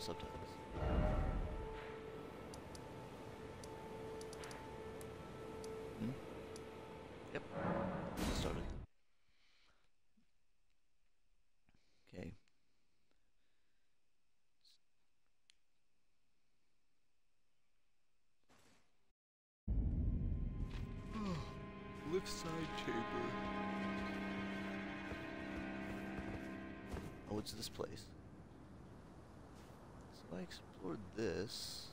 subtitles. Hmm? Yep. Started. Okay. Lift side chamber. Oh, it's this place. I explored this.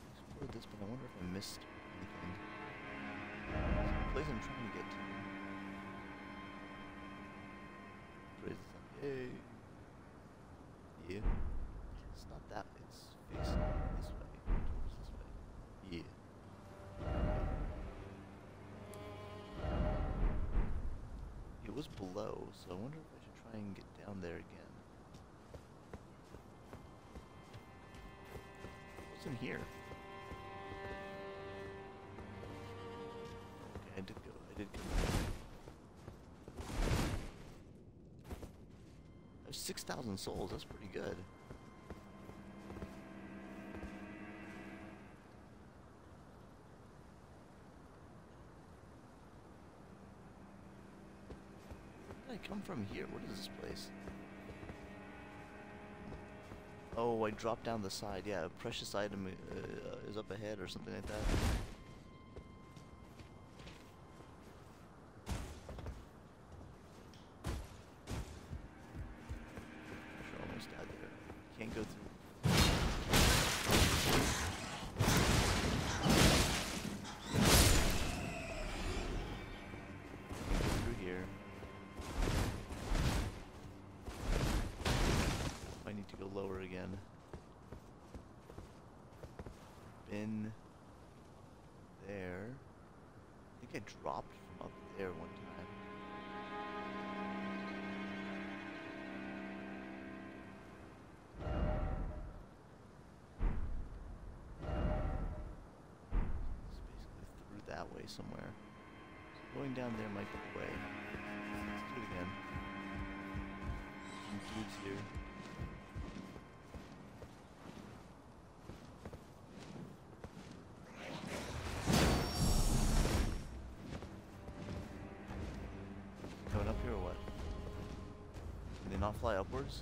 I Explored this, but I wonder if I missed anything. Place I'm trying to get to. Praise the. Yay! Yeah. It's not that. It's facing this way. Towards this way. Yeah. It was below, so I wonder if I should try and get 6,000 souls. That's pretty good. Where did I come from here? What is this place? Oh, I dropped down the side. Yeah, a precious item uh, is up ahead or something like that. Going down there might be the way. Let's do it again. Dudes here. Coming up here or what? Can they not fly upwards?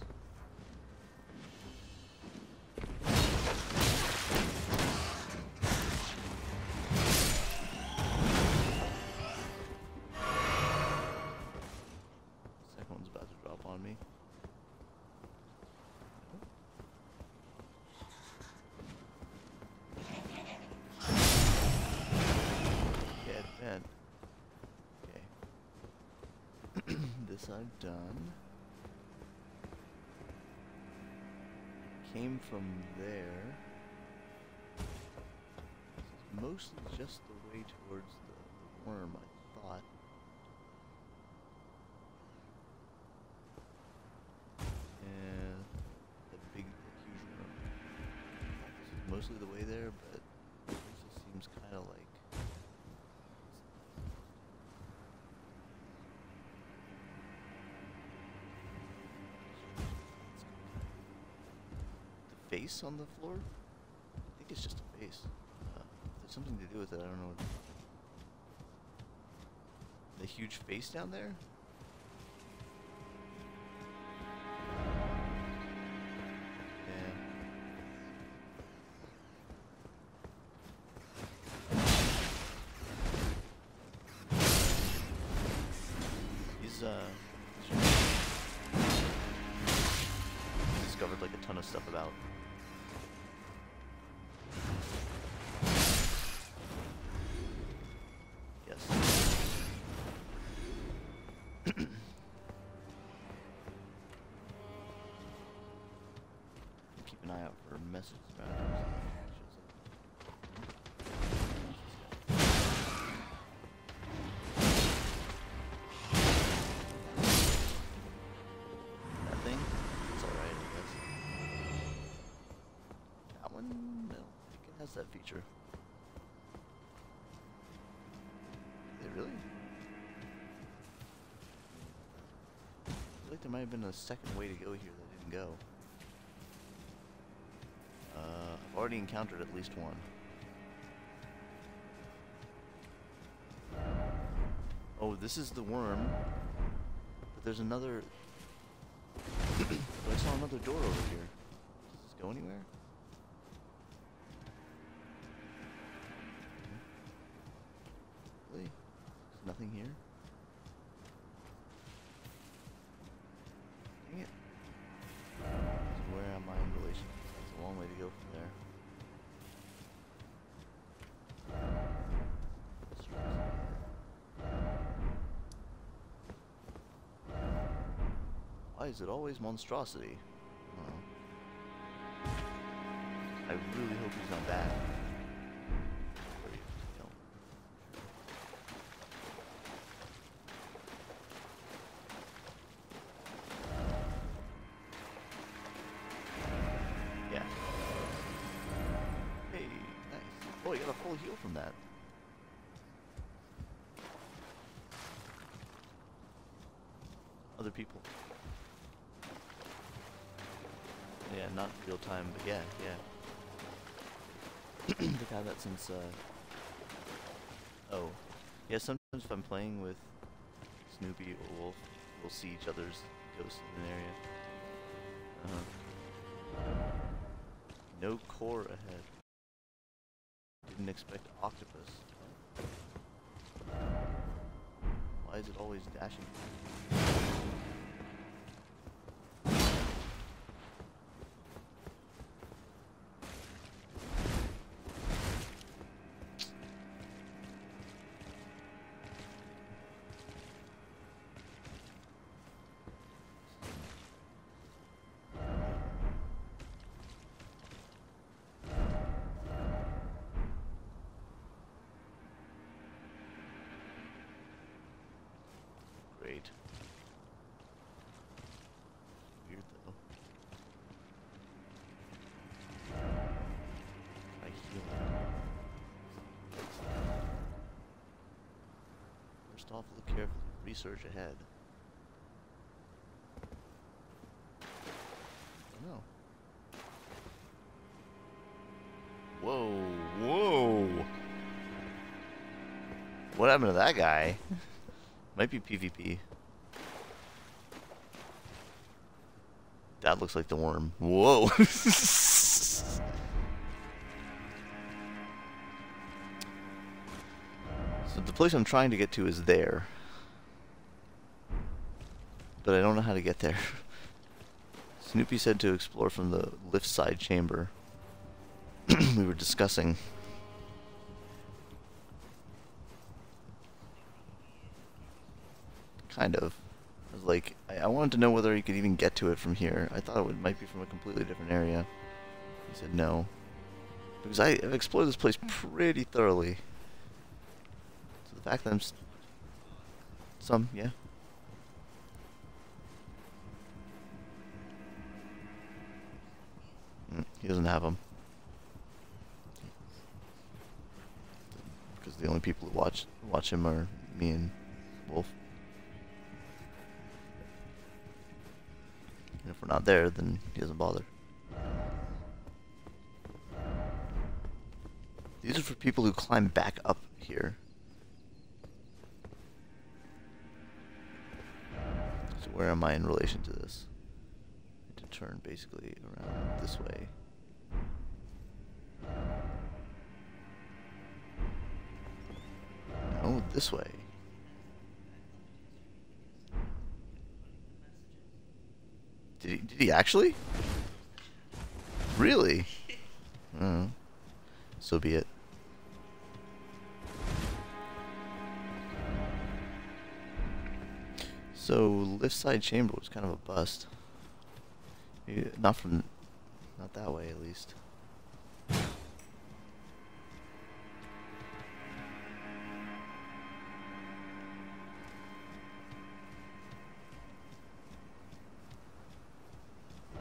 I've done. Came from there. This is mostly just the way towards the, the worm, I thought. And the big, huge worm. This is mostly the way there, but it just seems kind of like the face on the floor? I think it's just a face. Uh, there's something to do with it, I don't know. The huge face down there? that feature. They really? I feel like there might have been a second way to go here that didn't go. Uh, I've already encountered at least one. Oh, this is the worm. But there's another... I saw another door over here. Does this go anywhere? Is it always monstrosity? I really hope he's not bad. Yeah. Hey, nice. Oh, you got a full heal from that. Other people. Yeah, not real time, but yeah, yeah. the guy that since, uh... Oh. Yeah, sometimes if I'm playing with Snoopy or Wolf, we'll see each other's ghosts in an area. Uh-huh. No core ahead. Didn't expect octopus. Why is it always dashing? First off, look carefully. Research ahead. Oh no. Whoa, whoa! What happened to that guy? Might be PvP. That looks like the worm. Whoa! the place I'm trying to get to is there. But I don't know how to get there. Snoopy said to explore from the lift side chamber. we were discussing. Kind of. I was like, I, I wanted to know whether you could even get to it from here. I thought it would, might be from a completely different area. He said no. Because I, I've explored this place pretty thoroughly. So the fact that I'm... s some, yeah. Mm, he doesn't have them. Because the only people who watch watch him are me and Wolf. And if we're not there, then he doesn't bother. These are for people who climb back up here. Where am I in relation to this? To turn basically around this way. No, this way. Did he, did he actually? Really? So be it. So, lift side chamber was kind of a bust. Not from, not that way at least.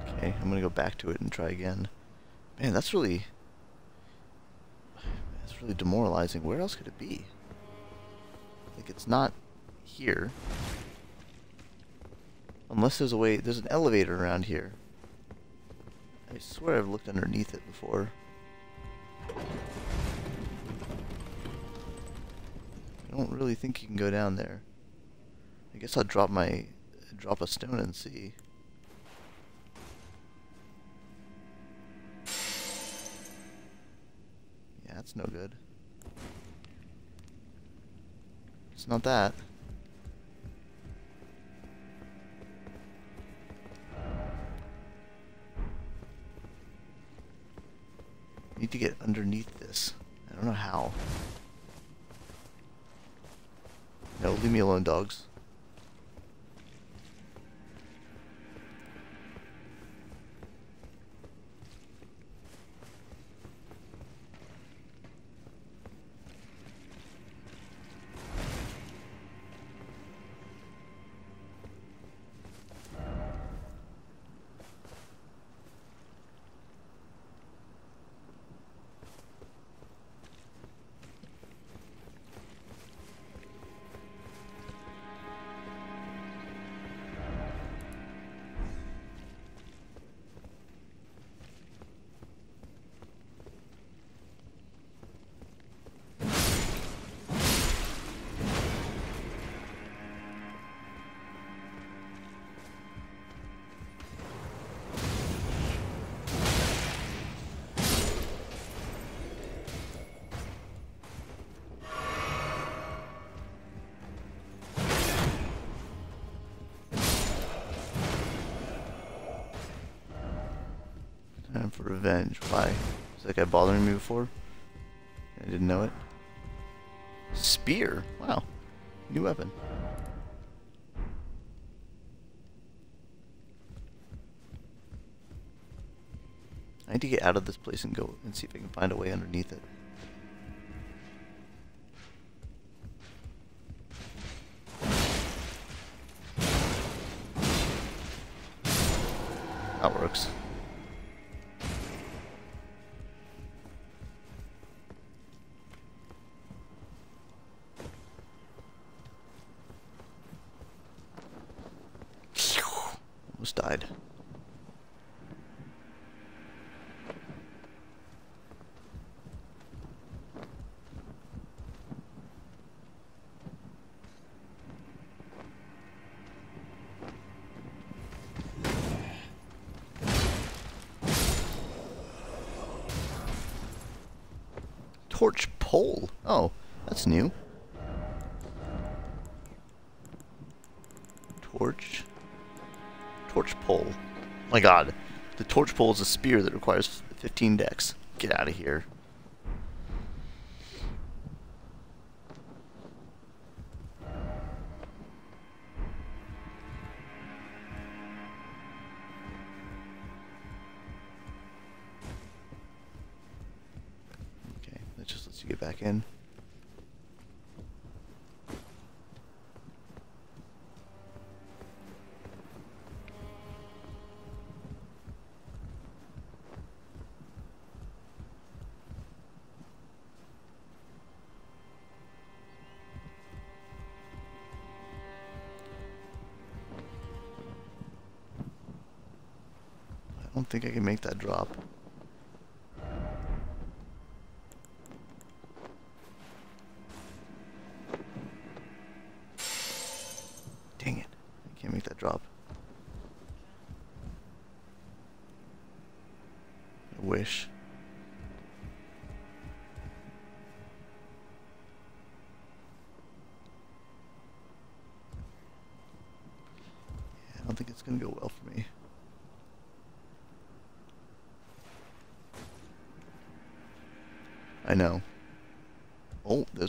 Okay, I'm gonna go back to it and try again. Man, that's really... That's really demoralizing. Where else could it be? Like, it's not here. Unless there's a way... There's an elevator around here. I swear I've looked underneath it before. I don't really think you can go down there. I guess I'll drop my drop a stone and see. Yeah, that's no good. It's not that. Need to get underneath this. I don't know how. No, leave me alone, dogs. Time for revenge. Why? Is that guy bothering me before? I didn't know it. Spear? Wow. New weapon. I need to get out of this place and go and see if I can find a way underneath it. Is a spear that requires 15 dex. Get out of here.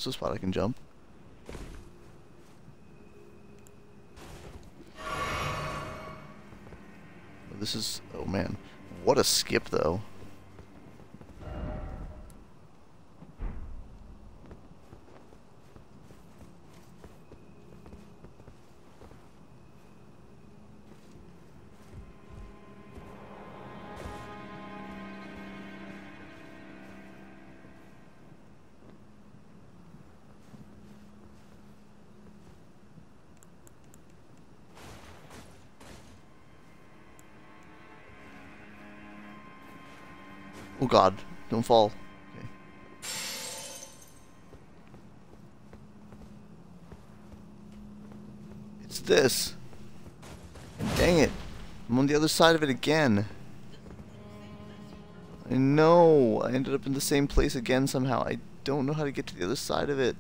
There's a spot I can jump. This is... Oh, man. What a skip, though. don't fall. Okay. It's this. Dang it. I'm on the other side of it again. I know. I ended up in the same place again somehow. I don't know how to get to the other side of it.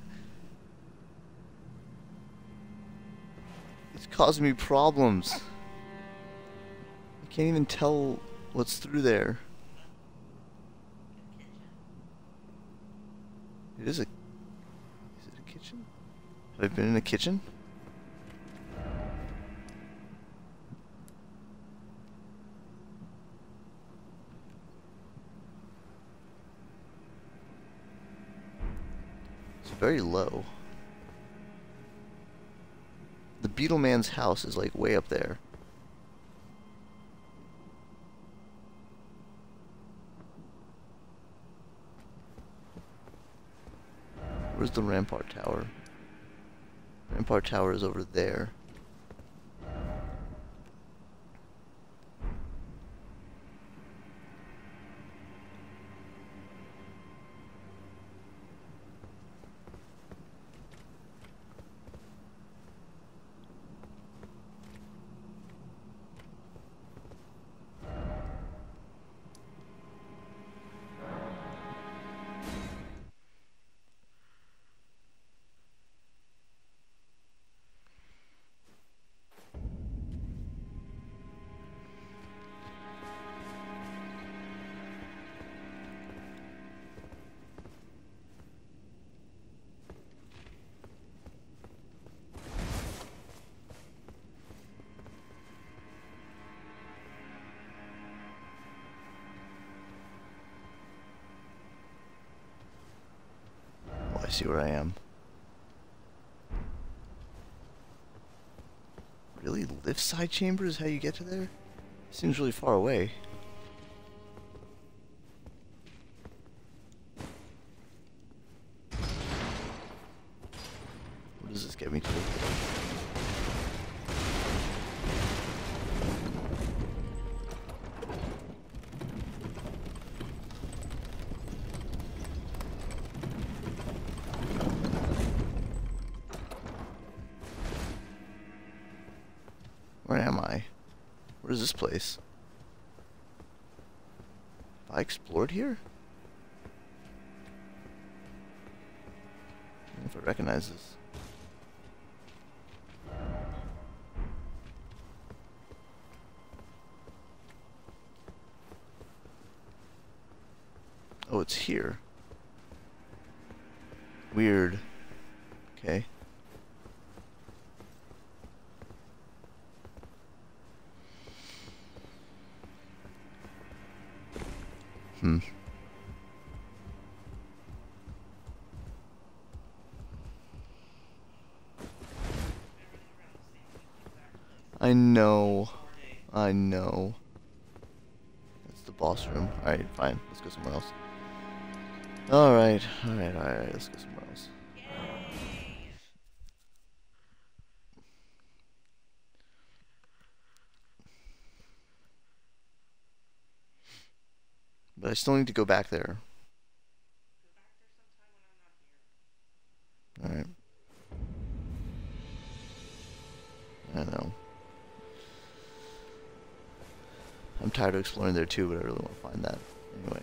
It's causing me problems. I can't even tell what's through there. Have been in the kitchen? It's very low. The Beetle Man's house is like way up there. Where's the Rampart Tower? Rampart Tower is over there. See where I am. Really? Lift side chamber is how you get to there? Seems really far away. Where am I? Where is this place? Have I explored here? I know if I recognize this. Oh, it's here. Weird. Okay. Hmm. I know. I know. That's the boss room. Alright, fine. Let's go somewhere else. Alright, alright, alright. Let's go somewhere else. But I still need to go back there. Alright. I know. I'm tired of exploring there too, but I really want to find that. Anyway.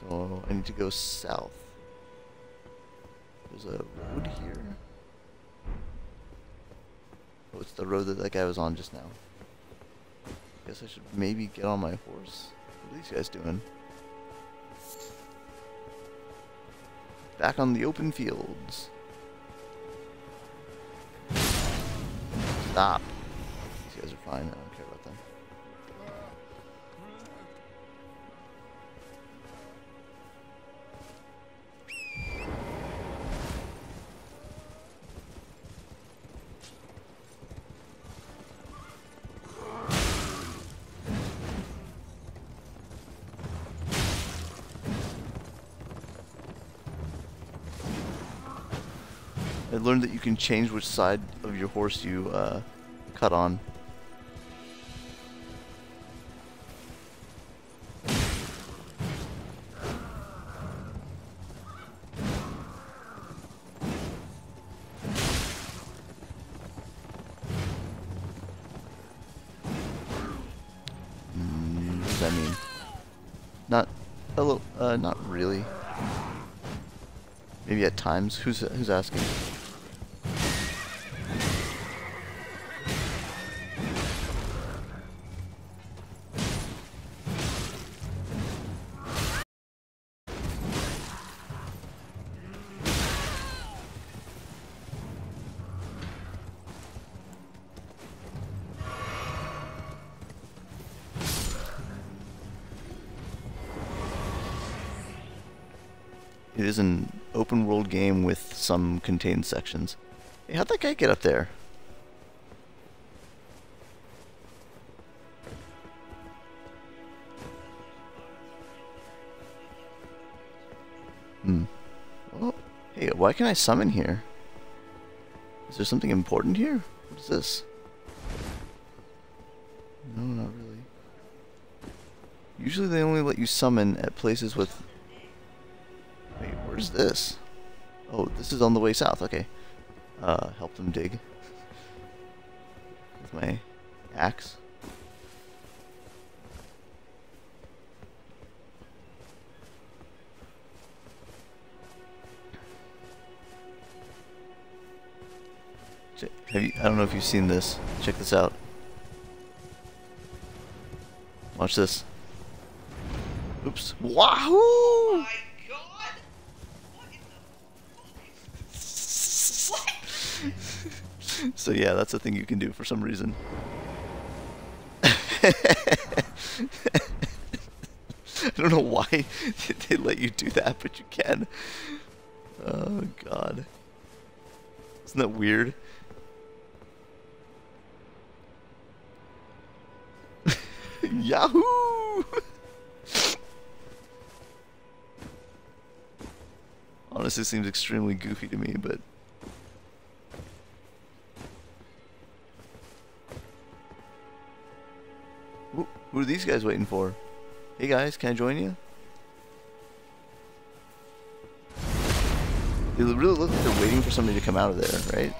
So, I need to go south. There's a road here. Oh, it's the road that that guy was on just now. I guess I should maybe get on my horse. What are these guys doing? Back on the open fields. Stop. These guys are fine. I you can change which side of your horse you uh, cut on. Mm, mean? Not, uh, not really. Maybe at times. Who's who's asking? Some contained sections. Hey, how'd that guy get up there? Hmm. Well, hey, why can I summon here? Is there something important here? What is this? No, not really. Usually they only let you summon at places with Wait, where's this? This is on the way south. Okay. Uh, help them dig. With my axe. You, I don't know if you've seen this. Check this out. Watch this. Oops. Wahoo! So yeah, that's a thing you can do for some reason. I don't know why they let you do that, but you can. Oh god. Isn't that weird? Yahoo! Honestly, seems extremely goofy to me, but Who are these guys waiting for? Hey guys, can I join you? They really look like they're waiting for somebody to come out of there, right?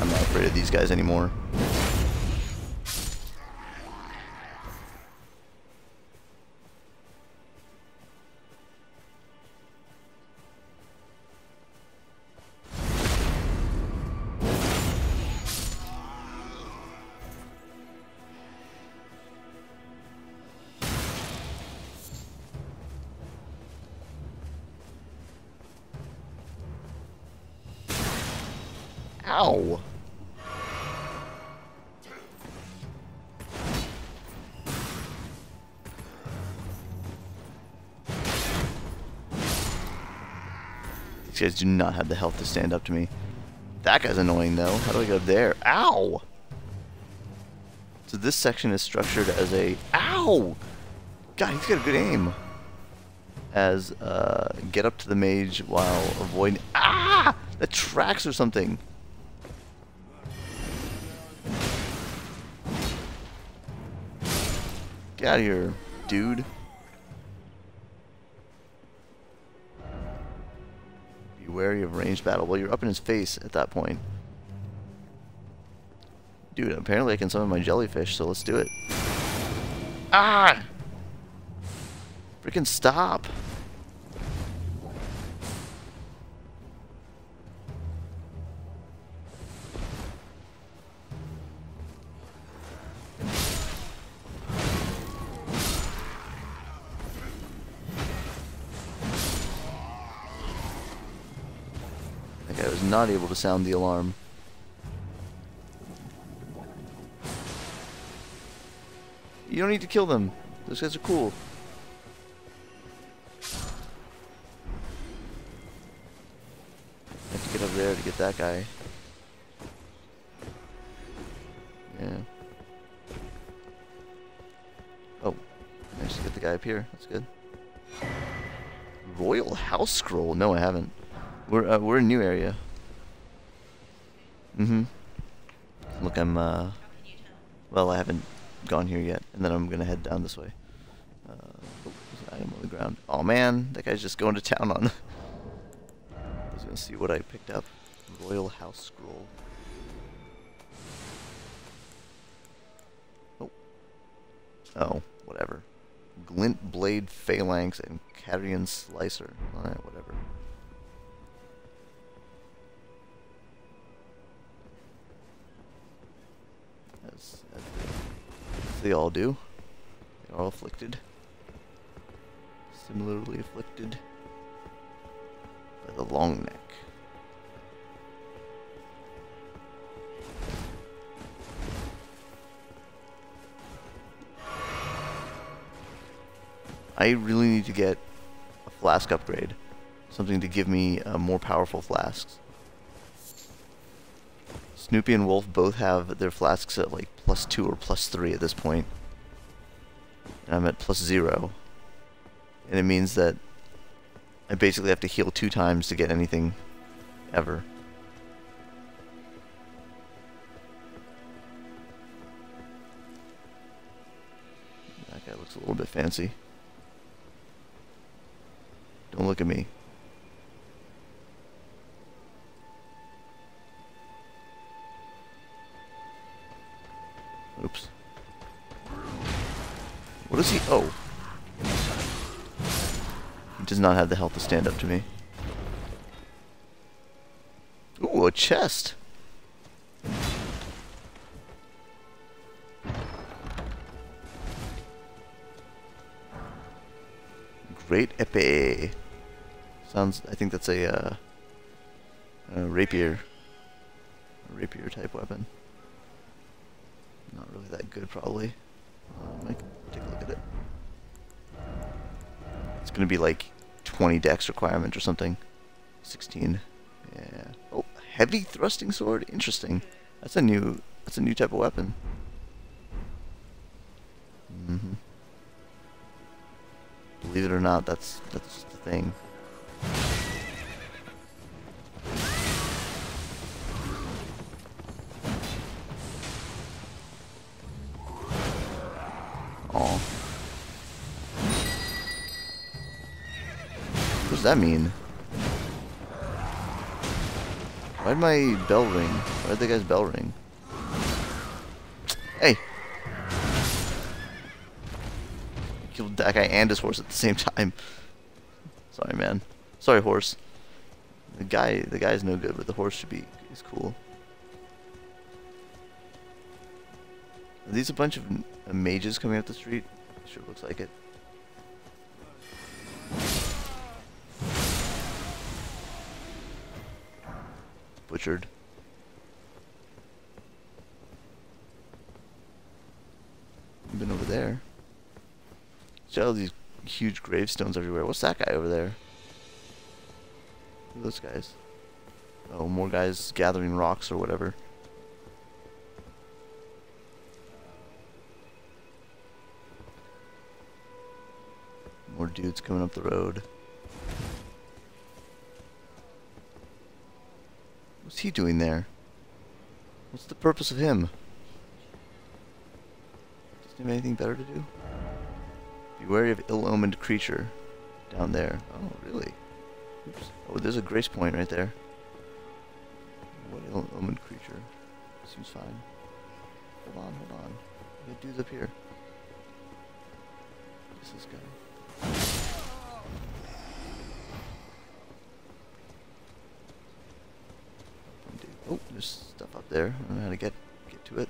I'm not afraid of these guys anymore. These guys do not have the health to stand up to me. That guy's annoying though. How do I get up there? Ow! So this section is structured as a... Ow! God, he's got a good aim. As, uh, get up to the mage while avoiding... Ah! That tracks or something. Get out of here, dude. Be wary of ranged battle. Well, you're up in his face at that point. Dude, apparently I can summon my jellyfish, so let's do it. Ah! Freaking stop! Not able to sound the alarm. You don't need to kill them. Those guys are cool. I have to get up there to get that guy. Yeah. Oh, managed to get the guy up here. That's good. Royal House Scroll? No, I haven't. We're uh, we're in a new area. Mm-hmm. Look, I'm, uh... Well, I haven't gone here yet, and then I'm gonna head down this way. Uh, oh, item on the ground. Oh man, that guy's just going to town on. I was gonna see what I picked up. Royal House Scroll. Oh. Oh, whatever. Glint Blade Phalanx and Carian Slicer. Alright, whatever. They, all do. They are all afflicted. Similarly afflicted by the long neck. I really need to get a flask upgrade. Something to give me uh, more powerful flasks. Snoopy and Wolf both have their flasks at like plus 2 or plus 3 at this point. And I'm at plus 0. And it means that I basically have to heal two times to get anything ever. That guy looks a little bit fancy. Don't look at me. Oops. What is he? Oh. He does not have the health to stand up to me. Ooh, a chest. Great epee. Sounds. I think that's a, uh, a rapier. A rapier type weapon. Not really that good, probably. Might take a look at it. It's gonna be like 20 dex requirement or something. 16. Yeah. Oh, heavy thrusting sword. Interesting. That's a new. That's a new type of weapon. Mm-hmm. Believe it or not, that's that's the thing. Oh. What does that mean? Why'd my bell ring? Why'd the guy's bell ring? Hey! Killed that guy and his horse at the same time. Sorry, man. Sorry, horse. The guy, the guy's no good, but the horse should be. He's cool. Are these a bunch of uh, mages coming up the street? Sure looks like it. Butchered. Been over there. See all these huge gravestones everywhere. What's that guy over there? Who those guys? Oh, more guys gathering rocks or whatever. More dudes coming up the road. What's he doing there? What's the purpose of him? Does he have anything better to do? Be wary of ill-omened creature down there. Oh, really? Oops. Oh, there's a grace point right there. What ill-omened creature? Seems fine. Hold on, hold on. The dude's up here. Who's this guy? Oh, there's stuff up there. I don't know how to get get to it.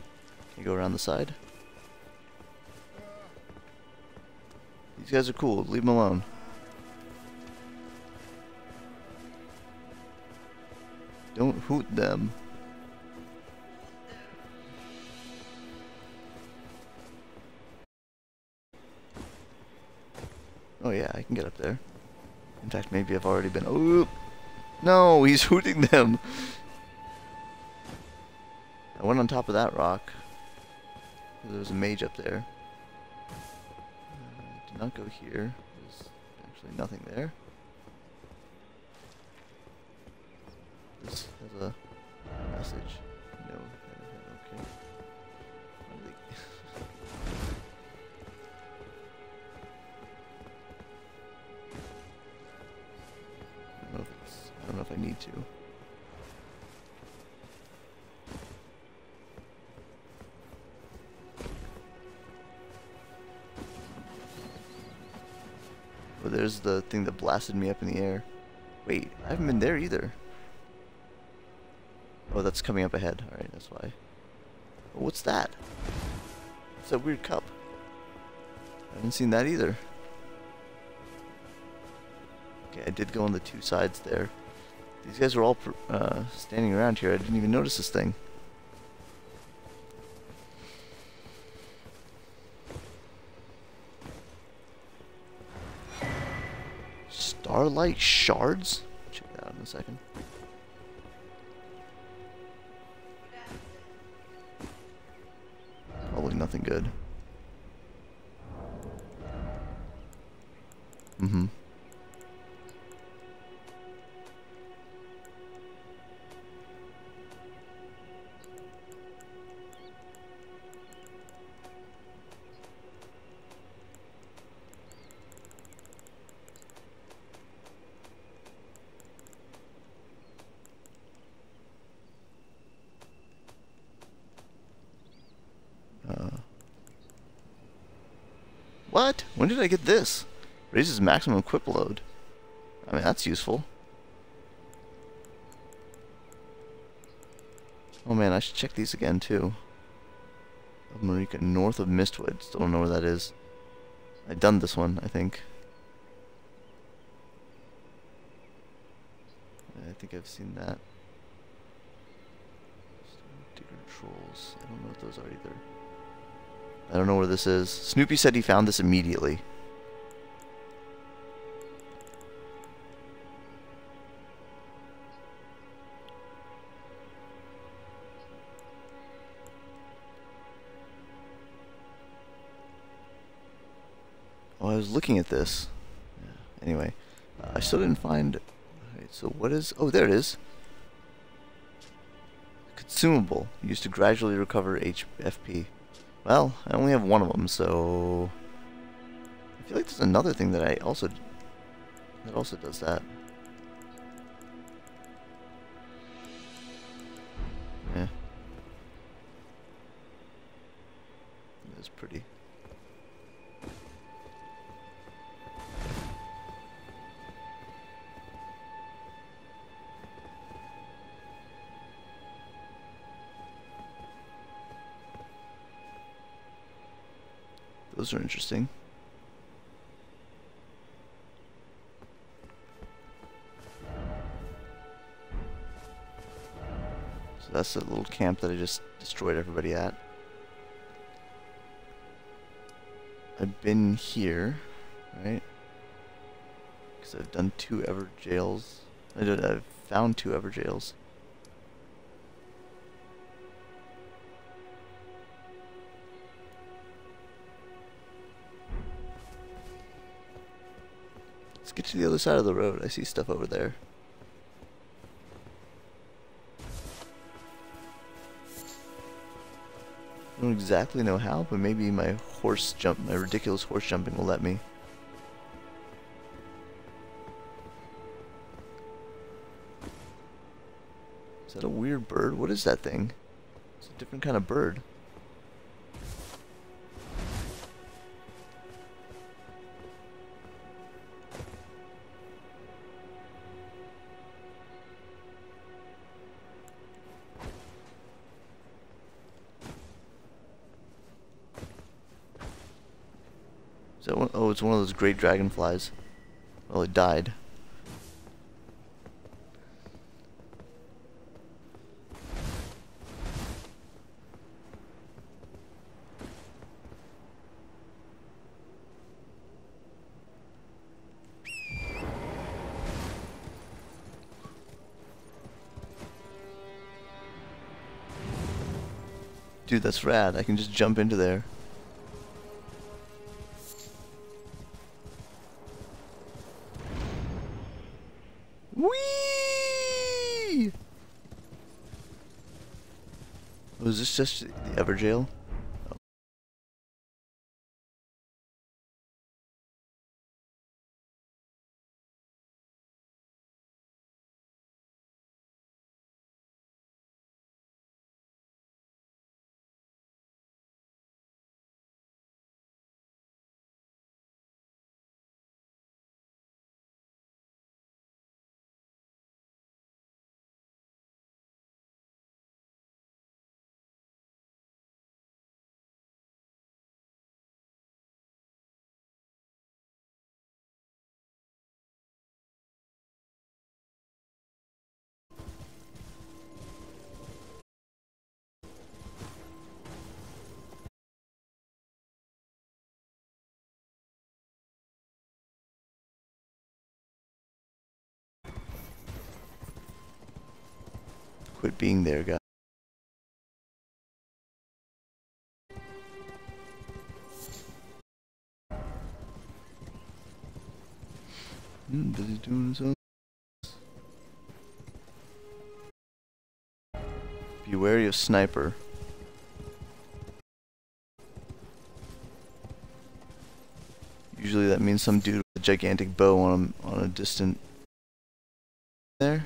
Can you go around the side? These guys are cool. Leave them alone. Don't hoot them. Yeah, I can get up there. In fact, maybe I've already been... Oh! No, he's hooting them! I went on top of that rock. There was a mage up there. Uh, did not go here. There's actually nothing there. This has a message. Blasted me up in the air. Wait, I haven't been there either. Oh, that's coming up ahead. Alright, that's why. Oh, what's that? It's a weird cup? I haven't seen that either. Okay, I did go on the two sides there. These guys were all uh, standing around here. I didn't even notice this thing. Starlight shards? Check that out in a second. When did I get this? Raises maximum equip load. I mean, that's useful. Oh man, I should check these again too. Marika, north of Mistwood. Still don't know where that is. I've done this one, I think. I think I've seen that. Digger trolls. I don't know what those are either. I don't know where this is. Snoopy said he found this immediately. Oh, I was looking at this. Anyway, uh, I still didn't find... So what is... Oh, there it is. Consumable. Used to gradually recover HFP. Well, I only have one of them, so... I feel like there's another thing that I also... That also does that. Destroyed everybody at. I've been here, right? Because I've done two Evergaols. I did, I've found two Evergaols. get to the other side of the road. I see stuff over there. Exactly know how, but maybe my horse jump, my ridiculous horse jumping will let me. Is that a weird bird? What is that thing? It's a different kind of bird. It's one of those great dragonflies. Well, it died. Dude, that's rad. I can just jump into there. Just the Evergaol? Quit being there, guy. Hmm, Busy doing his own. Be wary of sniper. Usually that means some dude with a gigantic bow on a, on a distant there.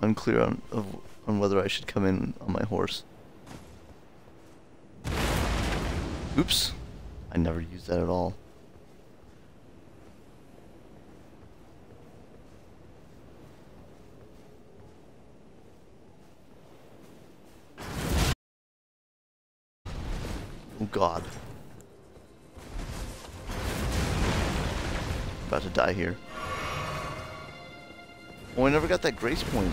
Unclear on of, on whether I should come in on my horse. Oops. I never used that at all. Oh god. About to die here. Oh, I never got that grace point.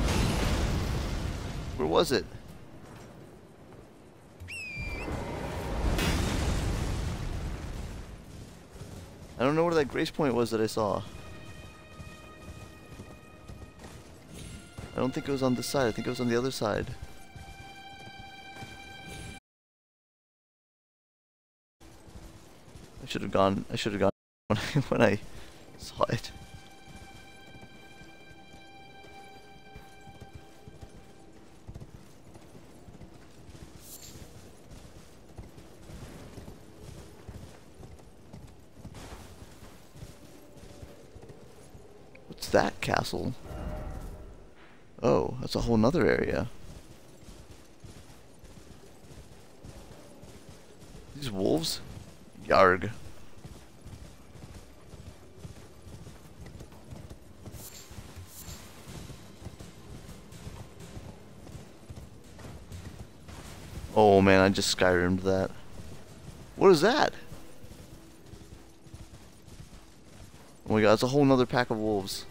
Where was it? I don't know where that grace point was that I saw. I don't think it was on this side. I think it was on the other side. I should have gone. I should have gone when I, when I saw it. Castle? Oh, that's a whole nother area. These wolves? Yarg. Oh man, I just Skyrimmed that. What is that? Oh my god, it's a whole nother pack of wolves.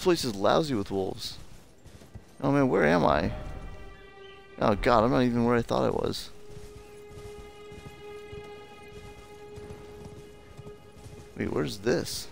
Place is lousy with wolves. Oh man, where am I? Oh god, I'm not even where I thought I was. Wait, where's this?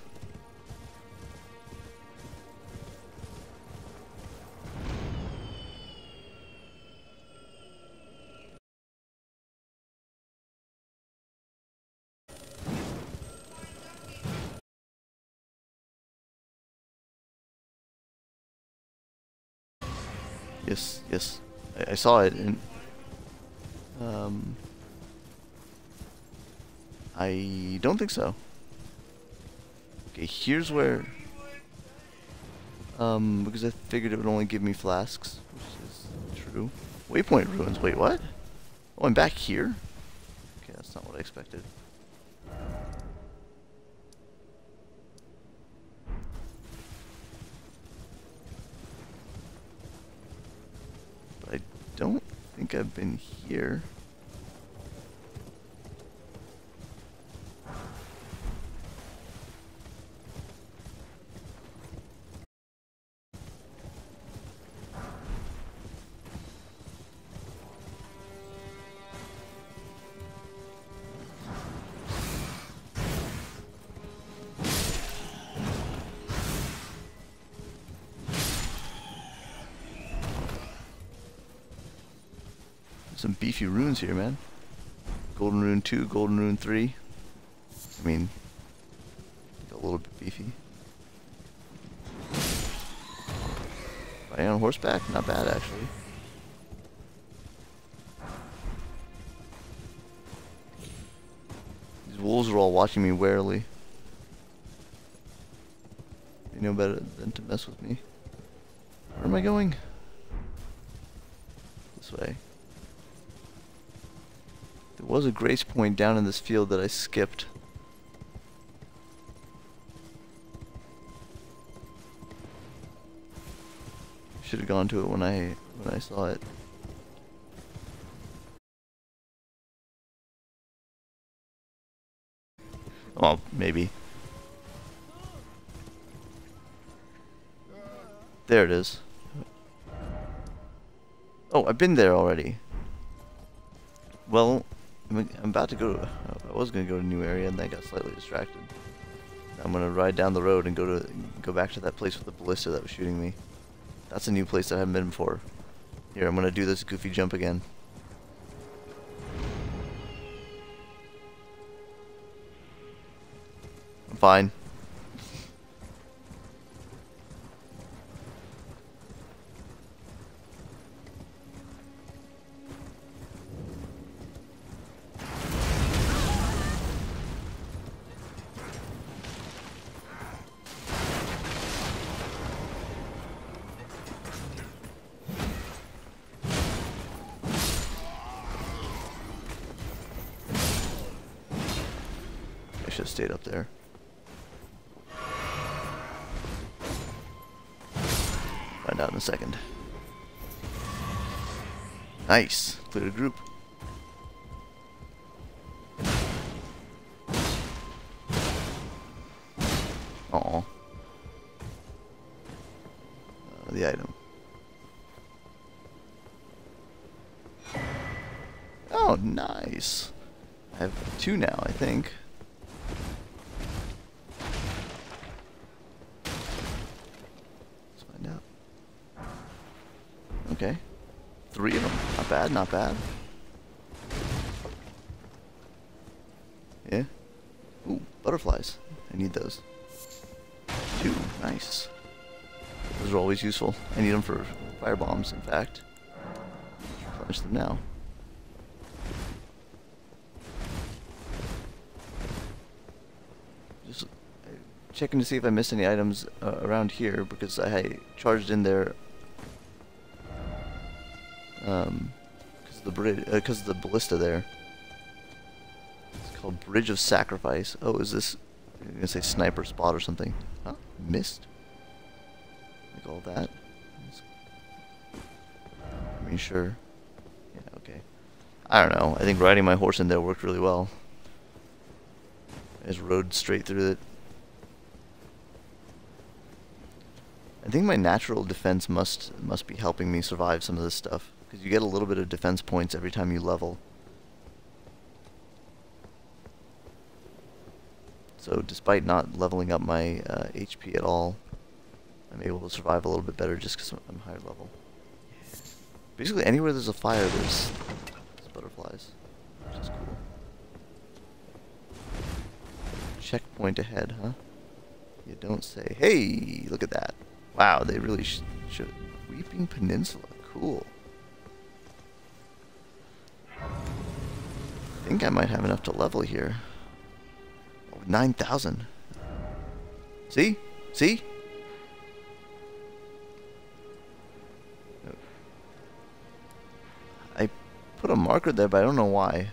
Yes. I, I saw it and um I don't think so. Okay, here's where um because I figured it would only give me flasks, which is true. Waypoint ruins. Wait, what? Oh, I'm back here? Okay, that's not what I expected. Think I've been here. Beefy runes here, man. Golden Rune 2, Golden Rune 3. I mean, a little bit beefy. Riding on horseback? Not bad, actually. These wolves are all watching me warily. They know better than to mess with me. Where am I going? this way. Was a grace point down in this field that I skipped. Should have gone to it when I when I saw it. Well, maybe. There it is. Oh, I've been there already. Well, I'm, about to go to... I was to go to a new area and then I got slightly distracted. I'm to ride down the road and go to go back to that place with the ballista that was shooting me. That's a new place that I haven't been before. Here, I'm to do this goofy jump again. I'm fine. Nice. Cleared a group. Useful. I need them for fire bombs, in fact. Replenish them now. Just uh, checking to see if I missed any items uh, around here because I charged in there um because the bridge because uh, the ballista there. It's called Bridge of Sacrifice. Oh, is this I'm gonna say sniper spot or something? Huh? Missed? All that? I mean, sure. Yeah, okay. I don't know. I think riding my horse in there worked really well. I just rode straight through it. I think my natural defense must must be helping me survive some of this stuff. Because you get a little bit of defense points every time you level. So despite not leveling up my uh, HP at all, I'm able to survive a little bit better just because I'm higher level. Basically anywhere there's a fire, there's, there's butterflies, which is cool. Checkpoint ahead, huh? You don't say. Hey, look at that. Wow, they really sh should. Weeping Peninsula, cool. I think I might have enough to level here. Oh, 9,000. See? See? Put a marker there, but I don't know why.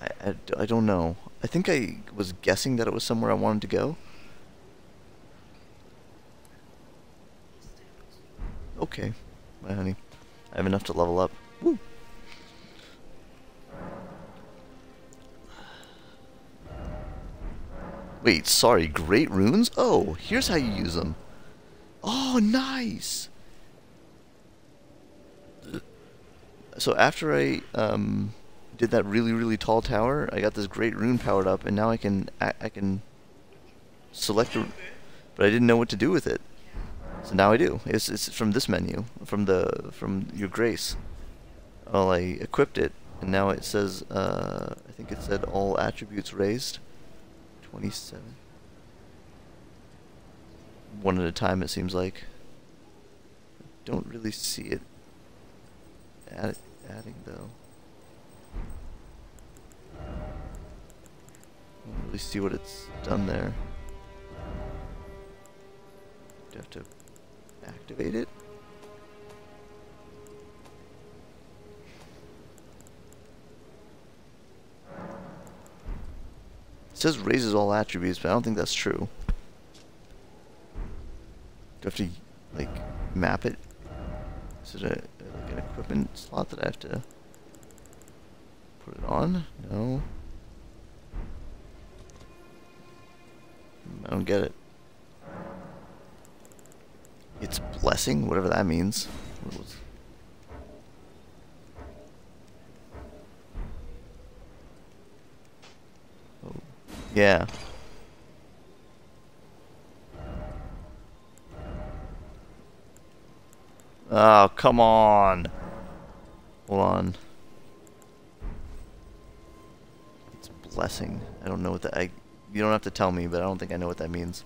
I, I, I don't know. I think I was guessing that it was somewhere I wanted to go. Okay, my honey. I have enough to level up. Woo! Wait, sorry, great runes? Oh, here's how you use them. Oh, nice! So after I um, did that really, really tall tower, I got this great rune powered up, and now I can I, I can select a... But I didn't know what to do with it. So now I do. It's, it's from this menu, from the from your grace. Well, I equipped it, and now it says, uh, I think it said all attributes raised. 27. One at a time, it seems like. Don't really see it add, adding though. Don't really see what it's done there. Do have to activate it? It says raises all attributes, but I don't think that's true. Do I have to, like, map it? Is it an equipment slot that I have to put it on? No. I don't get it. It's blessing, whatever that means. Oh, yeah. Oh, come on. Hold on. It's blessing. I don't know what that I you don't have to tell me, but I don't think I know what that means.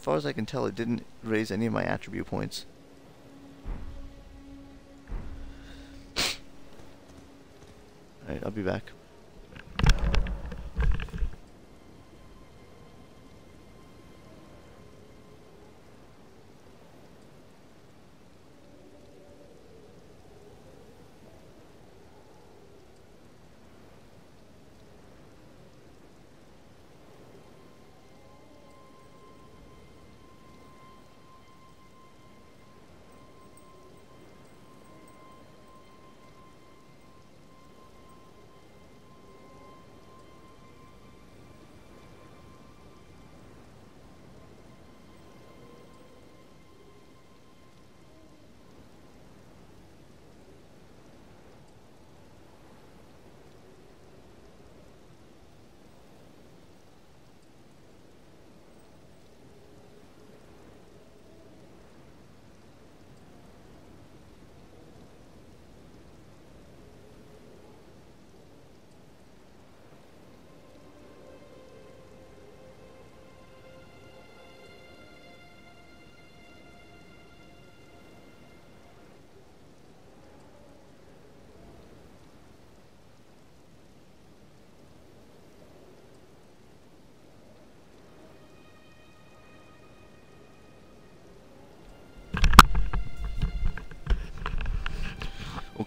Far as I can tell, it didn't raise any of my attribute points. Alright, I'll be back.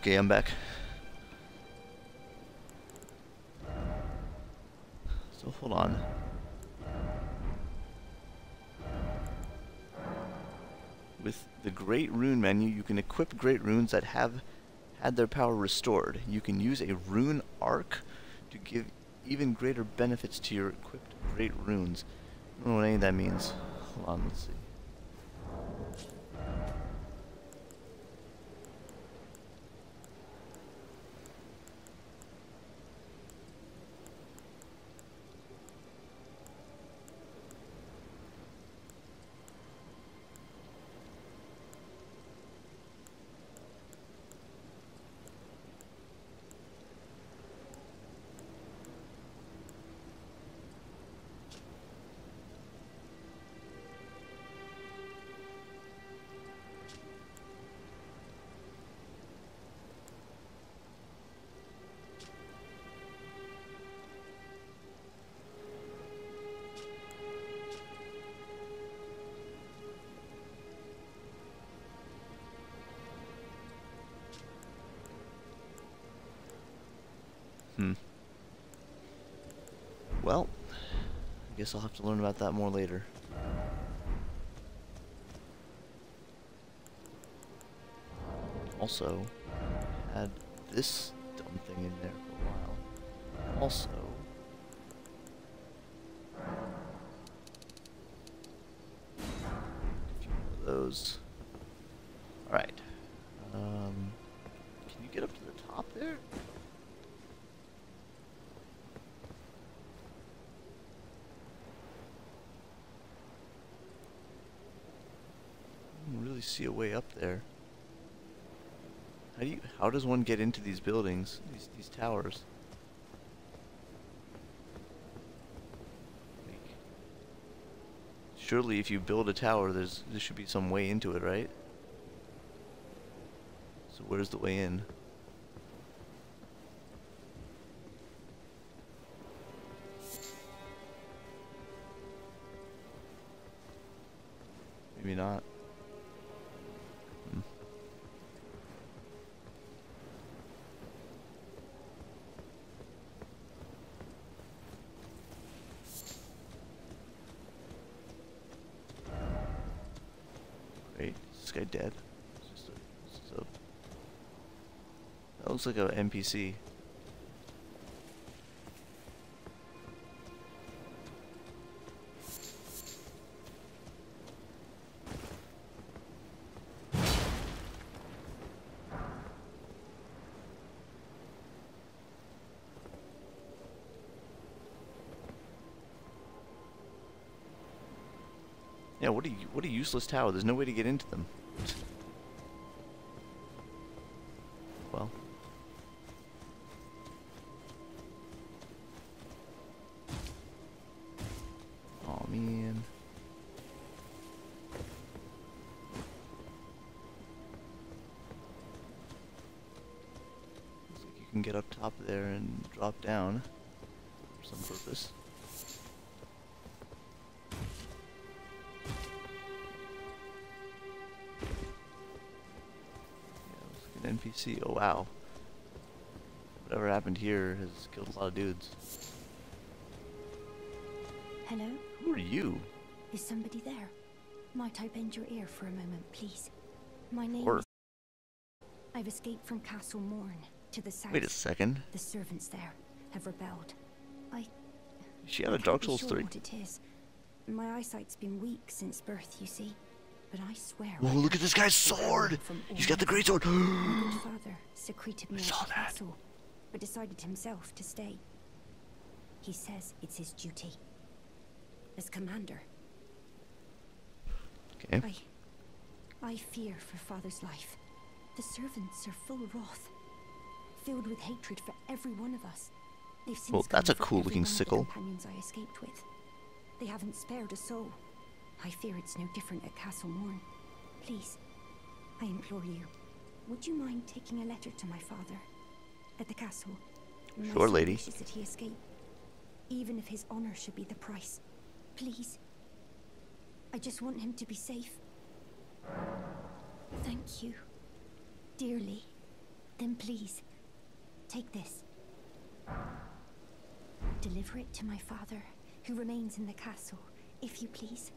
Okay, I'm back. So hold on. With the Great Rune menu, you can equip Great Runes that have had their power restored. You can use a Rune Arc to give even greater benefits to your equipped Great Runes. I don't know what any of that means. Hold on, let's see. I'll have to learn about that more later. Also, had this dumb thing in there for a while. Also, a few more of those. Alright. Um, can you get up to the top there? I don't really see a way up there. How do you? How does one get into these buildings? These these towers? Like, surely, if you build a tower, there's there should be some way into it, right? So where's the way in? Looks like a NPC. Yeah, what a what a useless tower. There's no way to get into them. Killed a lot of dudes. Hello? Who are you? Is somebody there? Might I bend your ear for a moment, please? My name Or is... I've escaped from Castle Morn to the south. wait a second. The servants there have rebelled. I... She had a Dark Souls sure 3? what it is. My eyesight's been weak since birth, you see. But I swear... Whoa, I look at this guy's sword! He's got the great sword. Father secreted me I saw that. castle, but decided himself to stay. He says it's his duty. As commander, okay. I... I fear for father's life. The servants are full of wrath, filled with hatred for every one of us. They've seen Well, that's a cool looking one of the sickle. companions I escaped with. They haven't spared a soul. I fear it's no different at Castle Morn. Please, I implore you, would you mind taking a letter to my father at the castle? Sure, lady. that he escape, even if his honor should be the price. Please. I just want him to be safe. Thank you. Dearly. Then please, take this. Deliver it to my father, who remains in the castle, if you please.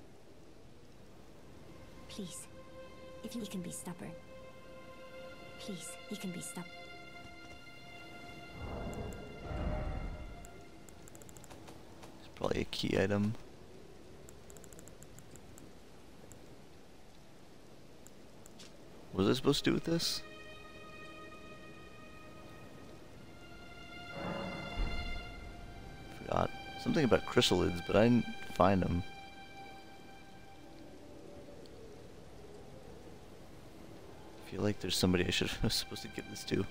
Please, if you he can be stubborn. Please, he can be stubborn. Key item. What was I supposed to do with this? Forgot. Something about chrysalids, but I didn't find them. I feel like there's somebody I should have supposed to give this to.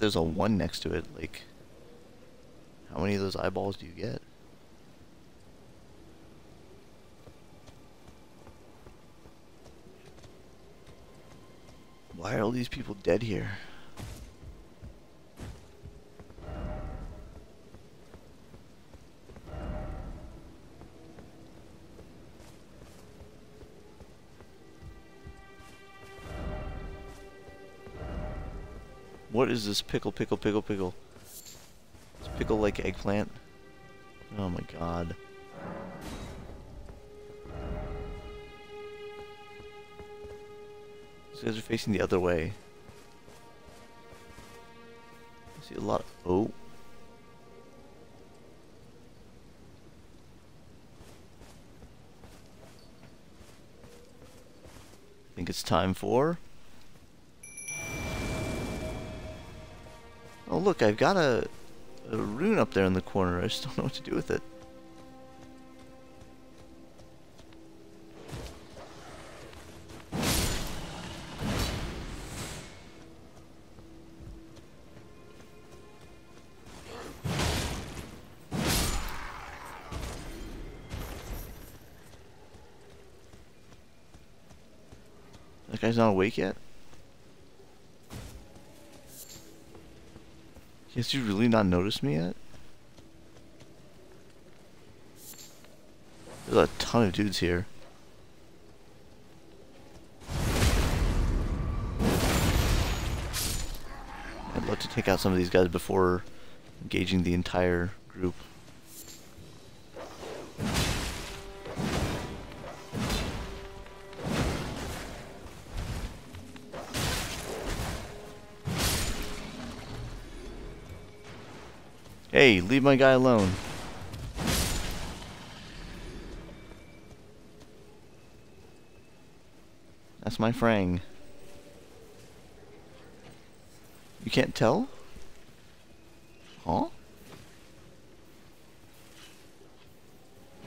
There's a one next to it. Like, how many of those eyeballs do you get? Why are all these people dead here? What is this pickle, pickle, pickle, pickle? It's pickle like eggplant. Oh my god. These guys are facing the other way. I see a lot. Of... Oh. I think it's time for... Oh, look, I've got a, a rune up there in the corner. I just don't know what to do with it. That guy's not awake yet? Has you really not noticed me yet? There's a ton of dudes here. I'd love to take out some of these guys before engaging the entire group. Leave my guy alone. That's my frang. You can't tell? Huh?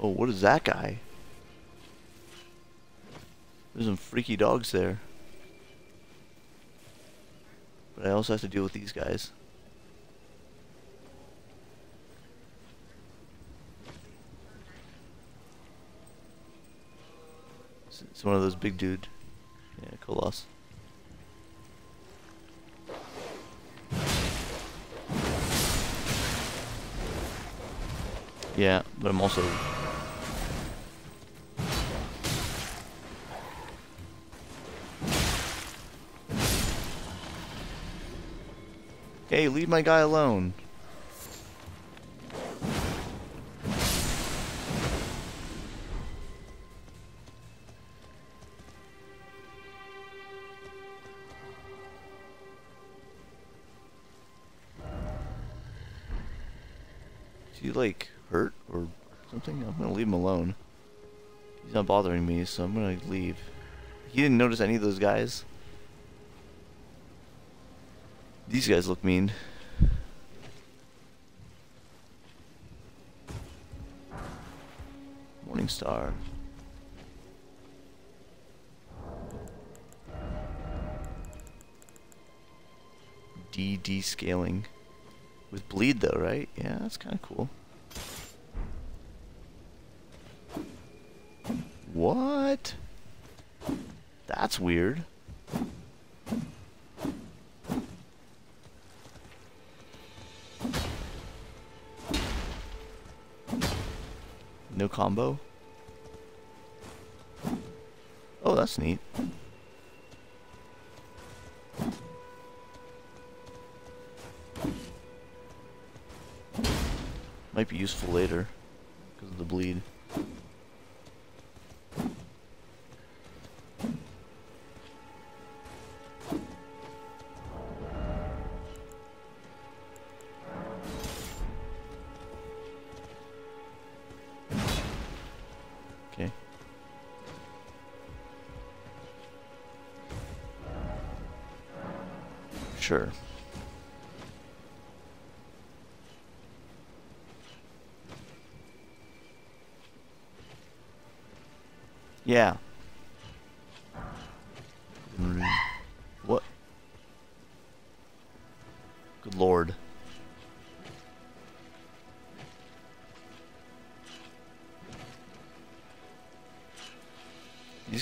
Oh, what is that guy? There's some freaky dogs there. But I also have to deal with these guys. It's one of those big dude. Yeah, Colossus. Yeah, but I'm also Hey, leave my guy alone. Bothering me, so I'm gonna leave. He didn't notice any of those guys. These guys look mean. Morning Star. D descaling. With bleed though, right? Yeah, that's kind of cool. What? That's weird. No combo? Oh, that's neat. Might be useful later because of the bleed.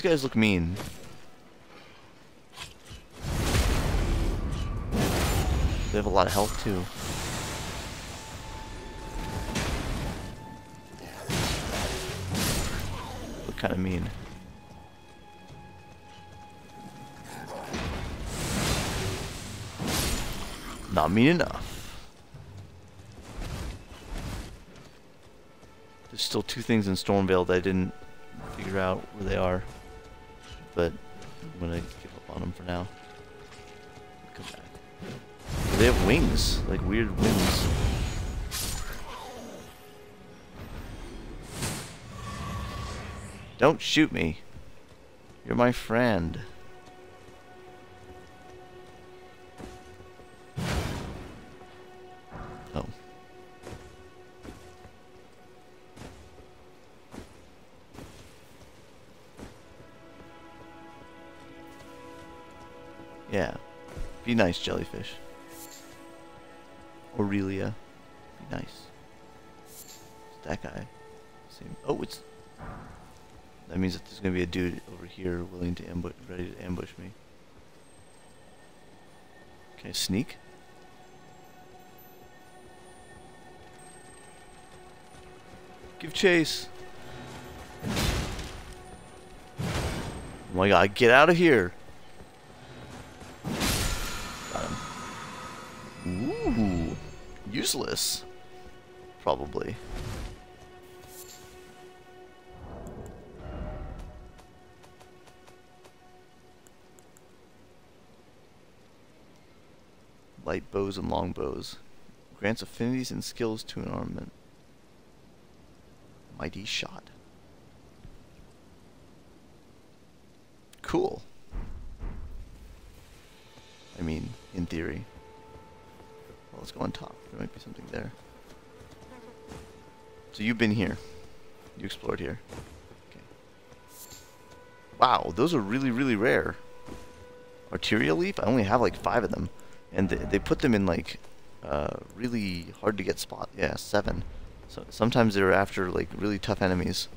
These guys look mean. They have a lot of health too. Look kind of mean. Not mean enough. There's still two things in Stormveil that I didn't figure out where they are. But I'm gonna give up on them for now. Come back. They have wings, like weird wings. Don't shoot me. You're my friend. Nice, jellyfish. Aurelia. Be nice. That guy. Same. Oh, it's. That means that there's gonna be a dude over here willing to ambush, ready to ambush me. Can I sneak? Give chase. Oh my god, get out of here. Useless. Probably. Light bows and long bows. Grants affinities and skills to an armament. Mighty shot. Cool. Been here. You explored here. Okay. Wow, those are really, really rare. Arterial leaf? I only have like five of them. And they, they put them in like uh, really hard to get spot. Yeah, seven. So sometimes they were after like really tough enemies.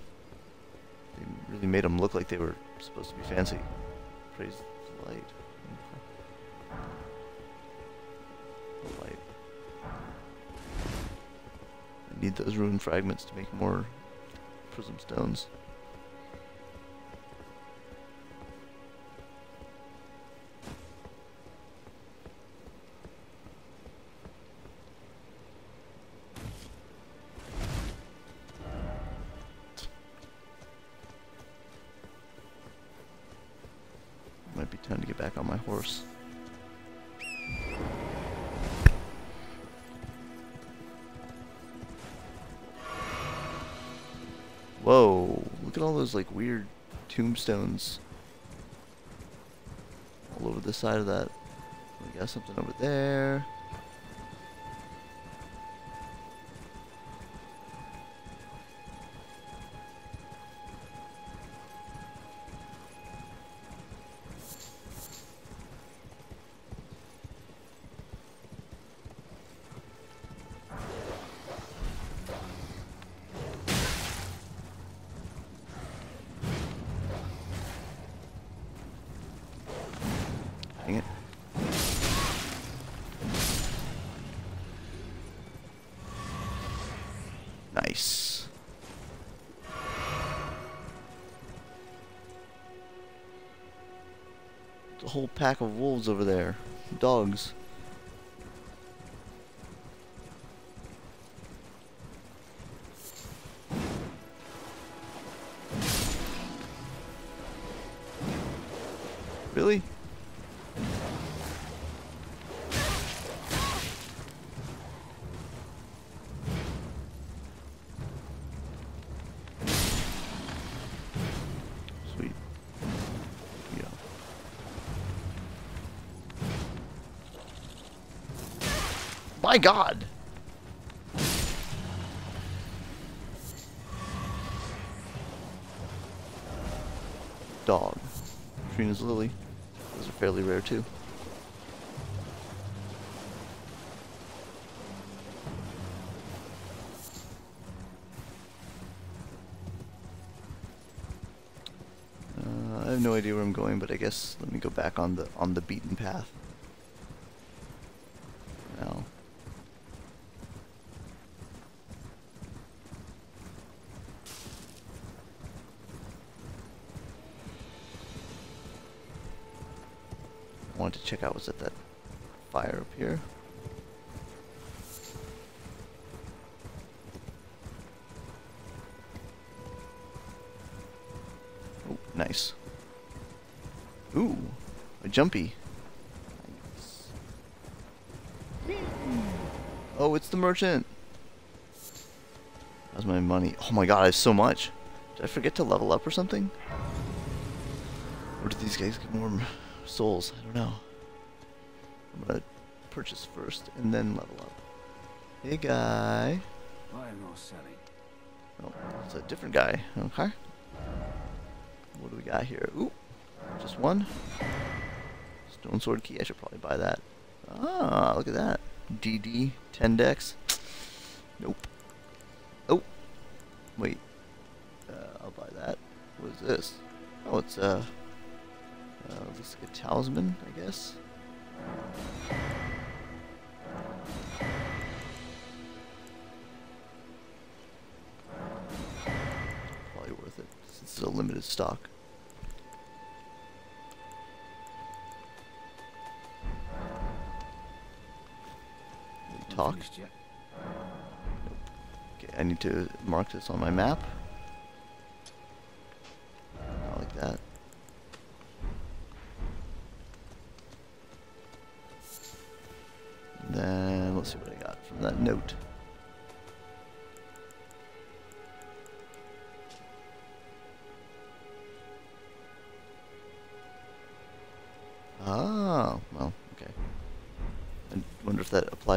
They really made them look like they were supposed to be fancy. Praise the light. Need those rune fragments to make more prism stones. Like weird tombstones all over the side of that. We got something over there. Pack of wolves over there. Dogs. My god! Dog. Trina's Lily. Those are fairly rare too. Uh, I have no idea where I'm going, but I guess let me go back on the on the beaten path. Check out was at that fire up here. Oh, nice. Ooh, a jumpy. Oh, it's the merchant. How's my money? Oh my god, I have so much. Did I forget to level up or something? Or did these guys get more souls? I don't know. Purchase first and then level up. Hey guy. Selling? Oh, it's a different guy. Okay. What do we got here? Ooh, just one. Stone Sword Key. I should probably buy that. Ah, look at that. DD 10 dex. Nope. Oh. Wait. Uh, I'll buy that. What is this? Oh, it's uh, uh looks like a talisman, I guess. It's stock. Talk. Okay, I need to mark this on my map.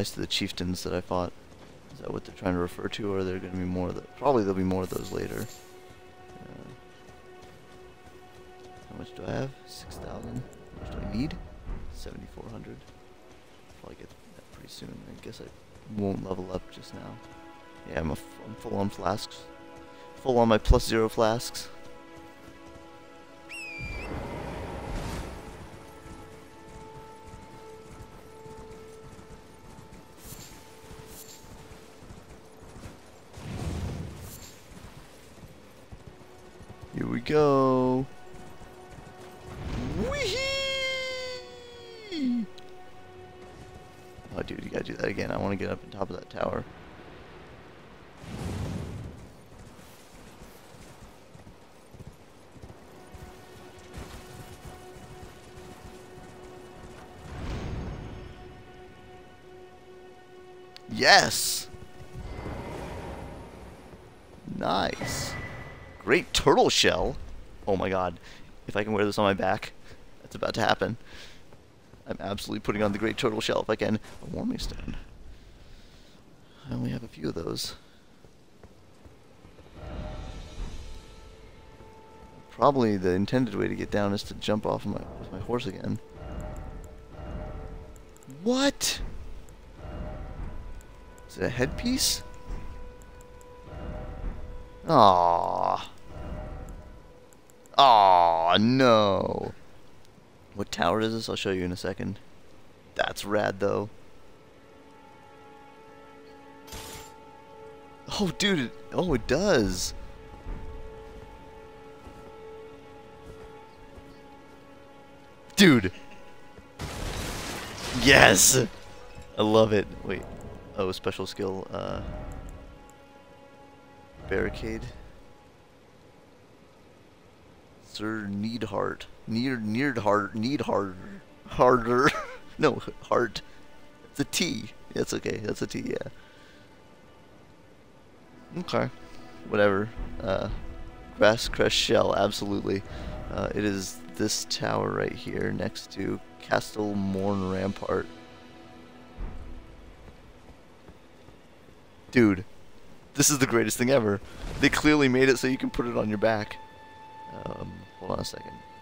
Applies to the chieftains that I fought. Is that what they're trying to refer to, or are there going to be more of? Probably there'll be more of those later. Uh, how much do I have? Six thousand. How much do I need? Seventy-four hundred. Probably get that pretty soon. I guess I won't level up just now. Yeah, I'm, a f I'm full on flasks. Full on my plus zero flasks. Great turtle shell. Oh my god. If I can wear this on my back, that's about to happen. I'm absolutely putting on the great turtle shell if I can. A warming stone. I only have a few of those. Probably the intended way to get down is to jump off my, with my horse again. What? Is it a headpiece? Aww. No. What tower is this? I'll show you in a second. That's rad, though. Oh, dude. Oh, it does. Dude. Yes. I love it. Wait. Oh, special skill. Uh, barricade. Sir Needhart. Near Needhart. Needhart. Harder no, heart. It's a T. That's okay. That's a T, yeah. Okay. Whatever. Uh, grass crest shell, absolutely. Uh, it is this tower right here next to Castle Morne Rampart. Dude, this is the greatest thing ever. They clearly made it so you can put it on your back. On a second.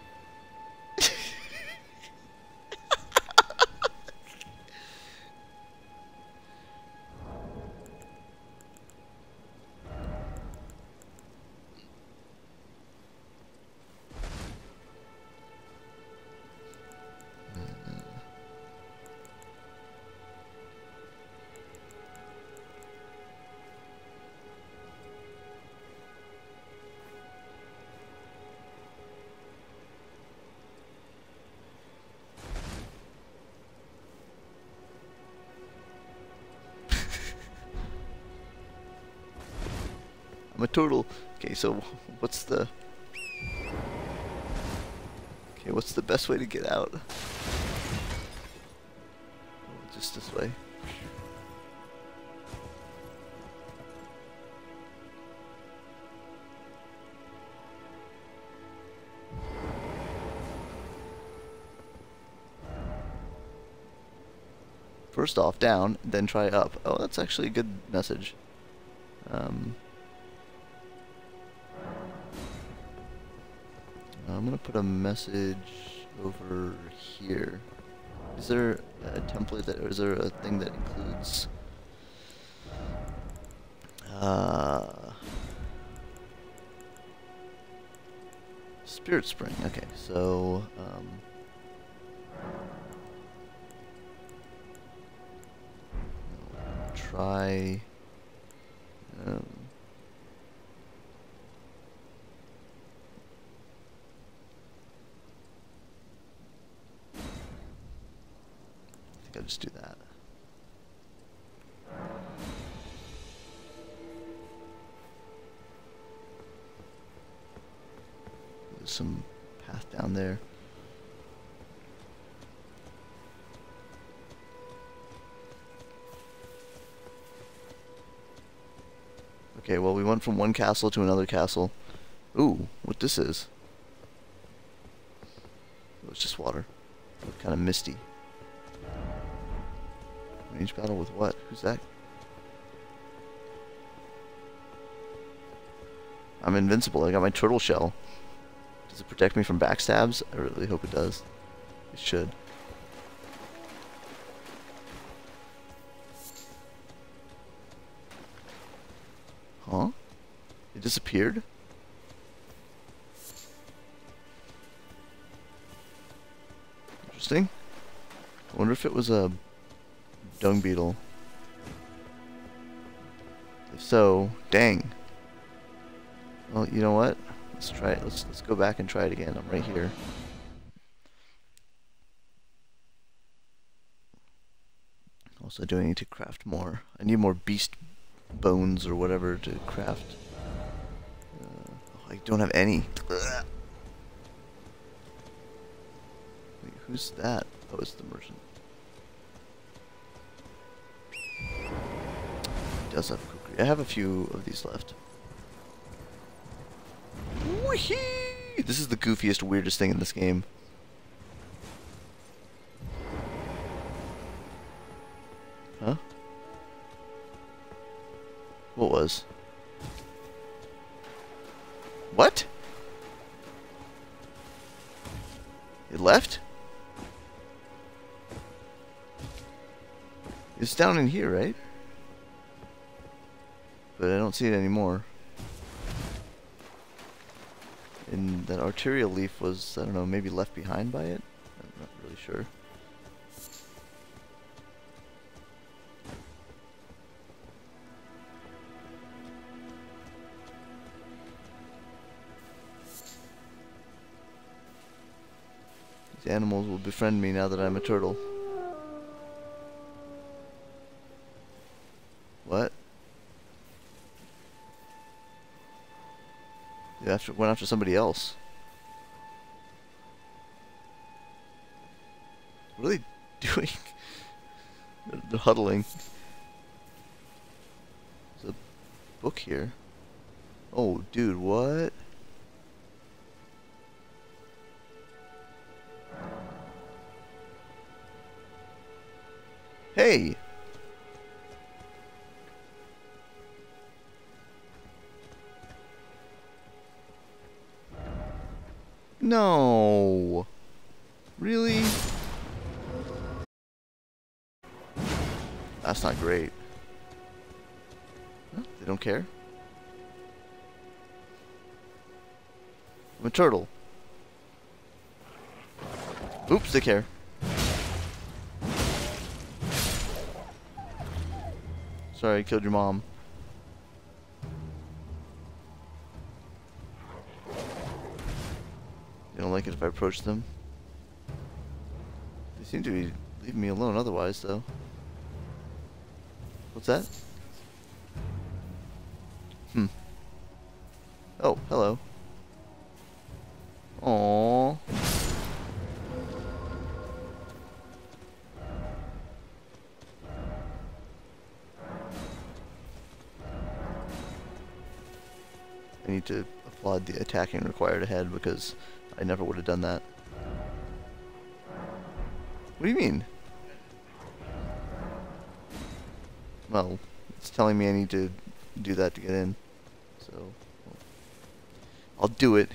So what's the... Okay, what's the best way to get out? Just this way. First off, down, then try up. Oh, that's actually a good message. Um, I'm gonna put a message over here. Is there a template that, or is there a thing that includes? Uh, Spirit Spring. Okay, so um, try. Um, I'll just do that. There's some path down there. Okay, well we went from one castle to another castle. Ooh, what this is? It was just water. Kind of misty. Range battle with what? Who's that? I'm invincible. I got my turtle shell. Does it protect me from backstabs? I really hope it does. It should. Huh? It disappeared? Interesting. I wonder if it was a dung beetle. If so, dang. Well, you know what? Let's try it. Let's let's go back and try it again. I'm right here. Also, do I need to craft more? I need more beast bones or whatever to craft. Uh, oh, I don't have any. Wait, who's that? Oh, it's the merchant. Does have. I have a few of these left. This is the goofiest, weirdest thing in this game. Huh? What was? What? It left? It's down in here, right? But I don't see it anymore. And that arterial leaf was, I don't know, maybe left behind by it? I'm not really sure. These animals will befriend me now that I'm a turtle. After, went after somebody else. What are they doing? they're, they're huddling. There's a book here. Oh, dude, what? Hey! Not great. They don't care? I'm a turtle. Oops, they care. Sorry, I killed your mom. They don't like it if I approach them. They seem to be leaving me alone otherwise, though. What's that? Hmm. Oh, hello. Aww. I need to applaud the attacking required ahead because I never would have done that. What do you mean? Well, it's telling me I need to do that to get in. So, I'll do it.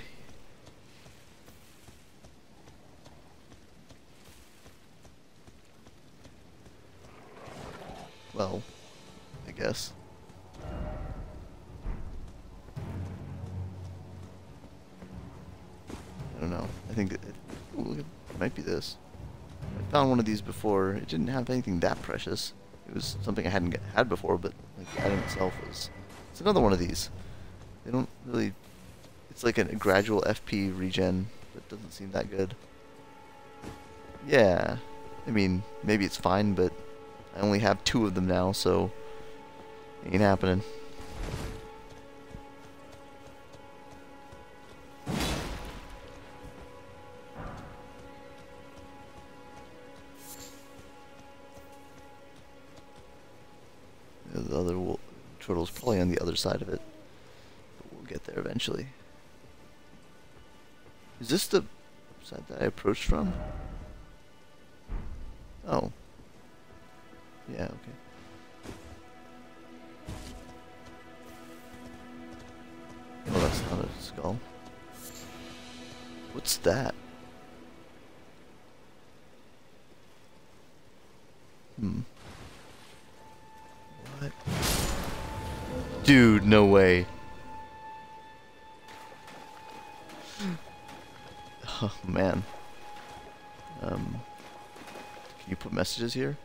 well, I guess. I don't know. I think it, ooh, it might be this. I found one of these before. It didn't have anything that precious. It was something I hadn't had before, but like the item itself was. It's another one of these. They don't really. It's like a gradual FP regen, but doesn't seem that good. Yeah, I mean maybe it's fine, but I only have two of them now, so ain't happening. Side of it. But we'll get there eventually. Is this the side that I approached from? Oh. Yeah, okay. Oh, that's not a skull. What's that? Hmm. What? Dude, no way. Oh, man. Um, can you put messages here?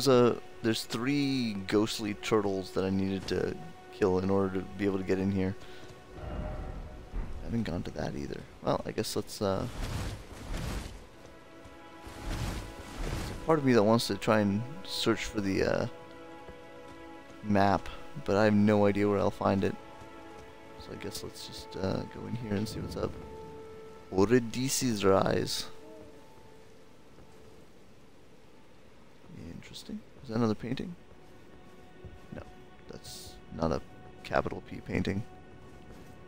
Was a... There's three ghostly turtles that I needed to kill in order to be able to get in here. I haven't gone to that either. Well, I guess let's, uh... Part of me that wants to try and search for the, uh... Map, but I have no idea where I'll find it. So I guess let's just, uh, go in here and see what's up. Oridys's Rise. Interesting. Is that another painting? No, that's not a capital P painting.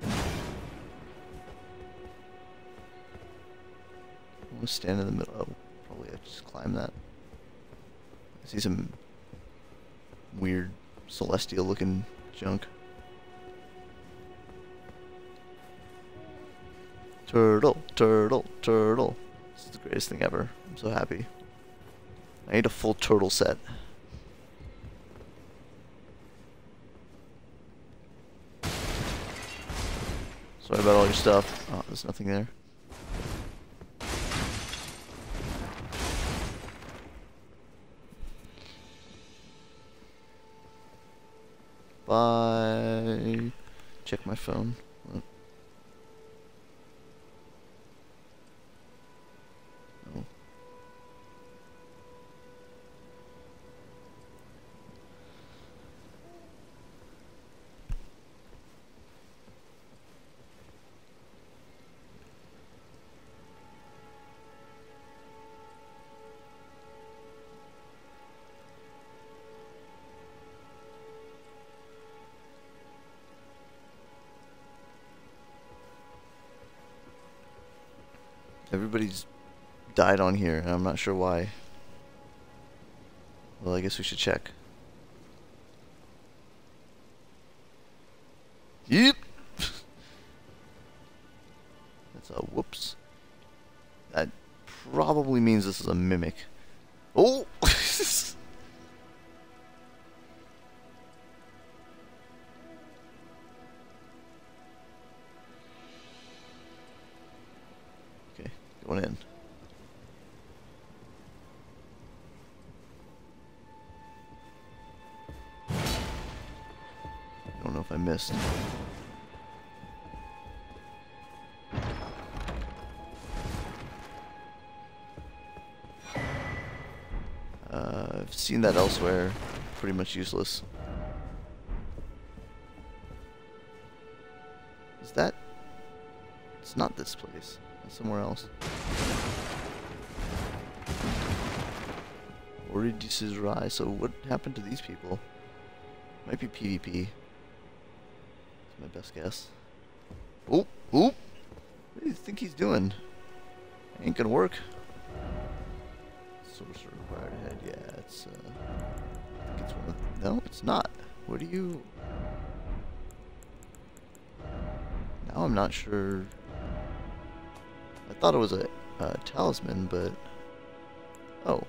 I'm gonna stand in the middle. Oh, probably I just climb that. I see some weird celestial looking junk. Turtle, turtle, turtle. This is the greatest thing ever. I'm so happy. I need a full turtle set. Your stuff. Oh, there's nothing there. Bye. Check my phone. Died on here, I'm not sure why. Well, I guess we should check. That elsewhere. Pretty much useless. Is that... It's not this place. It's somewhere else. Oridys's Rise. So what happened to these people? Might be PvP. my best guess. Oop, oop. What do you think he's doing? Ain't gonna work. It's not. What do you? Now I'm not sure. I thought it was a, a talisman, but oh, what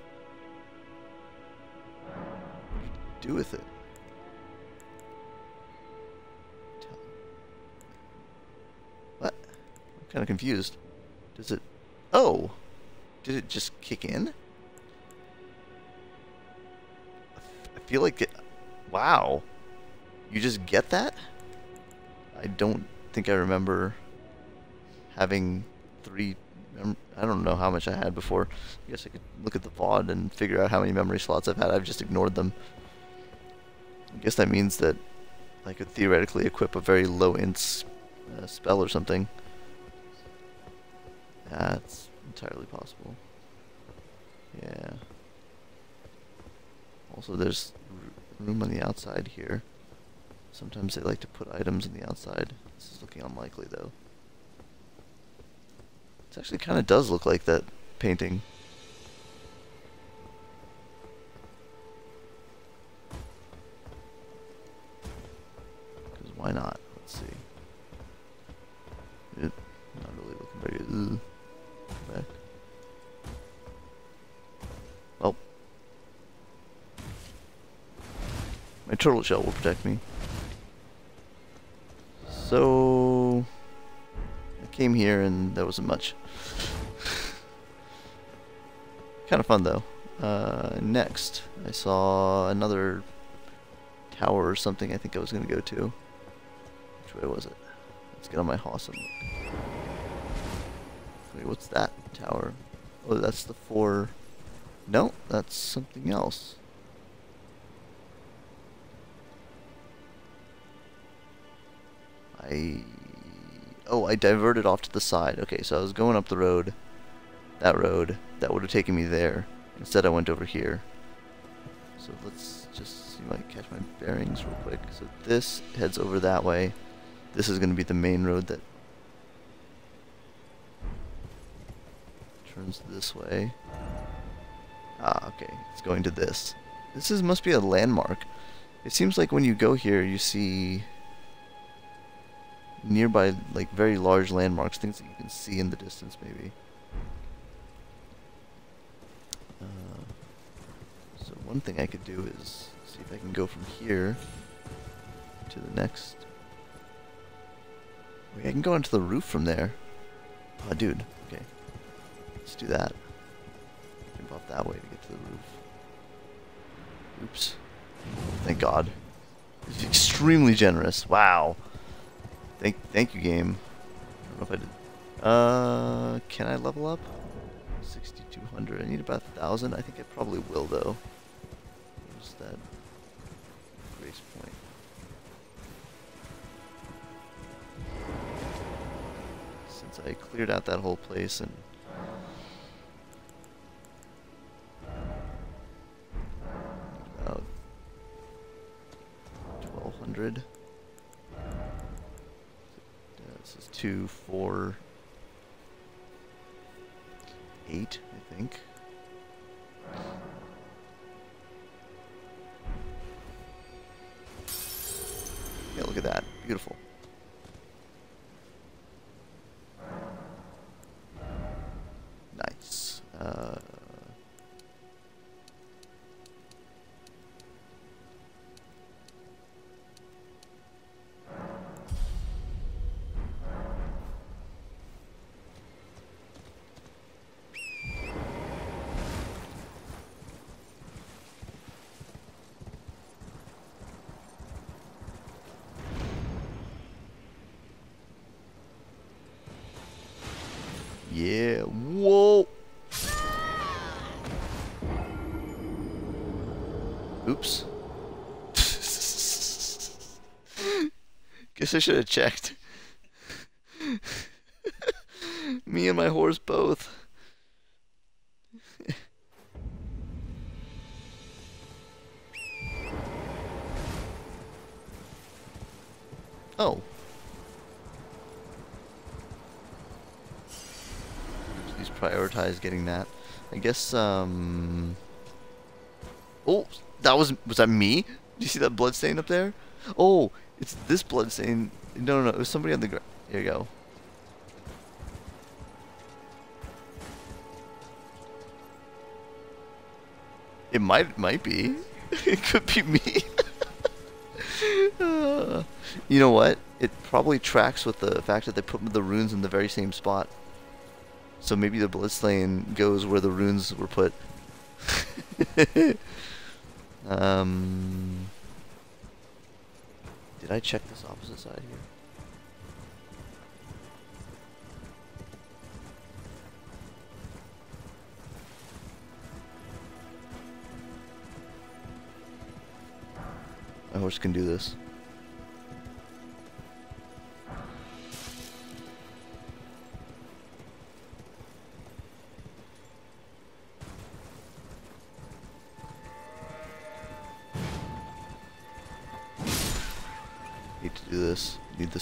do you do with it? What? I'm kind of confused. Does it? Oh, did it just kick in? I feel like it. Wow, you just get that? I don't think I remember having three. I don't know how much I had before. I guess I could look at the VOD and figure out how many memory slots I've had. I've just ignored them. I guess that means that I could theoretically equip a very low int uh, spell or something. That's entirely possible. Yeah. Also, there's room on the outside here. Sometimes they like to put items on the outside. This is looking unlikely, though. It actually kind of does look like that painting. Turtle shell will protect me. So I came here and there wasn't much. kind of fun though. Uh, next, I saw another tower or something. I think I was gonna go to. Which way was it? Let's get on my horse and look. Wait, what's that tower? Oh, that's the four. No, that's something else. I diverted off to the side. Okay, so I was going up the road, that road that would have taken me there. Instead, I went over here. So let's just see if I can catch my bearings real quick. So this heads over that way. This is going to be the main road that turns this way. Ah, okay. It's going to this. This is must be a landmark. It seems like when you go here, you see nearby, like very large landmarks, things that you can see in the distance, maybe. Uh, so one thing I could do is see if I can go from here to the next. Wait, I can go onto the roof from there. Oh, dude. Okay. Let's do that. Jump off that way to get to the roof. Oops. Thank God. It's extremely generous. Wow. Thank, thank you, game. I don't know if I did. Uh, can I level up? 6,200. I need about a thousand. I think I probably will though. Where's that grace point? Since I cleared out that whole place and two, four, guess I should have checked. Me and my horse both. oh. Please prioritize getting that. I guess, um... Oh, that was... Was that me? Do you see that blood stain up there? Oh, it's this blood stain. No, no, no, it was somebody on the ground. Here you go. It might, might be. it could be me. uh, you know what? It probably tracks with the fact that they put the runes in the very same spot. So maybe the Bloodstain goes where the runes were put. um, did I check this opposite side here? My horse can do this.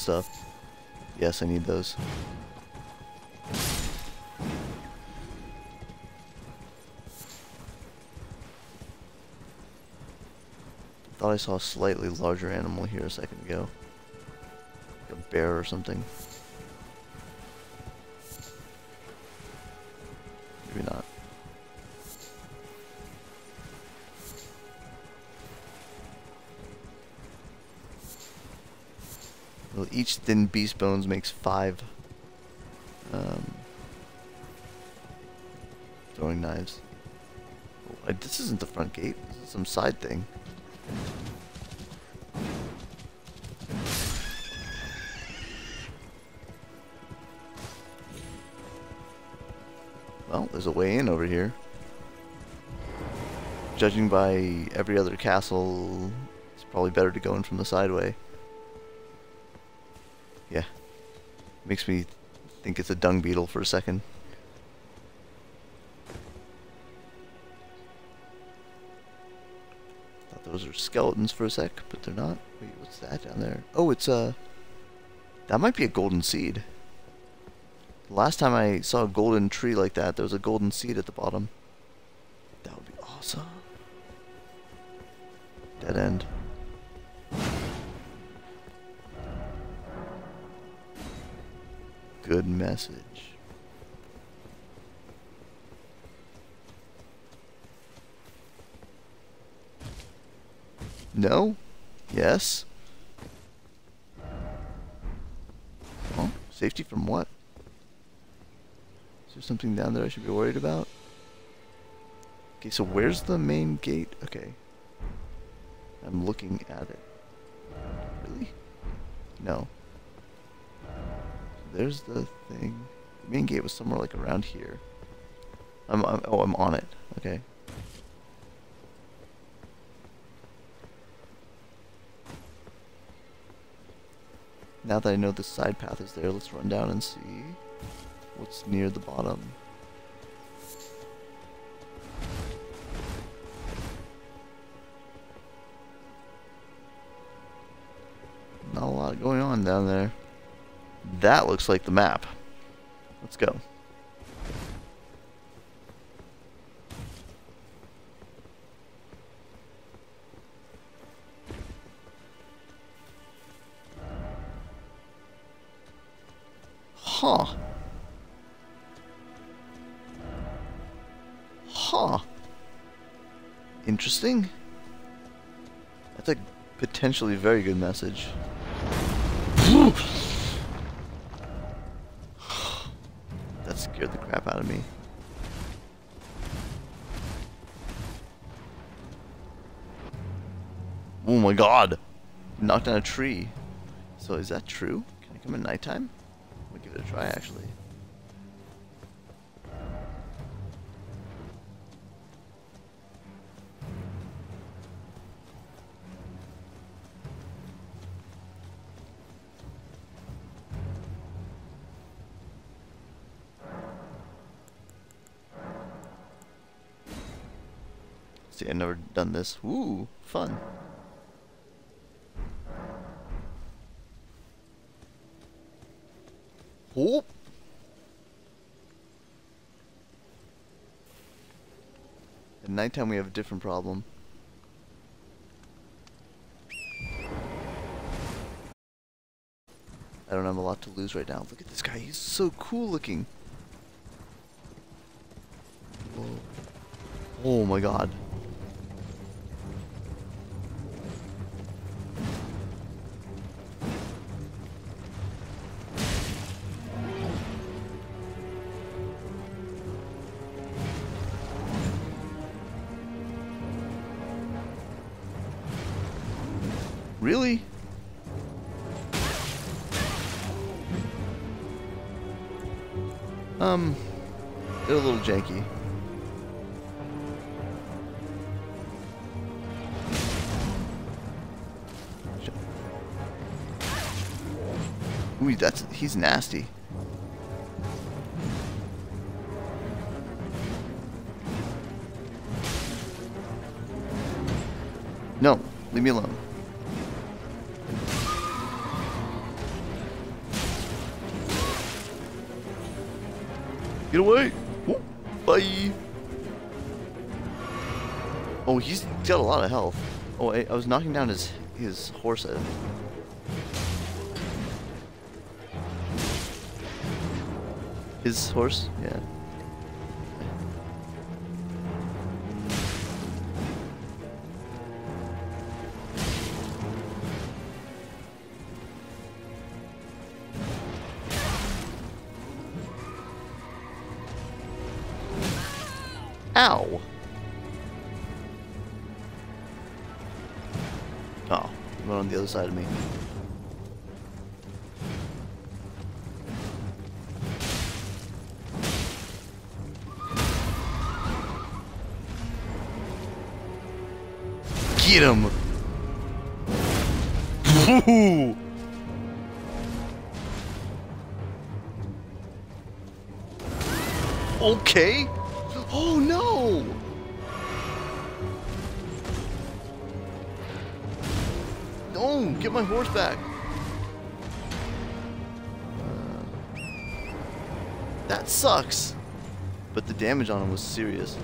Stuff. Yes, I need those. Thought I saw a slightly larger animal here a second ago. Like a bear or something. Thin beast bones makes five um, throwing knives. Oh, this isn't the front gate. This is some side thing. Well, there's a way in over here. Judging by every other castle, it's probably better to go in from the sideway. Yeah. Makes me think it's a dung beetle for a second. Thought those were skeletons for a sec, but they're not. Wait, what's that down there? Oh, it's a... That might be a golden seed. Last time I saw a golden tree like that, there was a golden seed at the bottom. That would be awesome. Dead end. Good message. No? Yes? Well, safety from what? Is there something down there I should be worried about? Okay, so where's the main gate? Okay. I'm looking at it. Really? No. There's the thing. The main gate was somewhere like around here. I'm, I'm oh, I'm on it. Okay. Now that I know the side path is there, let's run down and see what's near the bottom. Not a lot going on down there. That looks like the map. Let's go. Huh. Huh. Interesting. That's a potentially very good message. Of me. Oh my god! Knocked down a tree. So is that true? Can I come in nighttime? I'm gonna give it a try actually. This. Ooh, fun. at nighttime we have a different problem. I don't have a lot to lose right now. Look at this guy. He's so cool looking. Whoa. Oh my god. Nasty. No, leave me alone. Get away! Bye! Oh, he's got a lot of health. Oh, I, I was knocking down his his horse head. His horse? Yeah. Ow! Oh, went on the other side of me. Get him! Okay. Oh no! No, get my horse back. Uh, that sucks. But the damage on him was serious.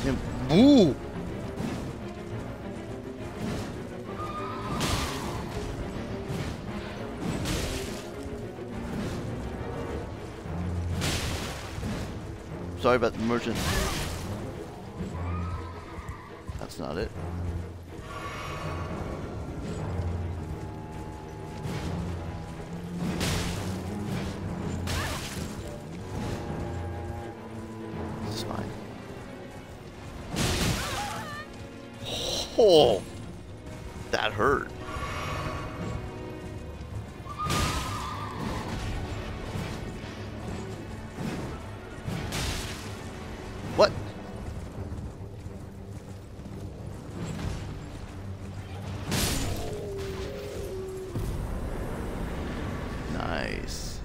Against him. Ooh! Sorry about the merchant. That's not it. Oh, that hurt. What? Nice.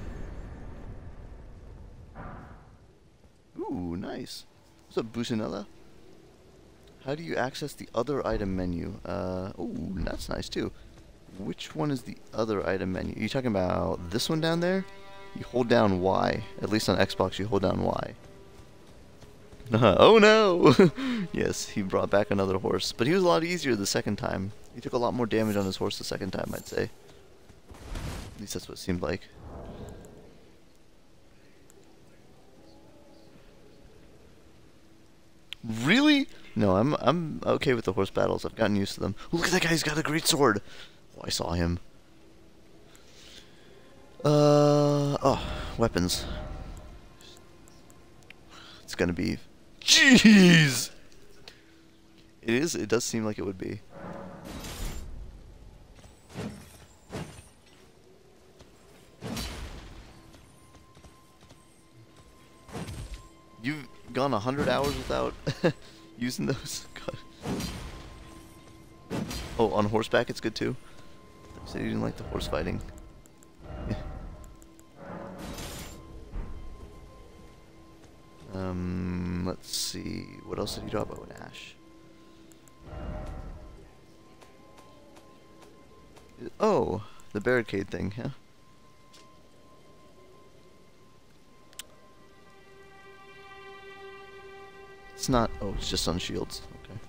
Ooh, nice. What's up, Busanella? How do you access the other item menu? Uh, ooh, that's nice too. Which one is the other item menu? you talking about this one down there? You hold down Y. At least on Xbox, you hold down Y. oh no! yes, he brought back another horse, but he was a lot easier the second time. He took a lot more damage on his horse the second time, I'd say. At least that's what it seemed like. Really? No, I'm I'm okay with the horse battles. I've gotten used to them. Look at that guy! He's got a great sword. Oh, I saw him. Uh oh, weapons. It's gonna be. Jeez. It is. It does seem like it would be. You've gone a hundred hours without using those. God. Oh, on horseback it's good too. Said you didn't like the horse fighting. Um, let's see. What else did you talk about with Ash? Oh, the barricade thing, yeah. It's not. Oh, it's just on shields. Okay.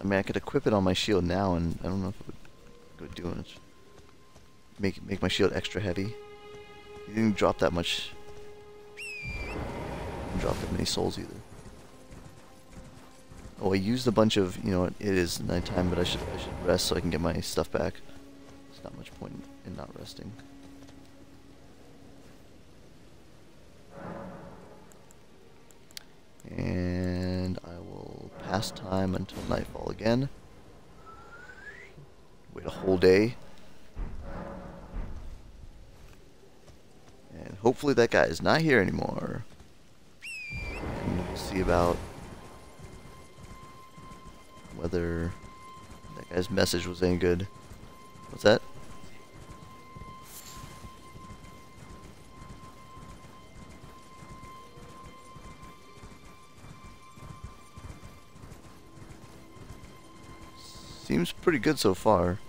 I mean, I could equip it on my shield now, and I don't know if it would, do much. Make make my shield extra heavy. You didn't drop that much. Didn't drop that many souls either. Oh, I used a bunch of. You know, it is nighttime, but I should I should rest so I can get my stuff back. There's not much point in not resting. And I will pass time until nightfall again. Wait a whole day. And hopefully that guy is not here anymore. And we'll see about whether that guy's message was any good. What's that? Seems pretty good so far.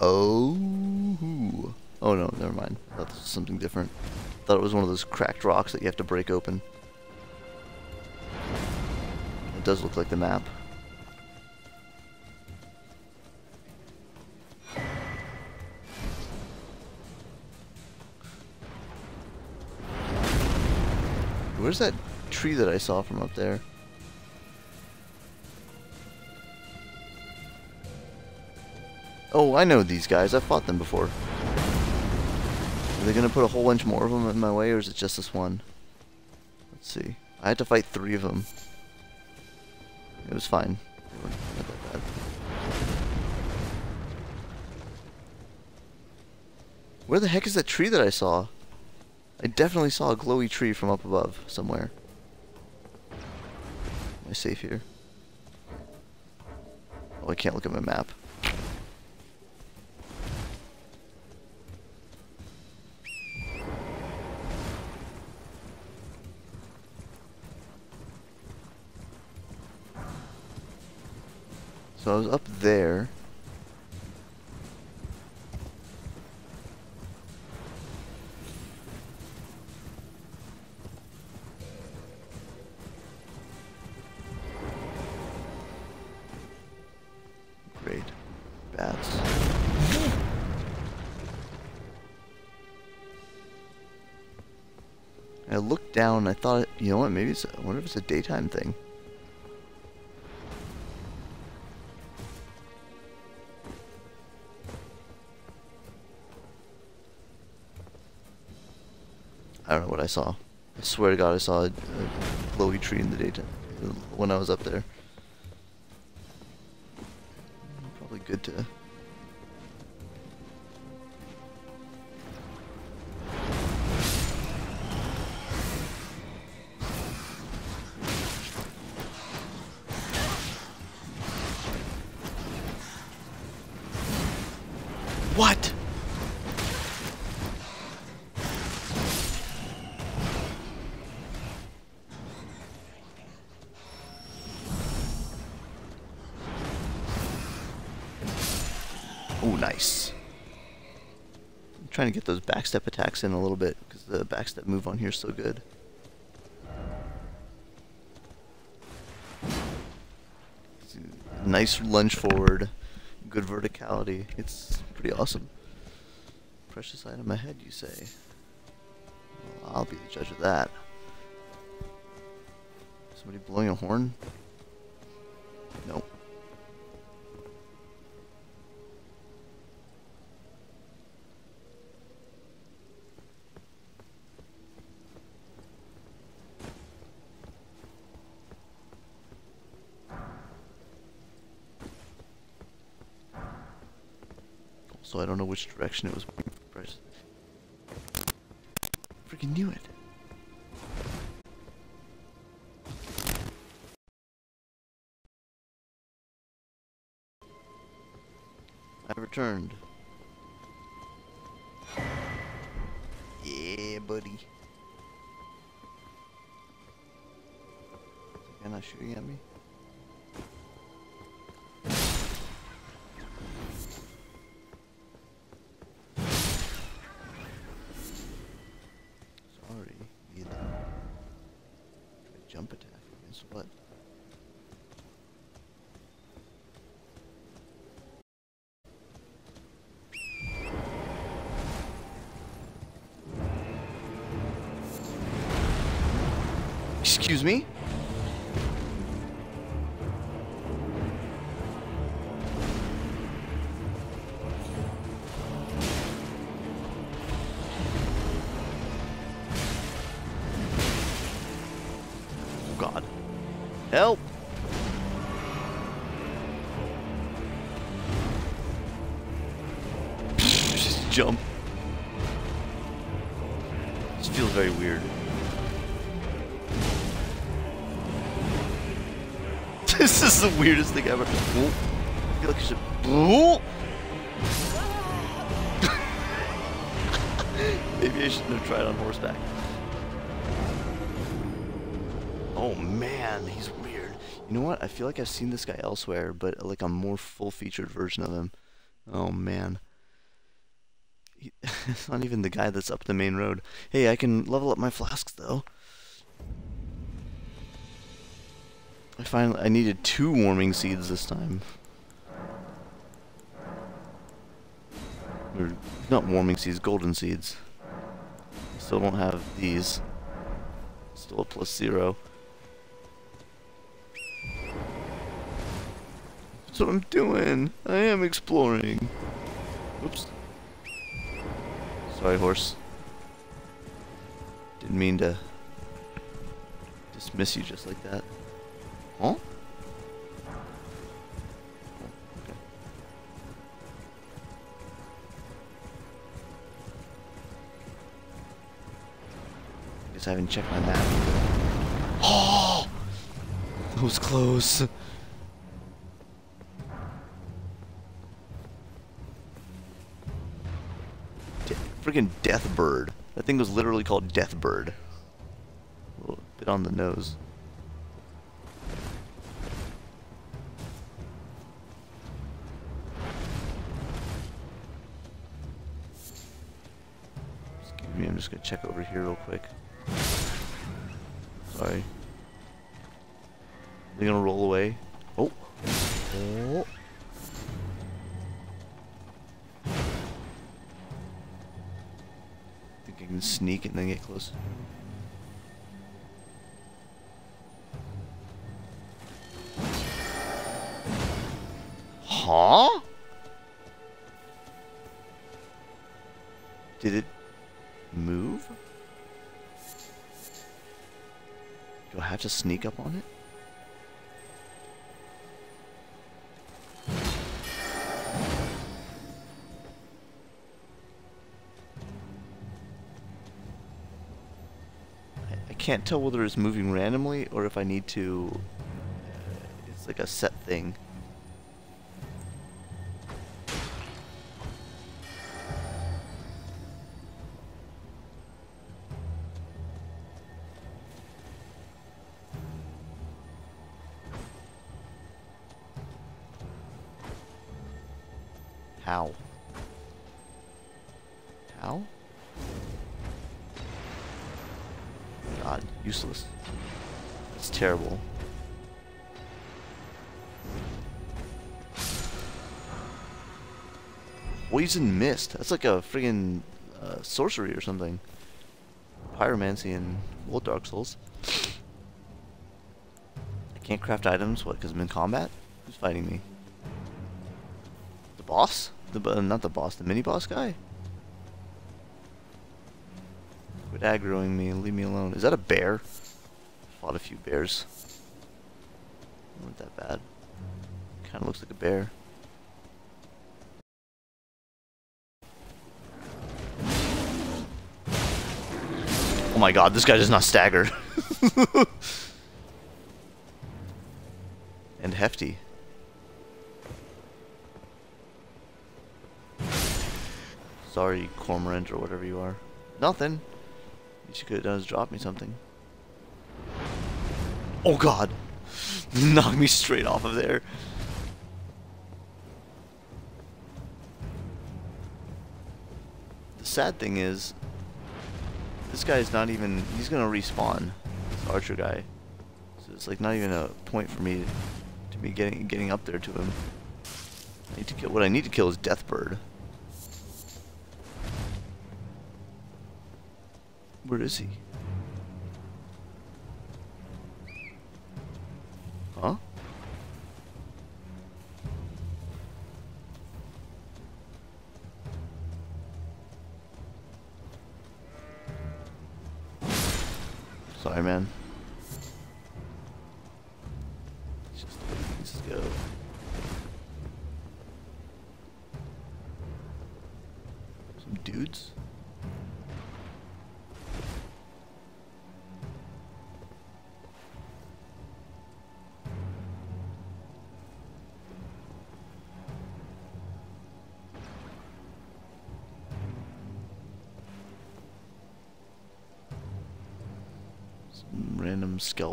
Oh. Oh no, never mind. Was something different. Thought it was one of those cracked rocks that you have to break open. It does look like the map. Where's that tree that I saw from up there? Oh, I know these guys. I've fought them before. Are they gonna put a whole bunch more of them in my way, or is it just this one? Let's see. I had to fight three of them. It was fine. Where the heck is that tree that I saw? I definitely saw a glowy tree from up above somewhere. Am I safe here? Oh, I can't look at my map. So I was up there. Great. Bats. I looked down I thought, you know what, maybe it's, I wonder if it's a daytime thing. I saw. I swear to God, I saw a, a glowy tree in the daytime when I was up there. Probably good to. What? Trying to get those backstep attacks in a little bit because the backstep move on here is so good. Nice lunge forward, good verticality. It's pretty awesome. Precious item ahead, you say? Well, I'll be the judge of that. Somebody blowing a horn? Nope. So I don't know which direction it was. Freaking knew it. Is the weirdest thing ever. Whoa. I feel like I should. Maybe I shouldn't have tried on horseback. Oh man, he's weird. You know what? I feel like I've seen this guy elsewhere, but like a more full-featured version of him. Oh man. It's not even the guy that's up the main road. Hey, I can level up my flasks though. I finally I needed two warming seeds this time. Or not warming seeds, golden seeds. Still don't have these. Still a plus zero. That's what I'm doing. I am exploring. Oops. Sorry, horse. Didn't mean to dismiss you just like that. Huh? Guess I haven't checked my map. Oh! That was close. De freaking Death Bird. That thing was literally called Death Bird. A little bit on the nose. Me, I'm just gonna check over here real quick. Sorry. They're gonna roll away. Oh. Oh. Think I can sneak and then get close. Huh? Did it move? Do I have to sneak up on it? I- can't tell whether it's moving randomly or if I need to... Uh, it's like a set thing. Poison mist. That's like a friggin' uh, sorcery or something. Pyromancy in old Dark Souls. I can't craft items. What? Because I'm in combat? Who's fighting me? The boss? The uh, not the boss. The mini boss guy. Quit aggroing me leave me alone. Is that a bear? Fought a few bears. Not that bad. Kind of looks like a bear. My god, this guy does not stagger. and hefty. Sorry, cormorant or whatever you are. Nothing. What you could have done is drop me something. Oh god! Knock me straight off of there. The sad thing is, this guy is not even, he's gonna respawn, this archer guy. So it's like not even a point for me to be getting getting up there to him. I need to kill, what I need to kill is Deathbird. Where is he?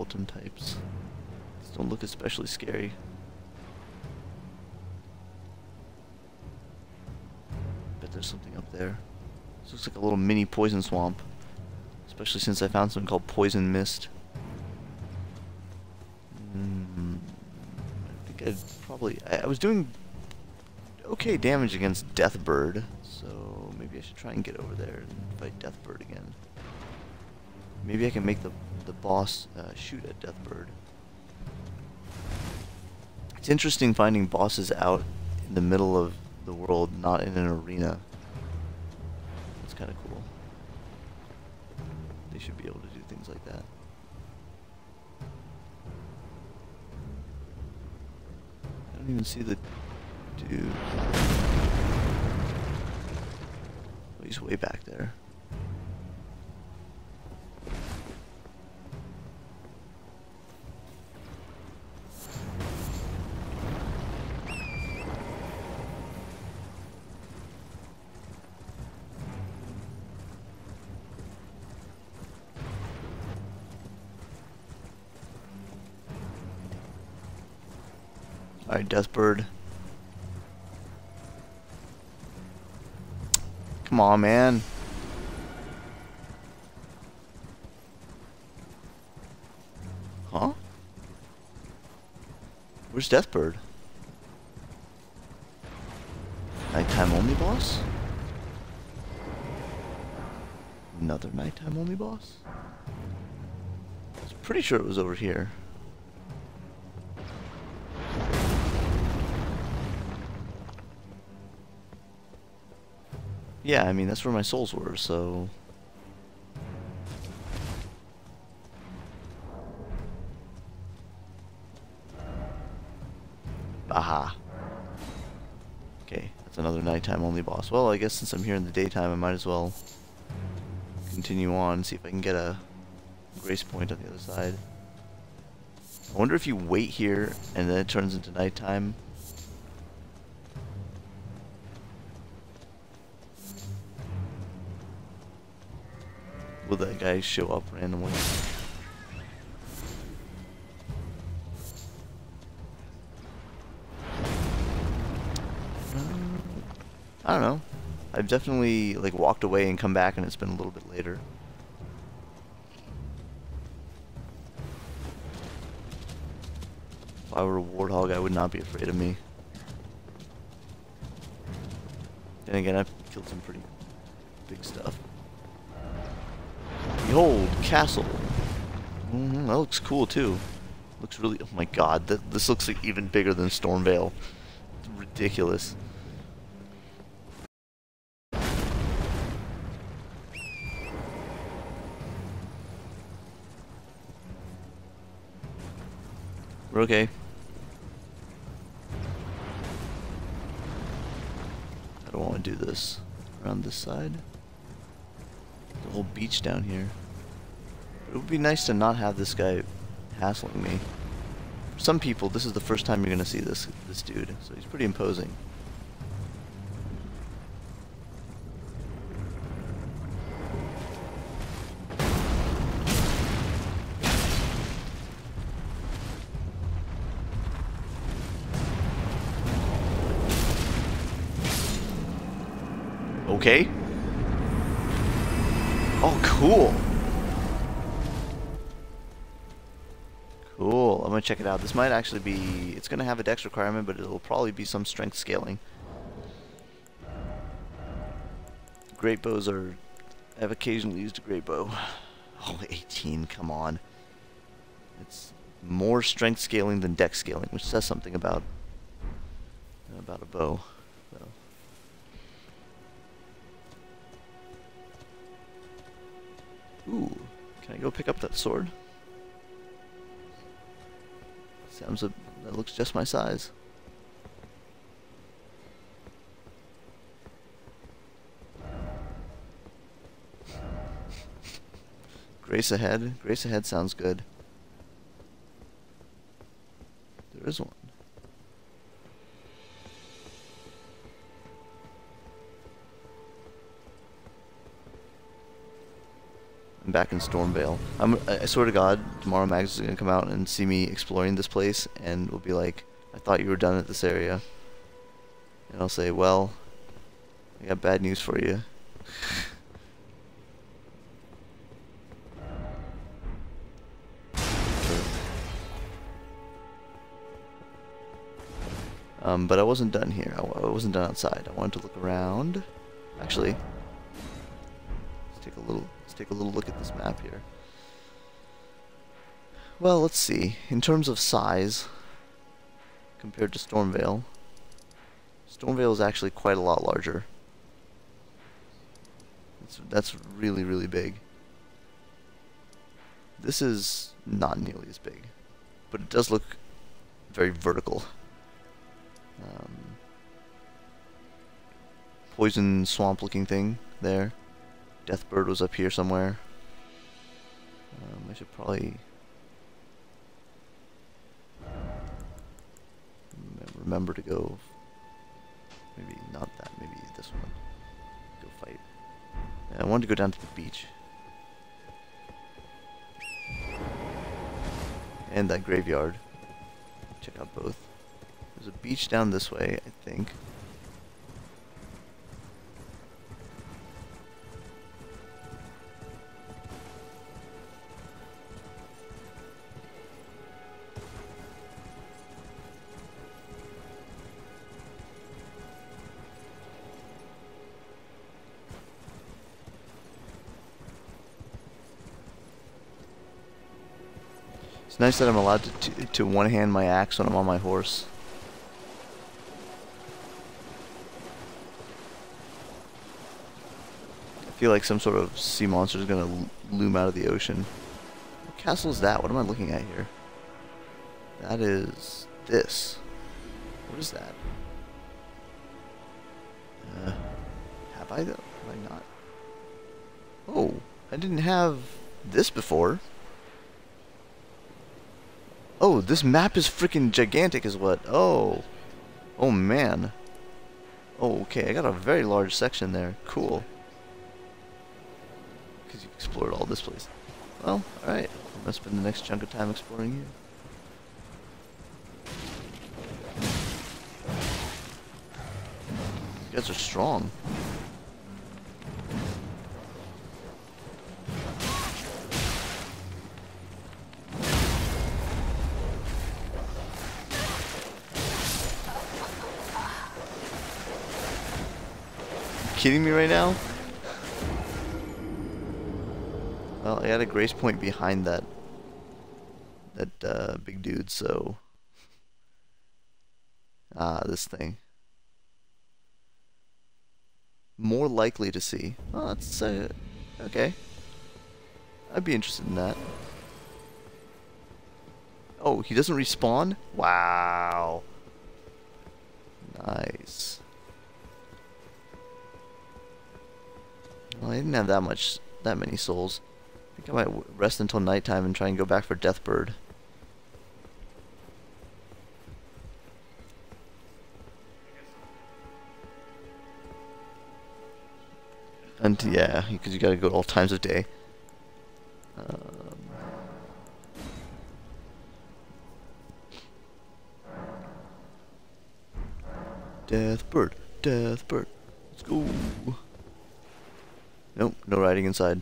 Skeleton types. These don't look especially scary. Bet there's something up there. This looks like a little mini poison swamp. Especially since I found something called poison mist. Mm, I think I'd probably... I, I was doing okay damage against Deathbird, so maybe I should try and get over there and fight Deathbird again. Maybe I can make the the boss uh, shoot at Deathbird. It's interesting finding bosses out in the middle of the world, not in an arena. That's kind of cool. They should be able to do things like that. I don't even see the dude. He's way back there. Deathbird. Come on, man. Huh? Where's Deathbird? Nighttime only boss? Another nighttime only boss? I was pretty sure it was over here. Yeah, I mean, that's where my souls were, so... Aha. Okay, that's another nighttime only boss. Well, I guess since I'm here in the daytime, I might as well continue on, see if I can get a grace point on the other side. I wonder if you wait here and then it turns into nighttime. Will that guy show up randomly? Uh, I don't know. I've definitely like walked away and come back and it's been a little bit later. If I were a warthog, I would not be afraid of me. Then again, I've killed some pretty big stuff. Behold, castle. Mm -hmm, that looks cool too. Looks really. Oh my god, this looks like even bigger than Stormveil. It's ridiculous. We're okay. I don't want to do this around this side beach down here. It would be nice to not have this guy hassling me. For some people, this is the first time you're going to see this, this dude, so he's pretty imposing. Okay. Check it out. This might actually be... It's gonna have a dex requirement, but it'll probably be some strength scaling. Great bows are... I've occasionally used a great bow. Oh, 18, come on. It's more strength scaling than dex scaling, which says something about about a bow. So. Ooh, can I go pick up that sword? Sounds a, that looks just my size. Grace ahead. Grace ahead sounds good. There is one. Back in Stormveil. I'm, I swear to God, tomorrow Mags is gonna come out and see me exploring this place, and will be like, "I thought you were done at this area," and I'll say, "Well, I got bad news for you." Um, but I wasn't done here. I, I wasn't done outside. I wanted to look around. Actually, let's take a little take a little look at this map here. Well, let's see. In terms of size, compared to Stormveil, Stormveil is actually quite a lot larger. It's, that's really, really big. This is not nearly as big, but it does look very vertical. Um, poison swamp looking thing there. Deathbird was up here somewhere. Um, I should probably remember to go. Maybe not that. Maybe this one. Go fight. Yeah, I wanted to go down to the beach. And that graveyard. Check out both. There's a beach down this way, I think. Nice that I'm allowed to, to, to one-hand my axe when I'm on my horse. I feel like some sort of sea monster is going to loom out of the ocean. What castle is that? What am I looking at here? That is this. What is that? Uh, have I though? Have I not? Oh, I didn't have this before. Oh, this map is freaking gigantic is what? Oh. Oh, man. Oh, okay. I got a very large section there. Cool. Because you explored all this place. Well, alright. I'm going to spend the next chunk of time exploring here. You guys are strong. Kidding me right now? Well, I had a grace point behind that that uh, big dude, so ah, this thing more likely to see. Oh, that's uh, okay. I'd be interested in that. Oh, he doesn't respawn? Wow. Nice. Well, I didn't have that much, that many souls. I think I might rest until nighttime and try and go back for Deathbird. And yeah, because you gotta go all times of day. Um, Deathbird, Deathbird, let's go. Nope, no riding inside.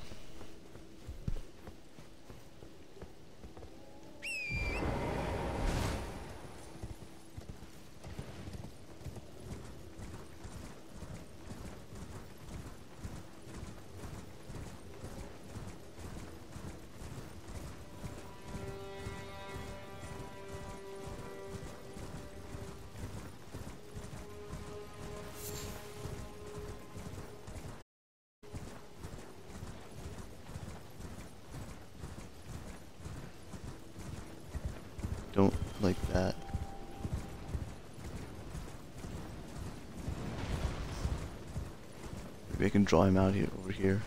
Draw him out here over here.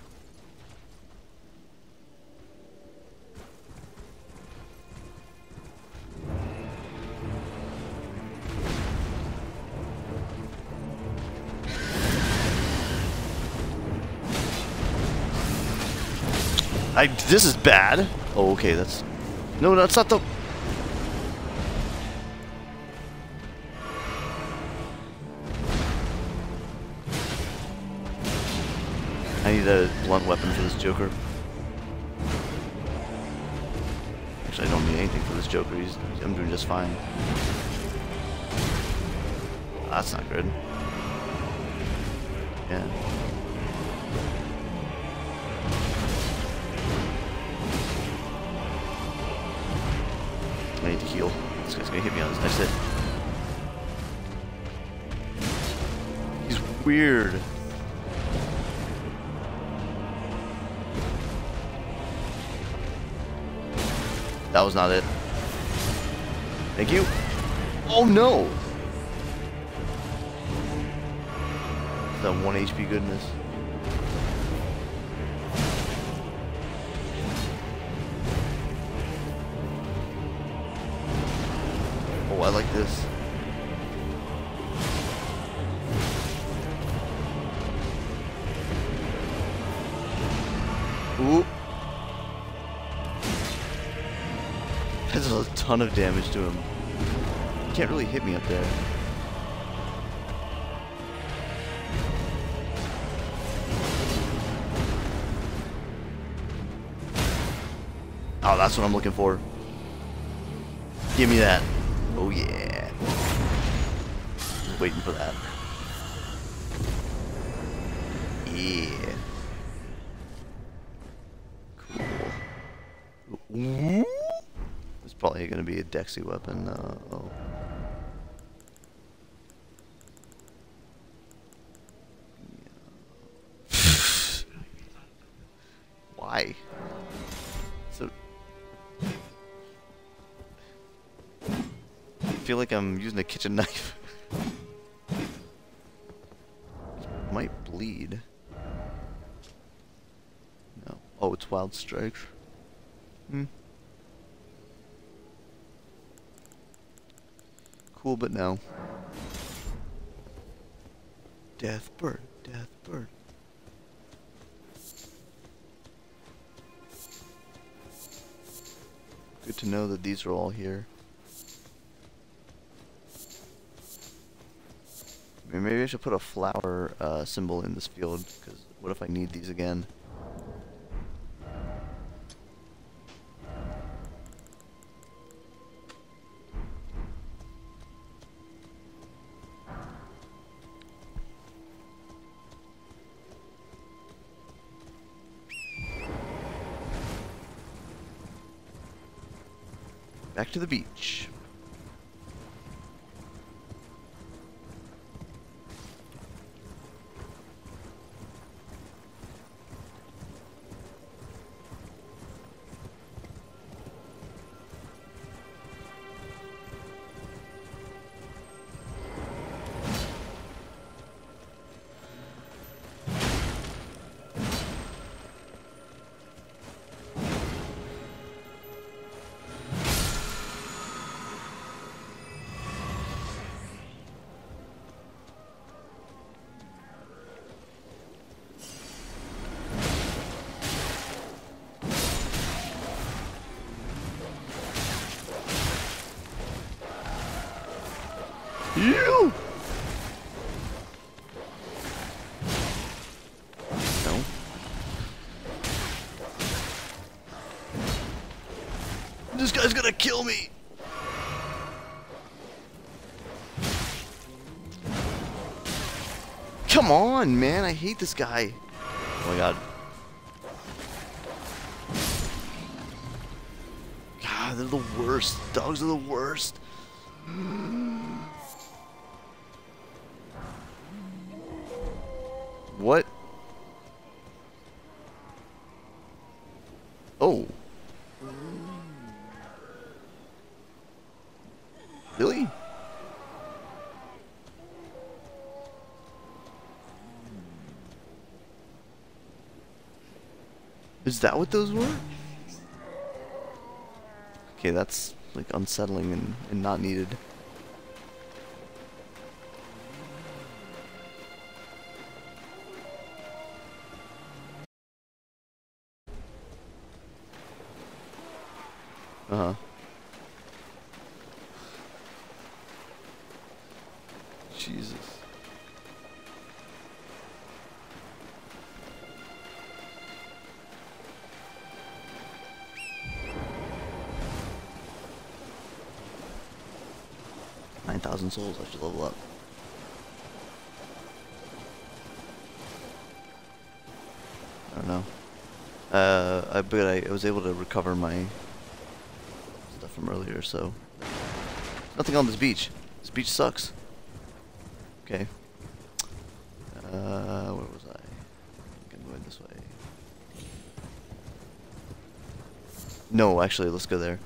I this is bad. Oh, okay, that's no, that's not the. I need a blunt weapon for this Joker. Actually, I don't need anything for this Joker. He's, I'm doing just fine. That's not good. Yeah. I need to heal. This guy's gonna hit me on his next hit. He's weird. That was not it. Thank you. Oh no! That one HP goodness. Ton of damage to him. He can't really hit me up there. Oh, that's what I'm looking for. Give me that. Oh yeah. Waiting for that. Yeah. Cool. Ooh. It's probably going to be a Dexy weapon. Uh. Know that these are all here. Maybe I should put a flower uh, symbol in this field, because what if I need these again? On, man, I hate this guy. Oh my god. God, they're the worst. Dogs are the worst. What those were? Okay, that's like unsettling and, and not needed. Was able to recover my stuff from earlier, so nothing on this beach. This beach sucks. Okay. Uh, where was I? I I'm going this way. No, actually, let's go there.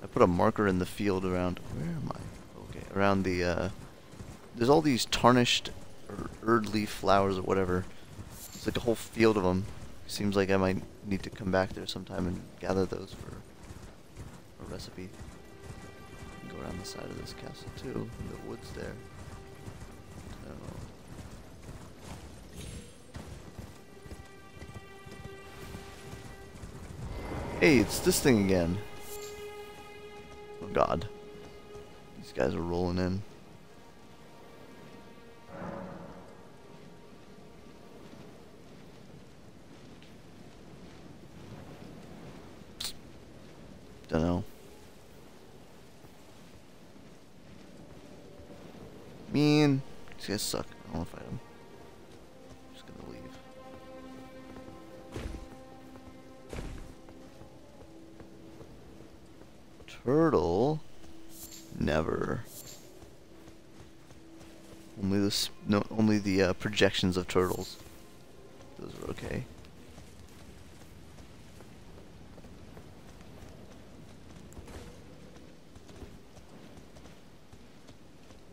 I put a marker in the field around. Where am I? Okay, around the. Uh, there's all these tarnished or erd leaf flowers or whatever. It's like a whole field of them. Seems like I might need to come back there sometime and gather those for a recipe. Go around the side of this castle too, in the woods there. Hey, it's this thing again. Oh god. These guys are rolling in. Guys suck. I don't want to fight them. just gonna leave. Turtle. Never. Only this. No. Only the uh, projections of turtles. Those are okay.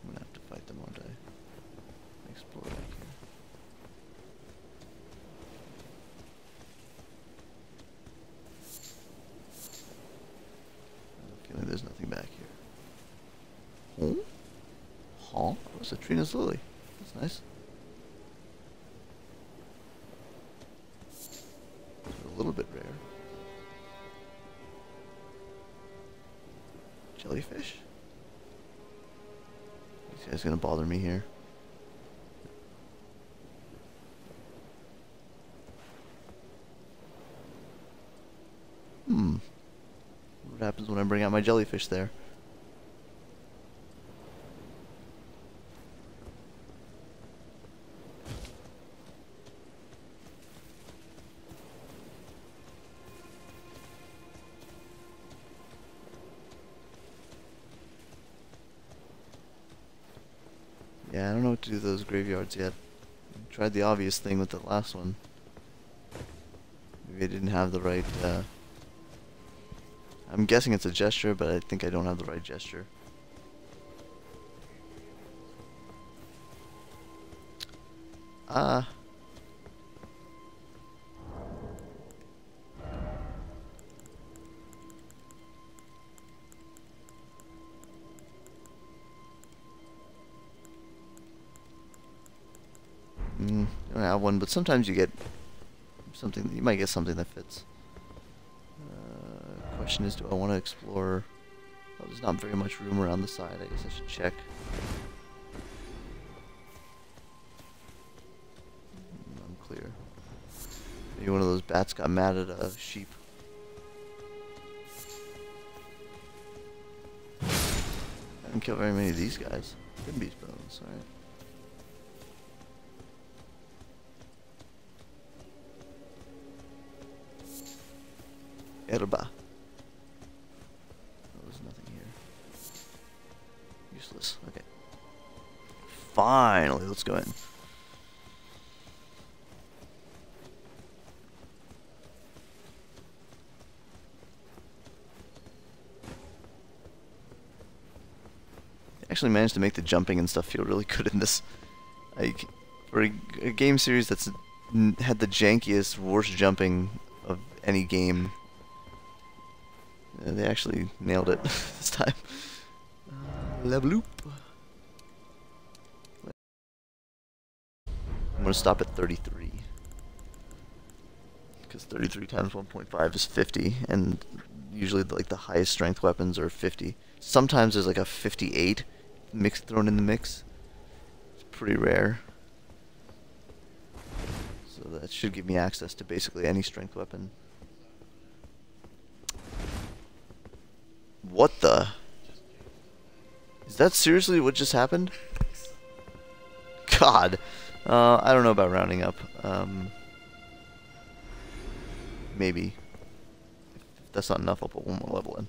I'm gonna have to fight them, aren't I? Explore back here. I have a feeling there's nothing back here. Oh? Huh? What's a Trina's lily? That's nice. Those are a little bit rare. Jellyfish? This guy's gonna bother me here. Hmm. What happens when I bring out my jellyfish there? Yeah, I don't know what to do with those graveyards yet. Tried the obvious thing with the last one. Maybe I didn't have the right, uh... I'm guessing it's a gesture, but I think I don't have the right gesture. Ah. Mm, I don't have one, but sometimes you get something. You might get something that fits. Question is, do I want to explore? Well, there's not very much room around the side. I guess I should check. Mm, I'm clear. Maybe one of those bats got mad at a sheep. I didn't kill very many of these guys. Bimby's bones, alright. Let's go in. Actually managed to make the jumping and stuff feel really good in this. Like, for a, a game series that's had the jankiest, worst jumping of any game, uh, they actually nailed it this time. Uh, level loop. I'm gonna stop at 33. Because 33 times 1.5 is 50, and usually like the highest strength weapons are 50. Sometimes there's like a 58 mix thrown in the mix. It's pretty rare. So that should give me access to basically any strength weapon. What the? Is that seriously what just happened? God. Uh, I don't know about rounding up. Um, maybe. If that's not enough, I'll put one more level in.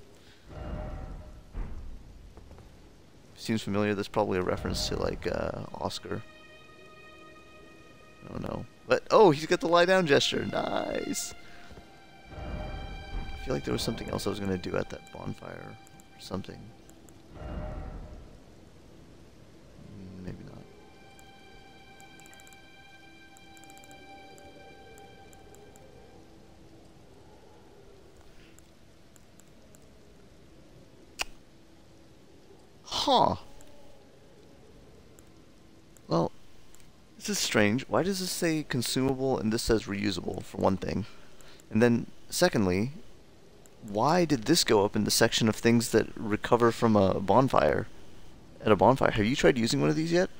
Seems familiar. That's probably a reference to like uh, Oscar. I don't know. But oh, he's got the lie down gesture. Nice. I feel like there was something else I was gonna do at that bonfire or something. Huh. Well, this is strange. Why does this say consumable and this says reusable, for one thing? And then, secondly, why did this go up in the section of things that recover from a bonfire? At a bonfire. Have you tried using one of these yet?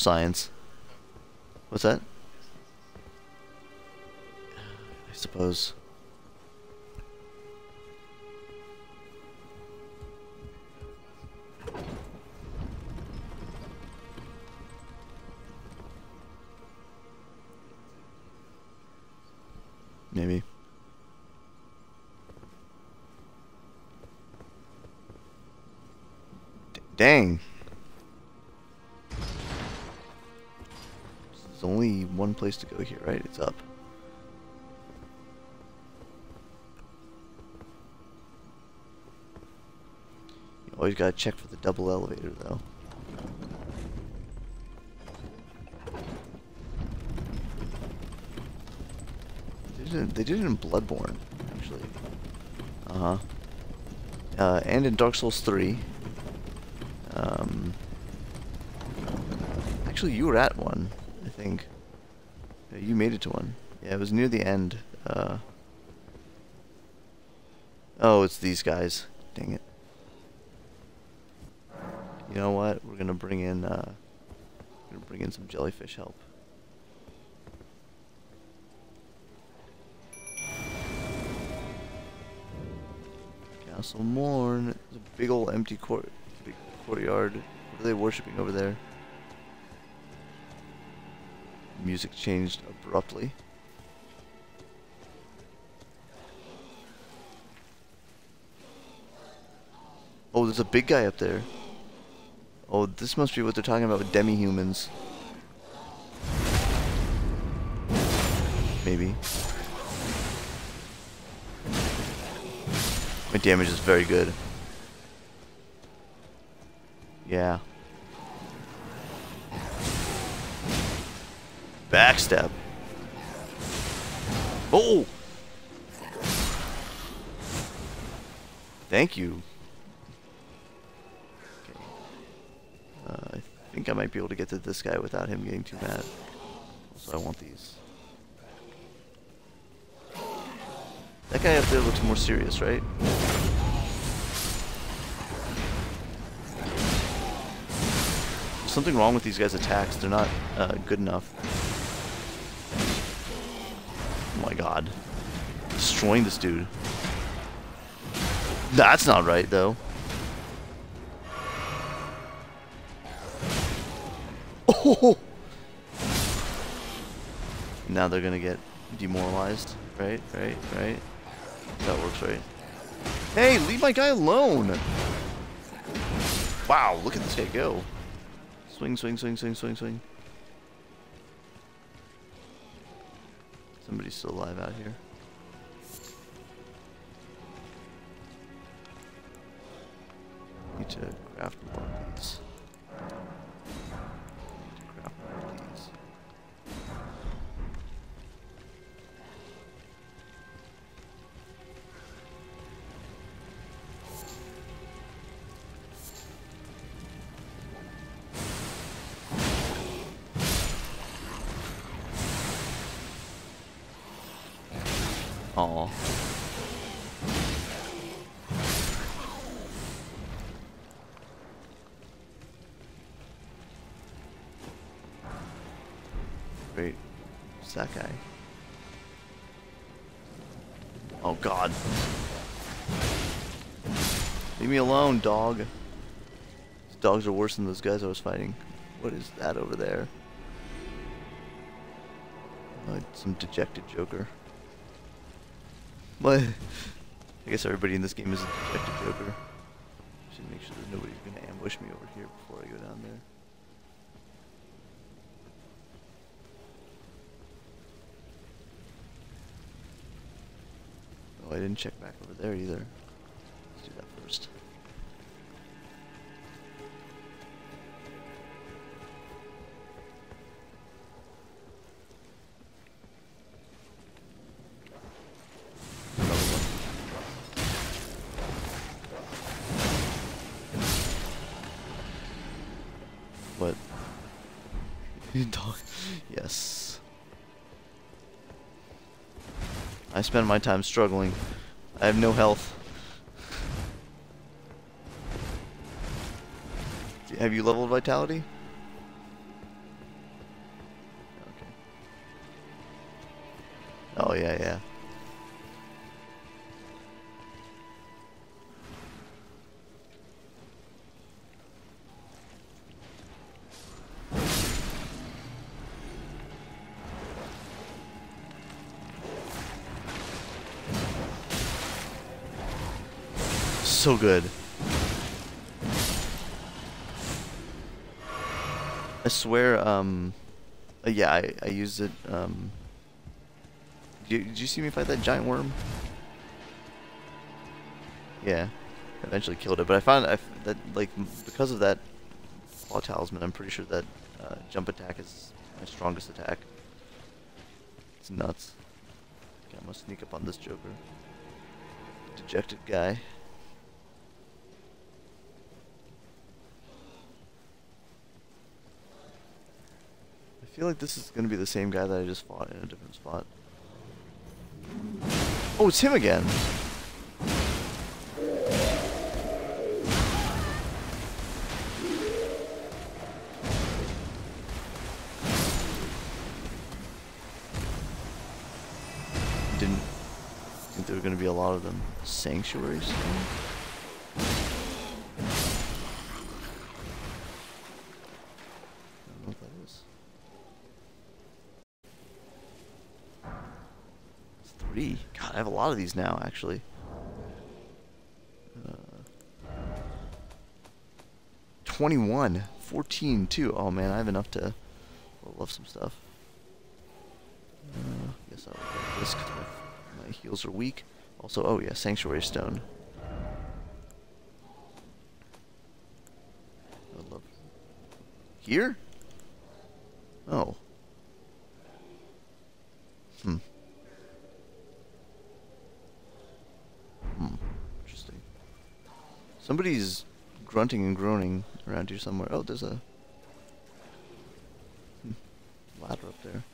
Science. What's that? I suppose. Maybe. D- dang. There's only one place to go here, right? It's up. You always gotta check for the double elevator, though. They did it, in Bloodborne, actually. Uh-huh. Uh, and in Dark Souls 3. Um, actually, you were at one, think. You made it to one. Yeah, it was near the end. Uh, oh, it's these guys. Dang it. You know what? We're gonna bring in, uh, gonna bring in some jellyfish help. Castle Morne. There's a big old empty court, big courtyard. What are they worshipping over there? Music changed abruptly. Oh, there's a big guy up there. Oh, this must be what they're talking about with demi-humans. Maybe. My damage is very good. Yeah. Backstab. Oh! Thank you. Okay. Uh, I think I might be able to get to this guy without him getting too mad. So I want these. That guy up there looks more serious, right? There's something wrong with these guys' attacks. They're not uh, good enough. God. Destroying this dude. That's not right, though. Oh! Now they're gonna get demoralized. Right, right, right. That works, right? Hey, leave my guy alone! Wow, look at this guy go. Swing, swing, swing, swing, swing, swing. Somebody's still alive out here. Me alone, dog. These dogs are worse than those guys I was fighting. What is that over there? Uh, some dejected joker. But I guess everybody in this game is a dejected joker. Should make sure that nobody's gonna ambush me over here before I go down there. Oh, I didn't check back over there either. I spend my time struggling. I have no health. Have you leveled vitality? So good. I swear, um, uh, yeah, I, I used it, um, did you, did you see me fight that giant worm? Yeah, eventually killed it, but I found I that, like, because of that claw talisman, I'm pretty sure that, uh, jump attack is my strongest attack. It's nuts. Okay, I'm gonna sneak up on this joker. Dejected guy. Feel like this is gonna be the same guy that I just fought in a different spot. Oh, it's him again. Didn't think there were gonna be a lot of them. Sanctuaries. I don't know what that is. It's three. God, I have a lot of these now, actually. Uh, 21. 14, too. Oh, man, I have enough to up some stuff. Uh, guess I'll take this 'cause my, my heals are weak. Also, oh yeah, Sanctuary Stone. I love... Here? Oh. Hmm. Hmm. Interesting. Somebody's grunting and groaning around here somewhere. Oh, there's a ladder up there.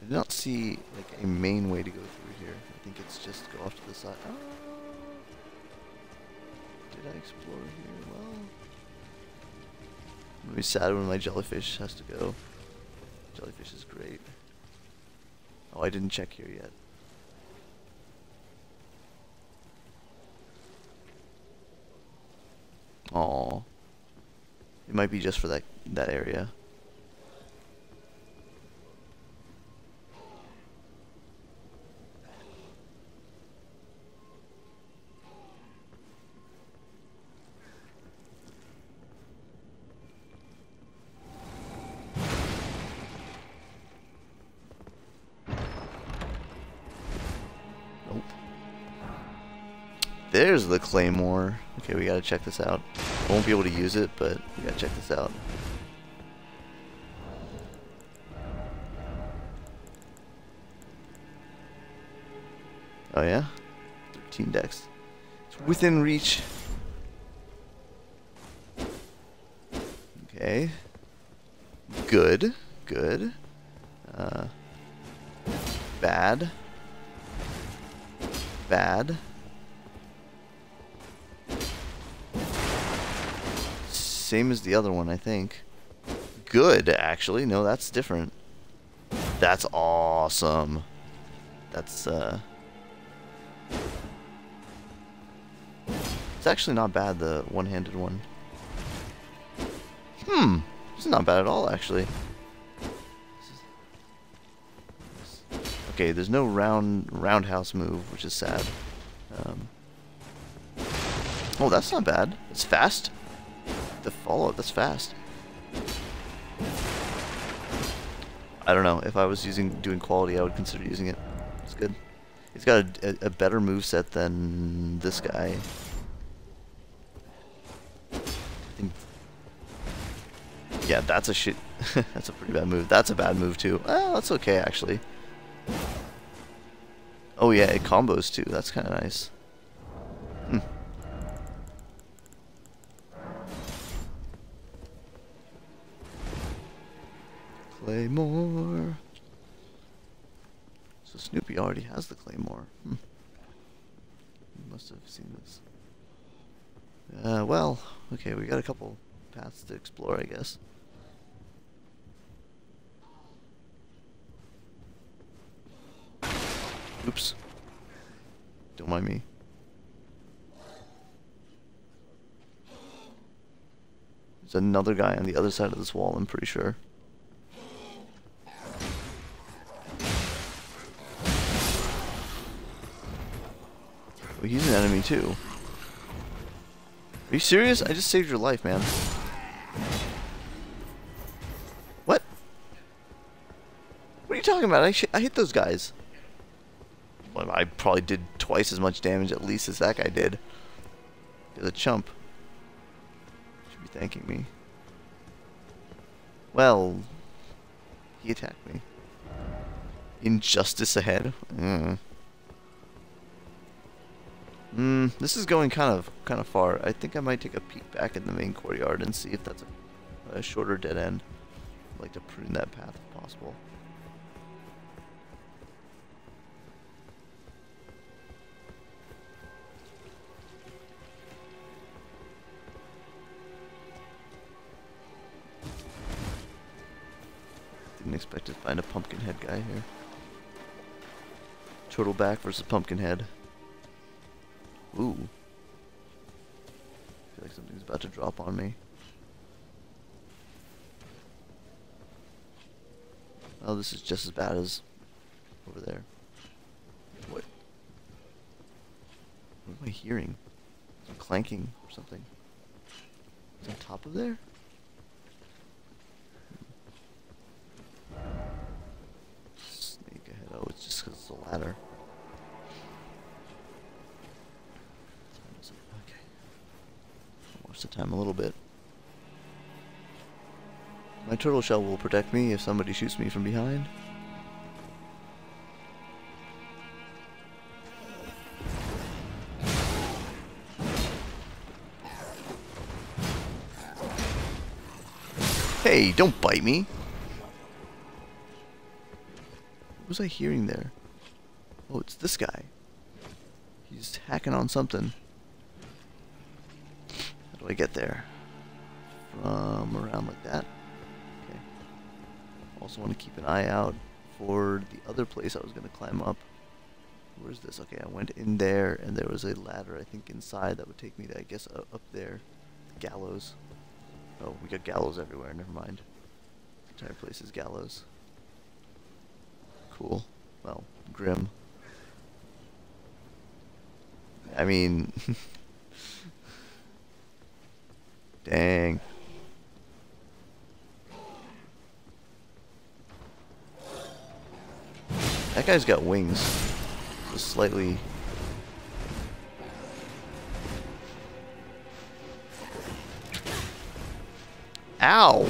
I did not see like a main way to go through here. I think it's just go off to the side. Oh. Did I explore here? Well, I'm gonna be sad when my jellyfish has to go. Jellyfish is great. Oh, I didn't check here yet. Oh, It might be just for that that area. There's the claymore. Okay, we gotta check this out. I won't be able to use it, but we gotta check this out. Oh yeah? 13 dex. It's within reach. Okay. Good. Good. Uh, bad. Bad. Same as the other one, I think. Good, actually. No, that's different. That's awesome. That's, uh... It's actually not bad, the one-handed one. Hmm. It's not bad at all, actually. Okay, there's no round roundhouse move, which is sad. Um, oh, that's not bad. It's fast. The follow-up, that's fast. I don't know. If I was using doing quality, I would consider using it. It's good. He's got a, a, a better move set than this guy. Yeah, that's a shit. that's a pretty bad move. That's a bad move too. Oh, that's okay actually. Oh yeah, it combos too. That's kind of nice. Okay, we got a couple paths to explore, I guess. Oops. Don't mind me. There's another guy on the other side of this wall, I'm pretty sure. Oh, he's an enemy too. Are you serious? I just saved your life, man. What? What are you talking about? I, I hit those guys. Well, I probably did twice as much damage at least as that guy did. He's a chump. Should be thanking me. Well, he attacked me. Injustice ahead. Mm. Mm, this is going kind of kind of far. I think I might take a peek back in the main courtyard and see if that's a, a shorter dead end. I'd like to prune that path if possible. Didn't expect to find a pumpkinhead guy here. Turtleback versus pumpkinhead. Ooh. I feel like something's about to drop on me. Oh, this is just as bad as over there. What? What am I hearing? Some clanking or something. It's on top of there? Sneak ahead. Oh, it's just because it's a ladder. Okay. Watch the time a little bit. My turtle shell will protect me if somebody shoots me from behind. Hey, don't bite me. What was I hearing there? Oh, it's this guy. He's hacking on something. Do I get there? From around like that. Okay. Also want to keep an eye out for the other place I was going to climb up. Where's this? Okay, I went in there and there was a ladder, I think, inside that would take me to, I guess, uh, up there. Gallows. Oh, we got gallows everywhere, never mind. The entire place is gallows. Cool. Well, grim. I mean... Dang. That guy's got wings. Just slightly... Ow!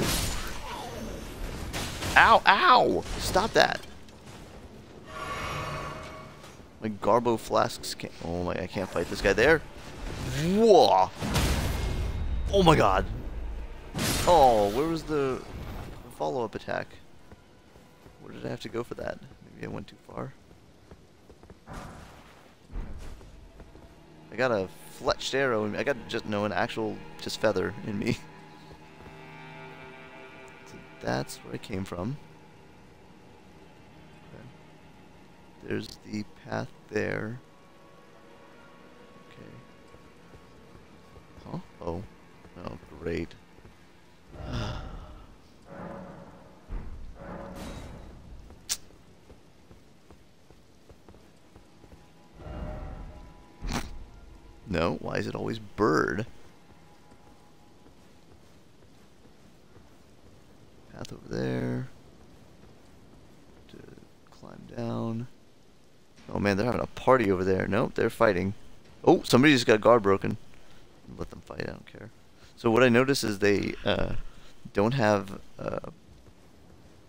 Ow, ow! Stop that! My Garbo flasks can't... Oh my, I can't fight this guy there. Whoa! Oh my god! Oh, where was the follow-up attack? Where did I have to go for that? Maybe I went too far. I got a fletched arrow in me. I got just no an actual just feather in me. so that's where I came from. Okay. There's the path there. Okay. Huh? Oh. Oh, great. No, why is it always bird? Path over there. To climb down. Oh man, they're having a party over there. Nope, they're fighting. Oh, somebody just got guard broken. Let them fight, I don't care. So what I notice is they uh, don't have... Uh,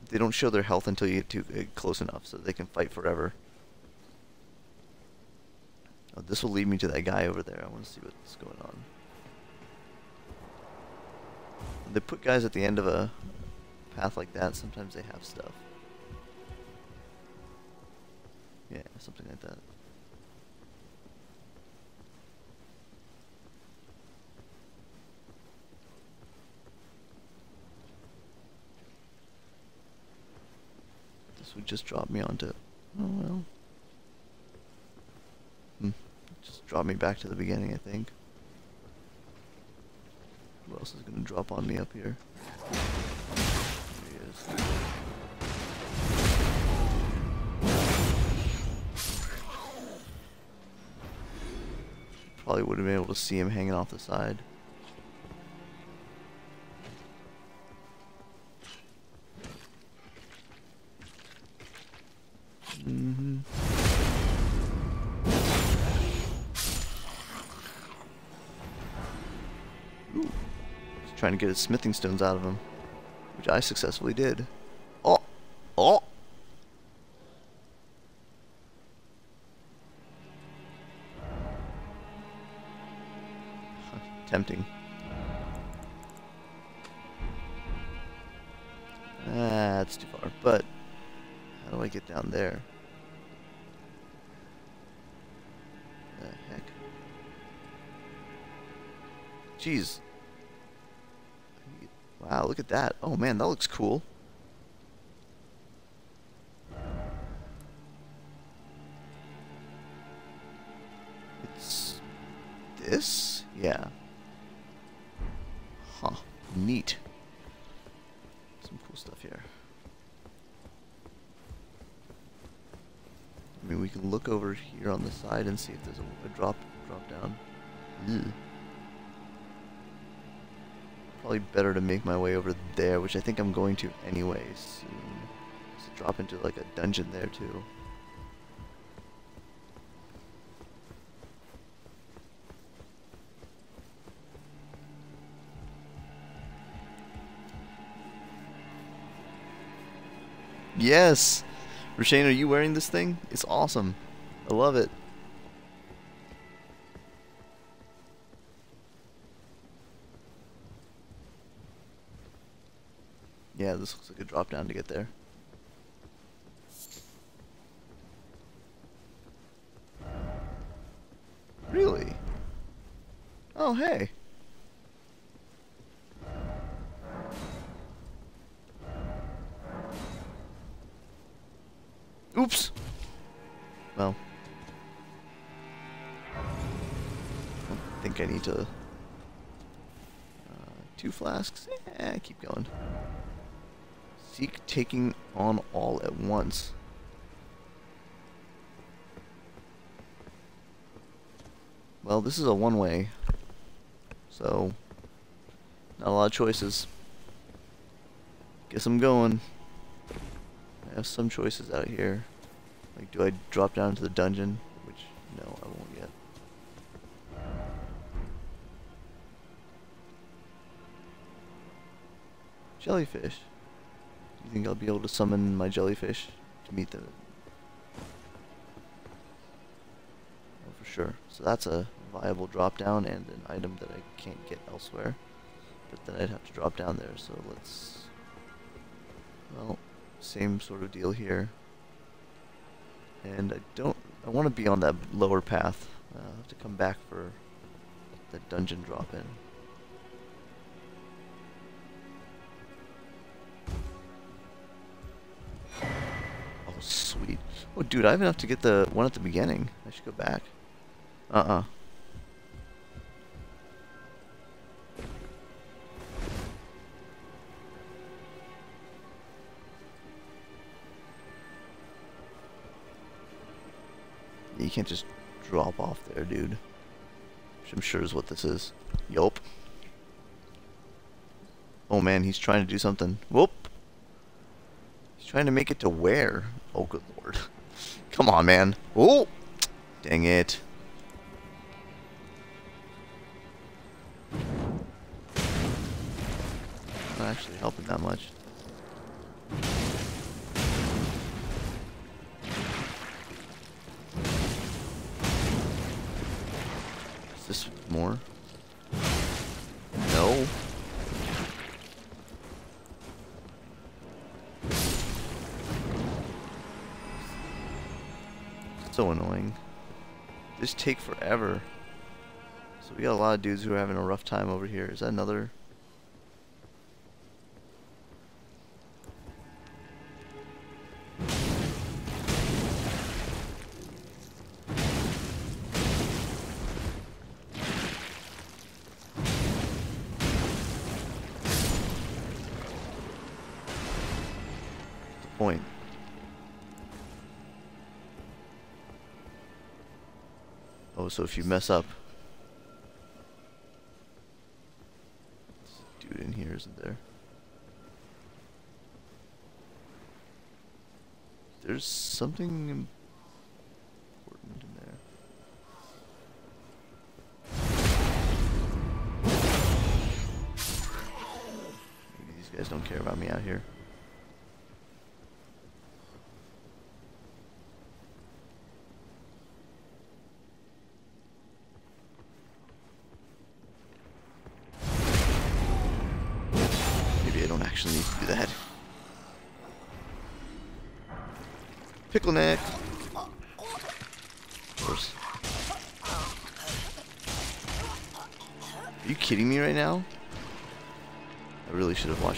they don't show their health until you get too uh, close enough, so they can fight forever. Oh, this will lead me to that guy over there. I want to see what's going on. They put guys at the end of a path like that. Sometimes they have stuff. Yeah, something like that. This would just drop me onto... Oh well. Hmm. Just drop me back to the beginning, I think. Who else is gonna drop on me up here? Probably would have been able to see him hanging off the side. Trying to get his smithing stones out of him. Which I successfully did. Oh! Oh! Tempting. That's too far. But, how do I get down there? The heck? Jeez. Wow, look at that. Oh man, that looks cool. It's this? Yeah. Huh. Neat. Some cool stuff here. I mean, we can look over here on the side and see if there's a, a drop drop down. Probably better to make my way over there, which I think I'm going to anyway soon. Drop into like a dungeon there too. Yes! Rashane, are you wearing this thing? It's awesome. I love it. this looks like a drop down to get there. Really? Oh, hey. Oops. Well. I think I need to... Uh, two flasks? Eh, keep going. Taking on all at once. Well, this is a one-way, so not a lot of choices. Guess I'm going. I have some choices out here. Like, do I drop down to the dungeon? Which, no, I won't yet. Jellyfish. You think I'll be able to summon my jellyfish to meet the... Oh, for sure. So that's a viable drop down and an item that I can't get elsewhere. But then I'd have to drop down there, so let's... Well, same sort of deal here. And I don't... I want to be on that lower path. Uh, I'll have to come back for that dungeon drop-in. Oh, dude, I have enough to get the one at the beginning. I should go back. Uh-uh. You can't just drop off there, dude. Which I'm sure is what this is. Yup. Oh man, he's trying to do something. Whoop. He's trying to make it to where? Oh, good lord. Come on, man. Oh! Dang it. Not actually helping that much. Is this more? No. So annoying. Just take forever. So we got a lot of dudes who are having a rough time over here. Is that another? If you mess up. Dude in here, isn't there? There's something important in there. Maybe these guys don't care about me out here. Maybe I don't actually need to do that. Pickle neck. Of course. Are you kidding me right now? I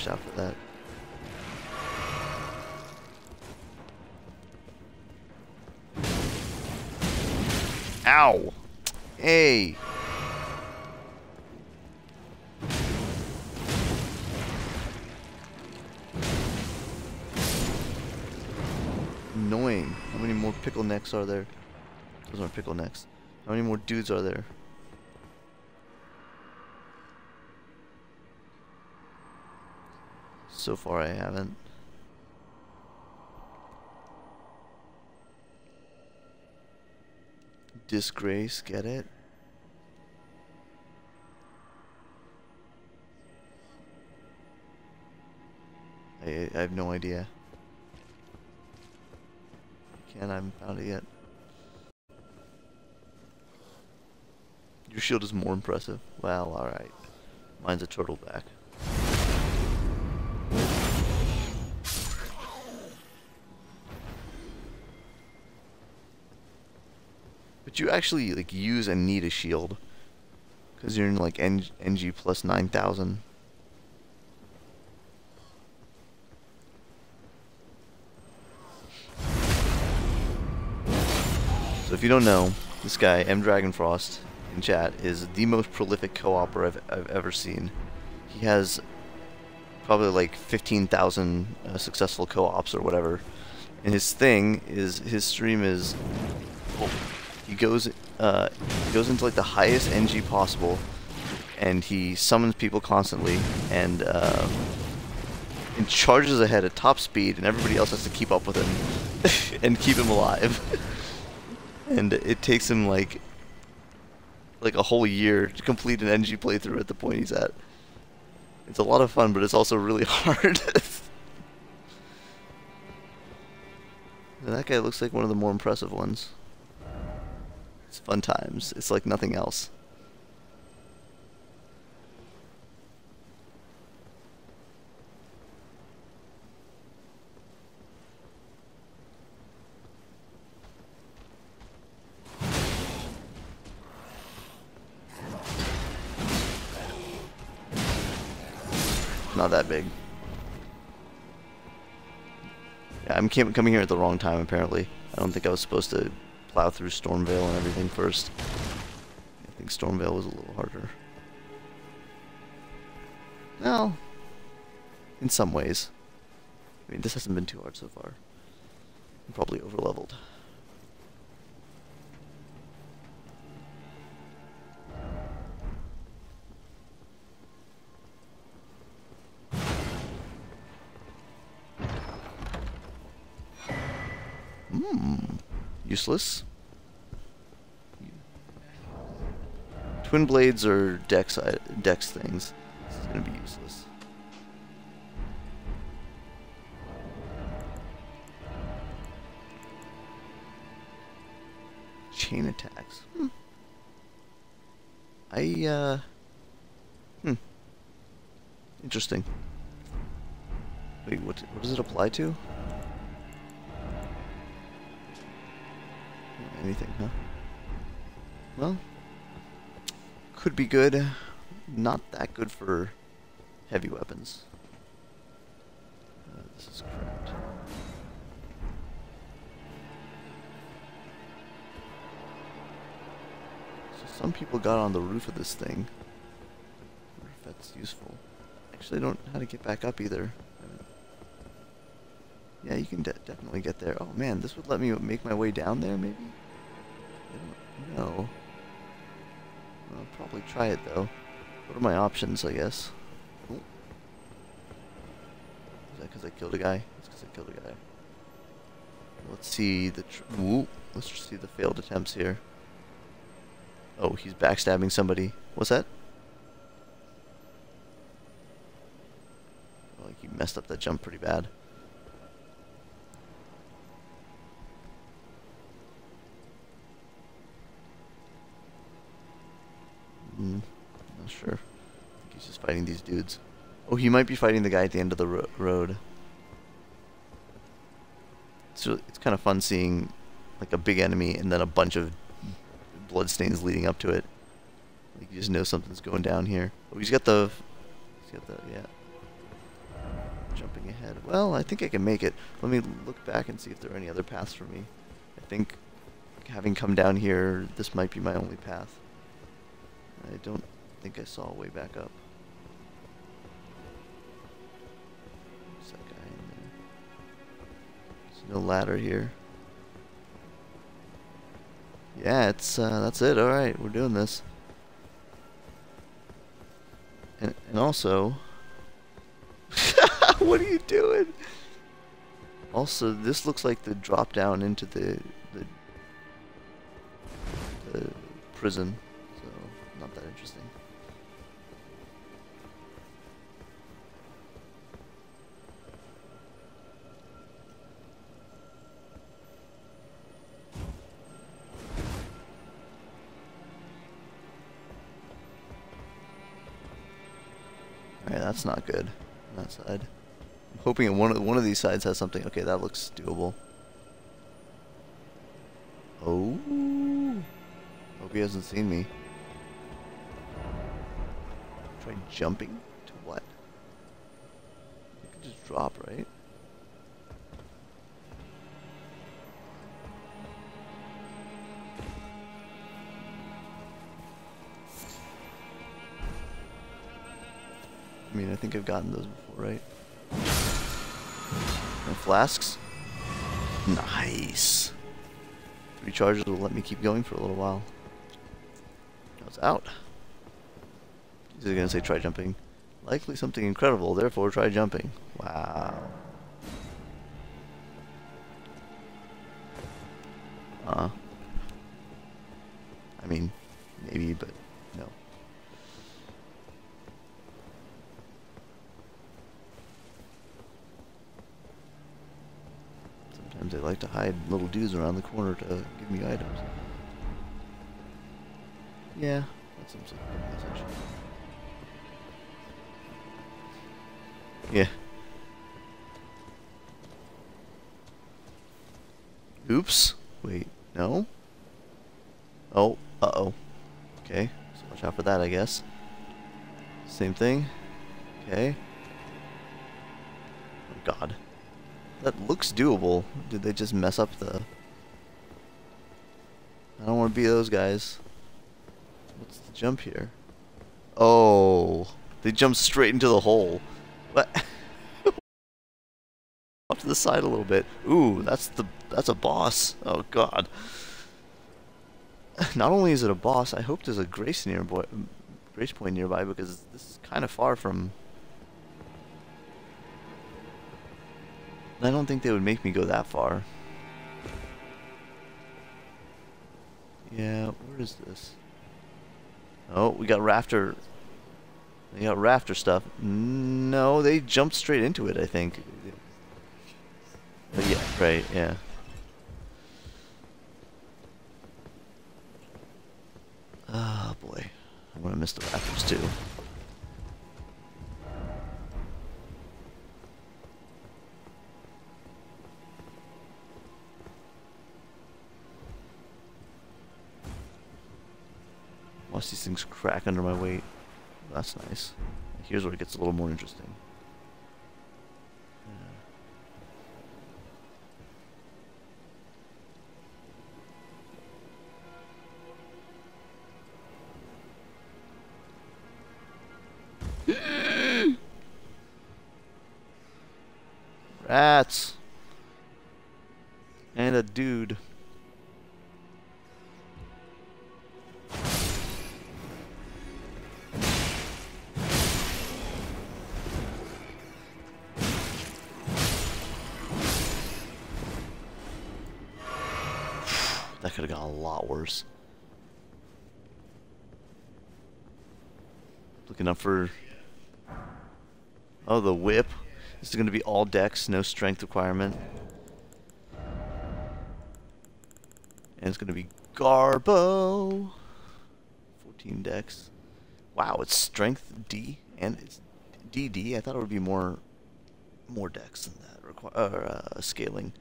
really should have watched out for that. Ow! Hey! Annoying. How many more pickle necks are there? Those aren't pickle necks. How many more dudes are there? So far I haven't. Disgrace, get it? I, I have no idea. Can't I haven't found it yet. Your shield is more impressive. Well, alright. Mine's a turtle But you actually like use and need a shield. Because you're in like N NG plus 9000. So if you don't know, this guy, M. Dragonfrost, in chat, is the most prolific co-opper I've, I've ever seen. He has probably like 15,000 uh, successful co-ops or whatever. And his thing is, his stream is, well, he goes, uh, he goes into like the highest NG possible, and he summons people constantly, and, uh, and charges ahead at top speed, and everybody else has to keep up with him and keep him alive. and it takes him like like a whole year to complete an NG playthrough at the point he's at. It's a lot of fun, but it's also really hard. that guy looks like one of the more impressive ones. It's fun times. It's like nothing else. Not that big. Yeah, I'm coming here at the wrong time, apparently. I don't think I was supposed to plow through Stormveil and everything first. I think Stormveil was a little harder. Well, in some ways. I mean, this hasn't been too hard so far. I'm probably over-leveled. Useless. Twin blades are dex dex things. This is gonna be useless. Chain attacks. Hmm. I uh. Hmm. Interesting. Wait, what? What does it apply to? Anything, huh? Well, could be good. Not that good for heavy weapons. Uh, this is correct. So some people got on the roof of this thing. I wonder if that's useful. Actually, I don't know how to get back up either. Yeah, you can de definitely get there. Oh man, this would let me make my way down there, maybe? I don't know. I'll probably try it though. What are my options, I guess? Is that because I killed a guy? It's because I killed a guy. Let's see the. Ooh, let's just see the failed attempts here. Oh, he's backstabbing somebody. What's that? Like, he messed up that jump pretty bad. Sure. he's just fighting these dudes. Oh, he might be fighting the guy at the end of the ro road. It's really, it's kind of fun seeing like a big enemy and then a bunch of bloodstains leading up to it. Like you just know something's going down here. Oh, he's got the, he's got the yeah. Jumping ahead. Well, I think I can make it. Let me look back and see if there are any other paths for me. I think having come down here, this might be my only path. I don't think I saw a way back up. There's that guy in there. There's no ladder here. Yeah, it's uh, that's it. All right, we're doing this. And and also, what are you doing? Also, this looks like the drop down into the the, the prison That's not good. That side. I'm hoping one of one of these sides has something. Okay, that looks doable. Oh. Hope he hasn't seen me. Try jumping? To what? You can just drop, right? I mean, I think I've gotten those before, right? No flasks? Nice. Three charges will let me keep going for a little while. I was out. He's gonna say try jumping. Likely something incredible, therefore try jumping. Wow. Uh. I mean, maybe, but no. Sometimes they like to hide little dudes around the corner to give me items. Yeah, that seems like a good message. Yeah. Oops. Wait, no? Oh, uh-oh. Okay, so watch out for that, I guess. Same thing. Okay. Oh god. That looks doable. Did they just mess up the... I don't want to be those guys. What's the jump here? Oh, they jumped straight into the hole. What? Off to the side a little bit. Ooh, that's the that's a boss. Oh god. Not only is it a boss, I hope there's a grace nearby, grace point nearby because this is kind of far from. I don't think they would make me go that far. Yeah, where is this? Oh, we got rafter. They got rafter stuff. No, they jumped straight into it, I think. But yeah, right, yeah. Ah, oh, boy. I'm gonna miss the rafters too. Crack under my weight. That's nice. Here's where it gets a little more interesting. For... Oh, the whip. This is going to be all dex, no strength requirement. And it's going to be Garbo. 14 dex. Wow, it's strength D and it's DD. I thought it would be more more dex than that. Require uh, scaling.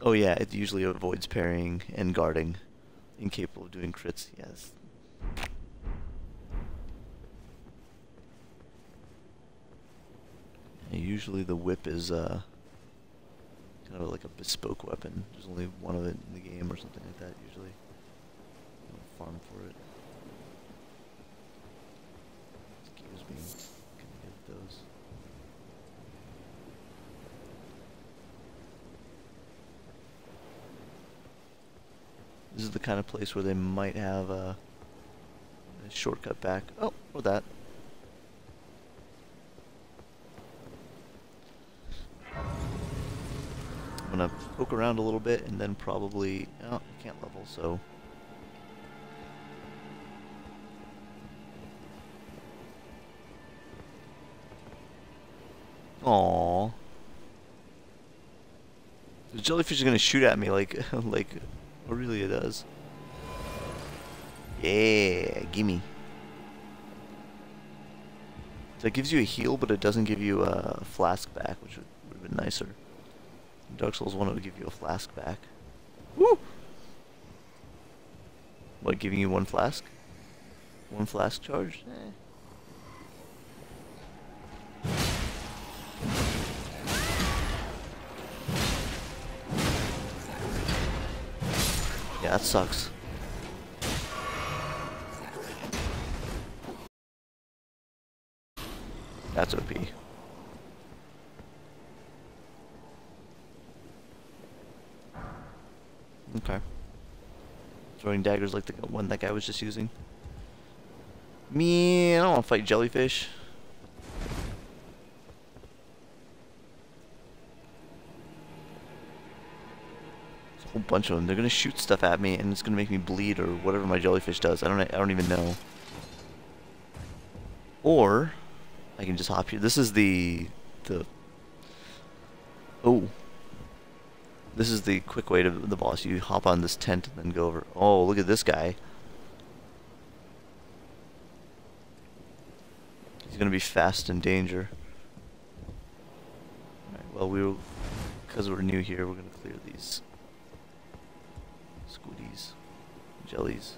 Oh yeah, it usually avoids parrying and guarding. Incapable of doing crits, yes. And usually the whip is uh, kind of like a bespoke weapon. There's only one of it in the game or something like that usually. Farm for it. Excuse me. Can get those? This is the kind of place where they might have a, a shortcut back. Oh, or that. I'm gonna poke around a little bit and then probably... Oh, I can't level, so... Aww. The jellyfish is gonna shoot at me like, like Aurelia does. Yeah, gimme. So it gives you a heal, but it doesn't give you a flask back, which would, would have been nicer. Dark Souls 1 would give you a flask back. Woo! What, giving you one flask? One flask charge? Eh. Sucks. That's OP. Okay. Throwing daggers like the one that guy was just using. Me, I don't want to fight jellyfish. There's a whole bunch of them. They're gonna shoot stuff at me, and it's gonna make me bleed, or whatever my jellyfish does. I don't. I don't even know. Or I can just hop here. This is the the. Oh. This is the quick way to the boss. You hop on this tent and then go over. Oh, look at this guy. He's gonna be fast in danger. Alright, well we will, because we're new here, we're gonna clear these jellies.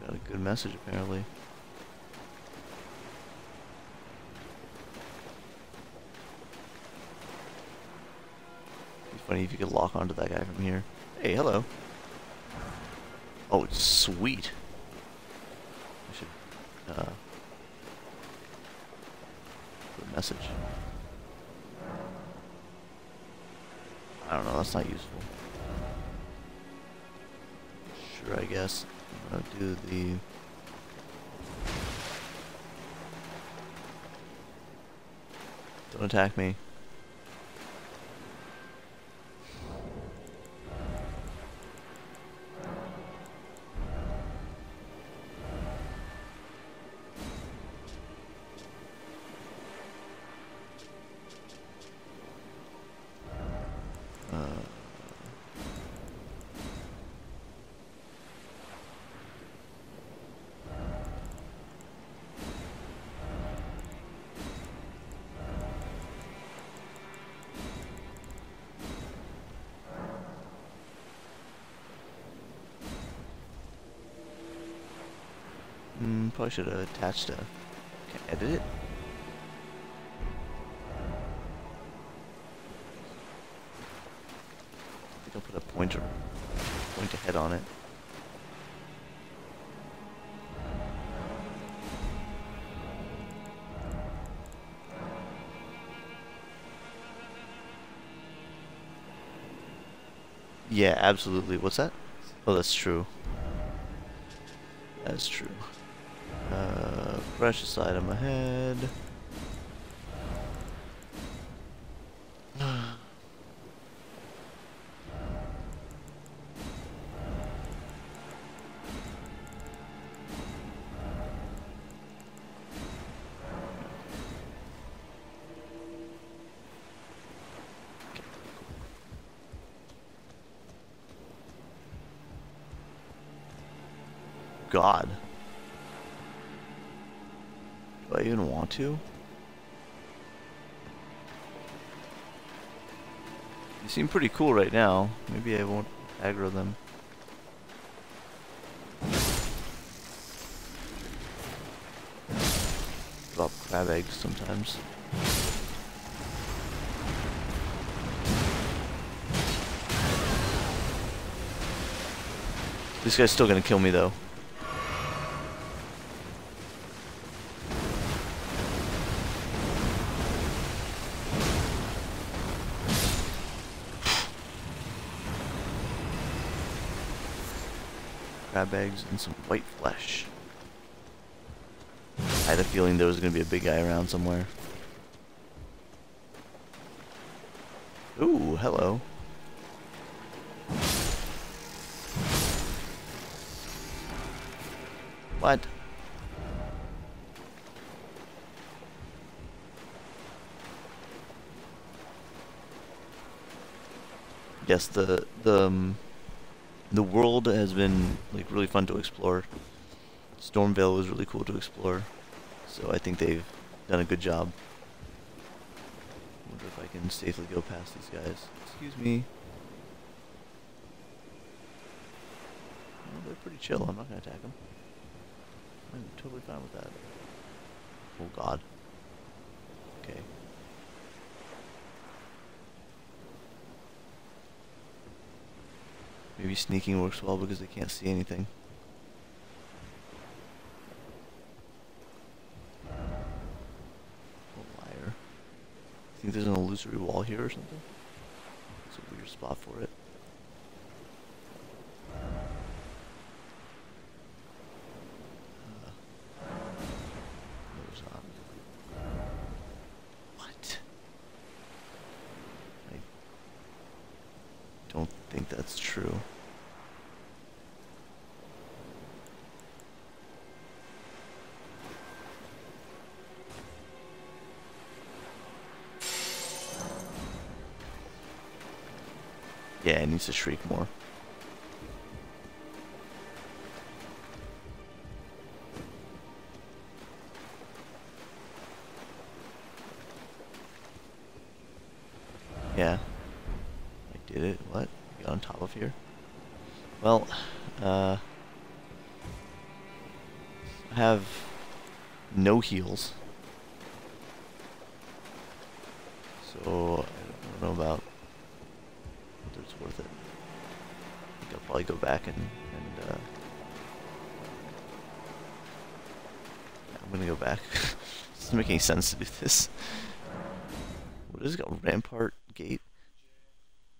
Got a good message apparently. Be funny if you could lock onto that guy from here. Hey, hello. Oh, it's sweet. I should uh, a message. I don't know, that's not useful. Sure, I guess. I'm gonna do the... Don't attack me. Probably should have attached a. Can I edit it? I think I'll put a pointer, point ahead on it. Yeah, absolutely. What's that? Oh, that's true. That's true. Precious item ahead. To? You seem pretty cool right now. Maybe I won't aggro them. Drop crab eggs sometimes. This guy's still gonna kill me though. Crab eggs and some white flesh. I had a feeling there was going to be a big guy around somewhere. Ooh, hello. What? Yes, the the um, the world has been like really fun to explore. Stormveil was really cool to explore, so I think they've done a good job. wonder if I can safely go past these guys. Excuse me. Well, they're pretty chill. I'm not gonna attack them. I'm totally fine with that. Oh god. Okay. Maybe sneaking works well because they can't see anything. Liar. Think there's an illusory wall here or something? It's a weird spot for it. To shriek more. Make any sense to do this. What is it called? Rampart Gate?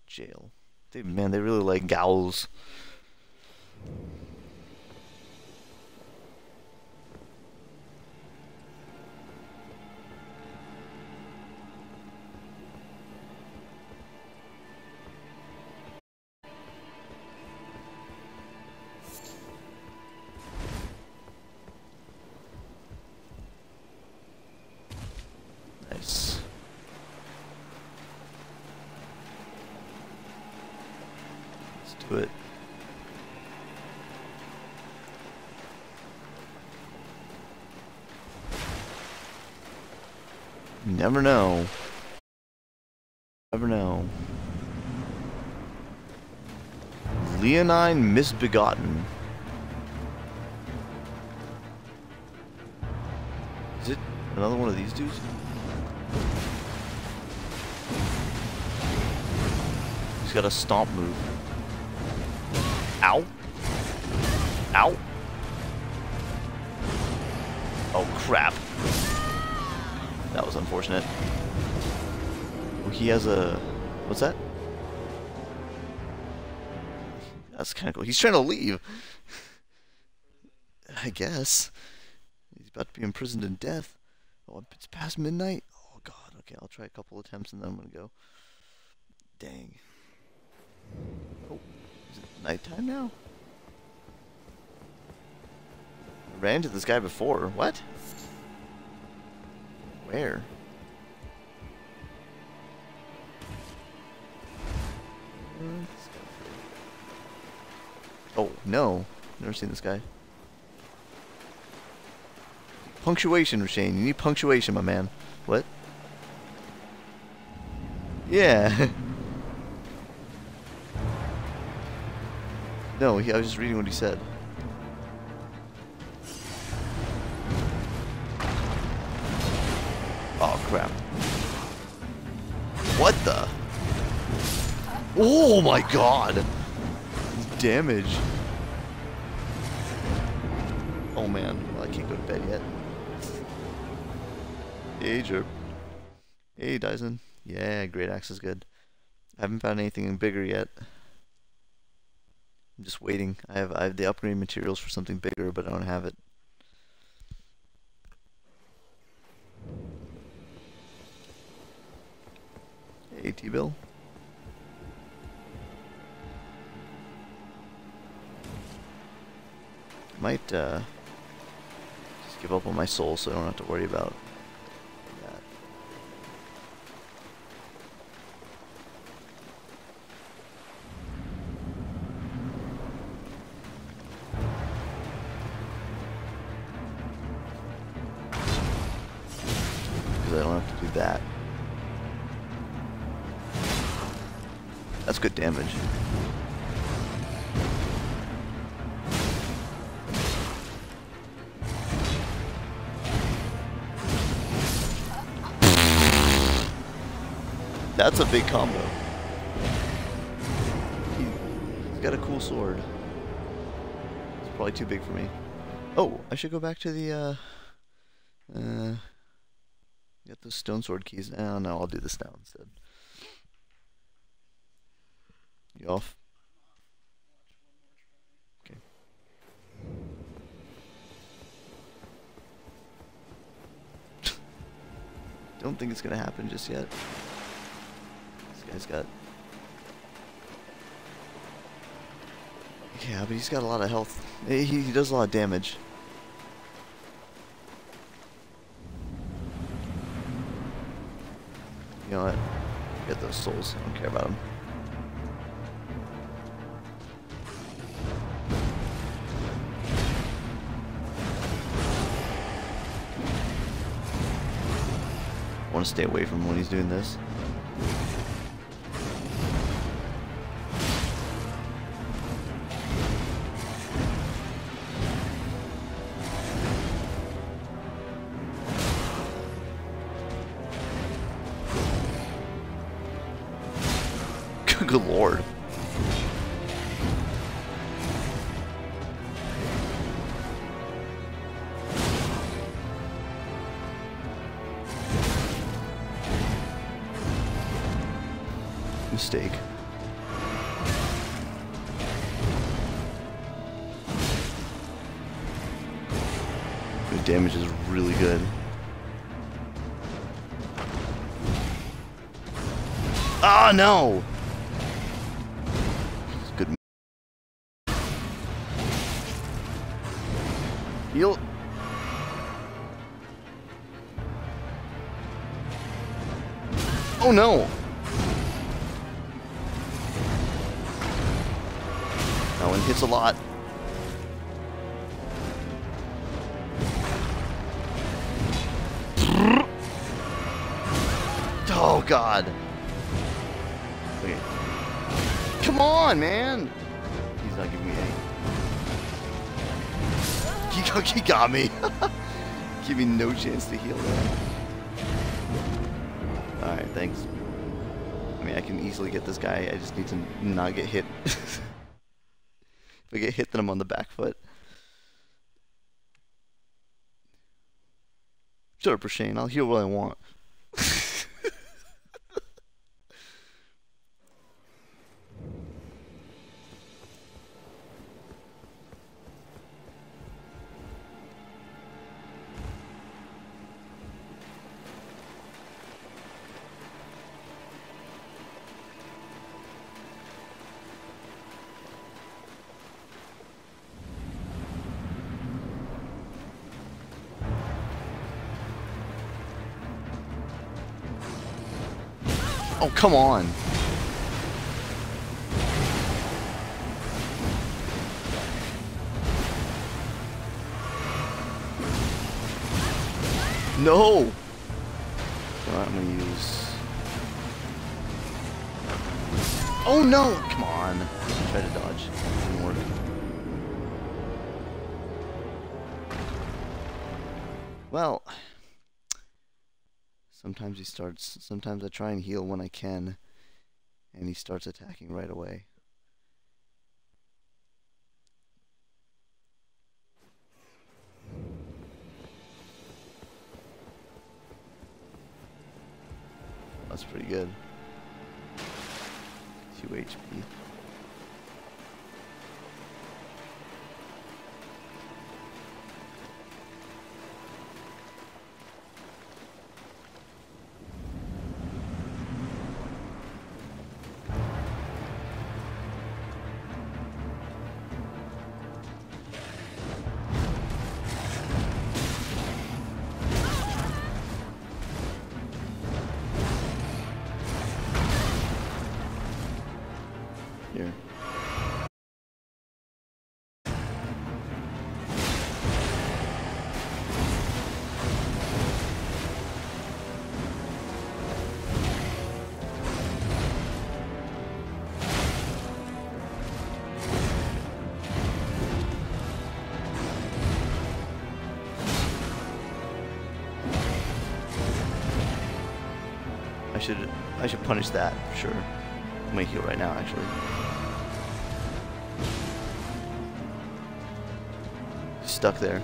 Jail. Dude, man, they really like gowls. Never know. Never know. Leonine Misbegotten. Is it another one of these dudes? He's got a stomp move. Ow. Ow. Oh crap. Was unfortunate. Oh, he has a... What's that? That's kind of cool. He's trying to leave. I guess. He's about to be imprisoned in death. Oh, it's past midnight? Oh god, okay, I'll try a couple attempts and then I'm gonna go. Dang. Oh, is it nighttime now? I ran into this guy before. What? Where? Oh, no. Never seen this guy. Punctuation, Shane. You need punctuation, my man. What? Yeah. no, he, I was just reading what he said. Oh, crap. What the? Oh my god! Damage. Oh man, well, I can't go to bed yet. Hey, Jerp. Hey, Dyson. Yeah, Great Axe is good. I haven't found anything bigger yet. I'm just waiting. I have I have the upgrade materials for something bigger, but I don't have it. Hey, T-Bill. Might uh, just give up on my soul so I don't have to worry about big combo. He, has got a cool sword. It's probably too big for me. Oh, I should go back to the, uh... Uh... Get those stone sword keys. Oh, no, I'll do this now instead. You off? Okay. Don't think it's gonna happen just yet. Guy's got... Yeah, but he's got a lot of health. He, he does a lot of damage. You know what? Get those souls. I don't care about them. I want to stay away from when he's doing this. Ah, no! Give me no chance to heal. Alright, thanks. I mean, I can easily get this guy. I just need to not get hit. if I get hit, then I'm on the back foot. Up, Shane. I'll heal what I want. Come on. No! I'm gonna use... Oh no! Sometimes he starts, sometimes I try and heal when I can, and he starts attacking right away. That's pretty good. 2 HP. Should I should punish that for sure. I'm gonna heal right now, actually. Stuck there.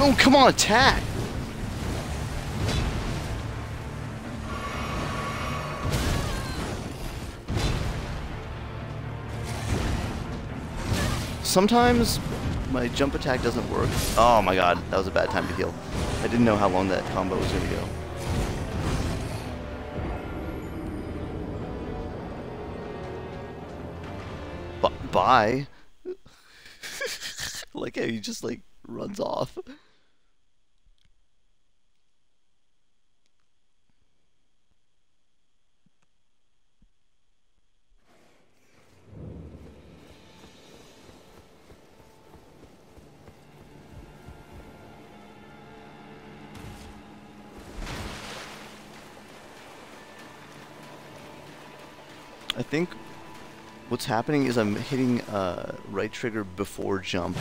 Oh, come on, attack! Sometimes my jump attack doesn't work. Oh my god, that was a bad time to heal. I didn't know how long that combo was going to go. B bye. like how he just like runs off. What's happening is I'm hitting uh, right trigger before jump,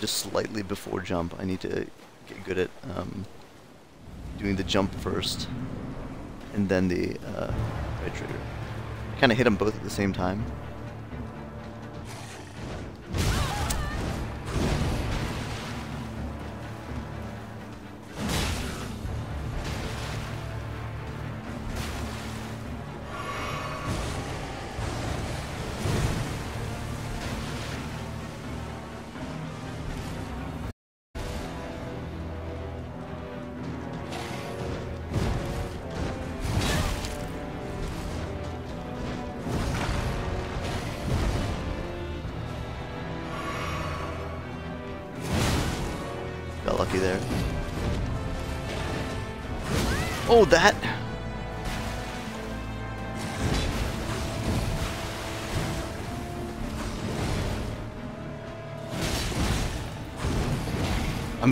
just slightly before jump. I need to get good at um, doing the jump first, and then the uh, right trigger. Kind of hit them both at the same time.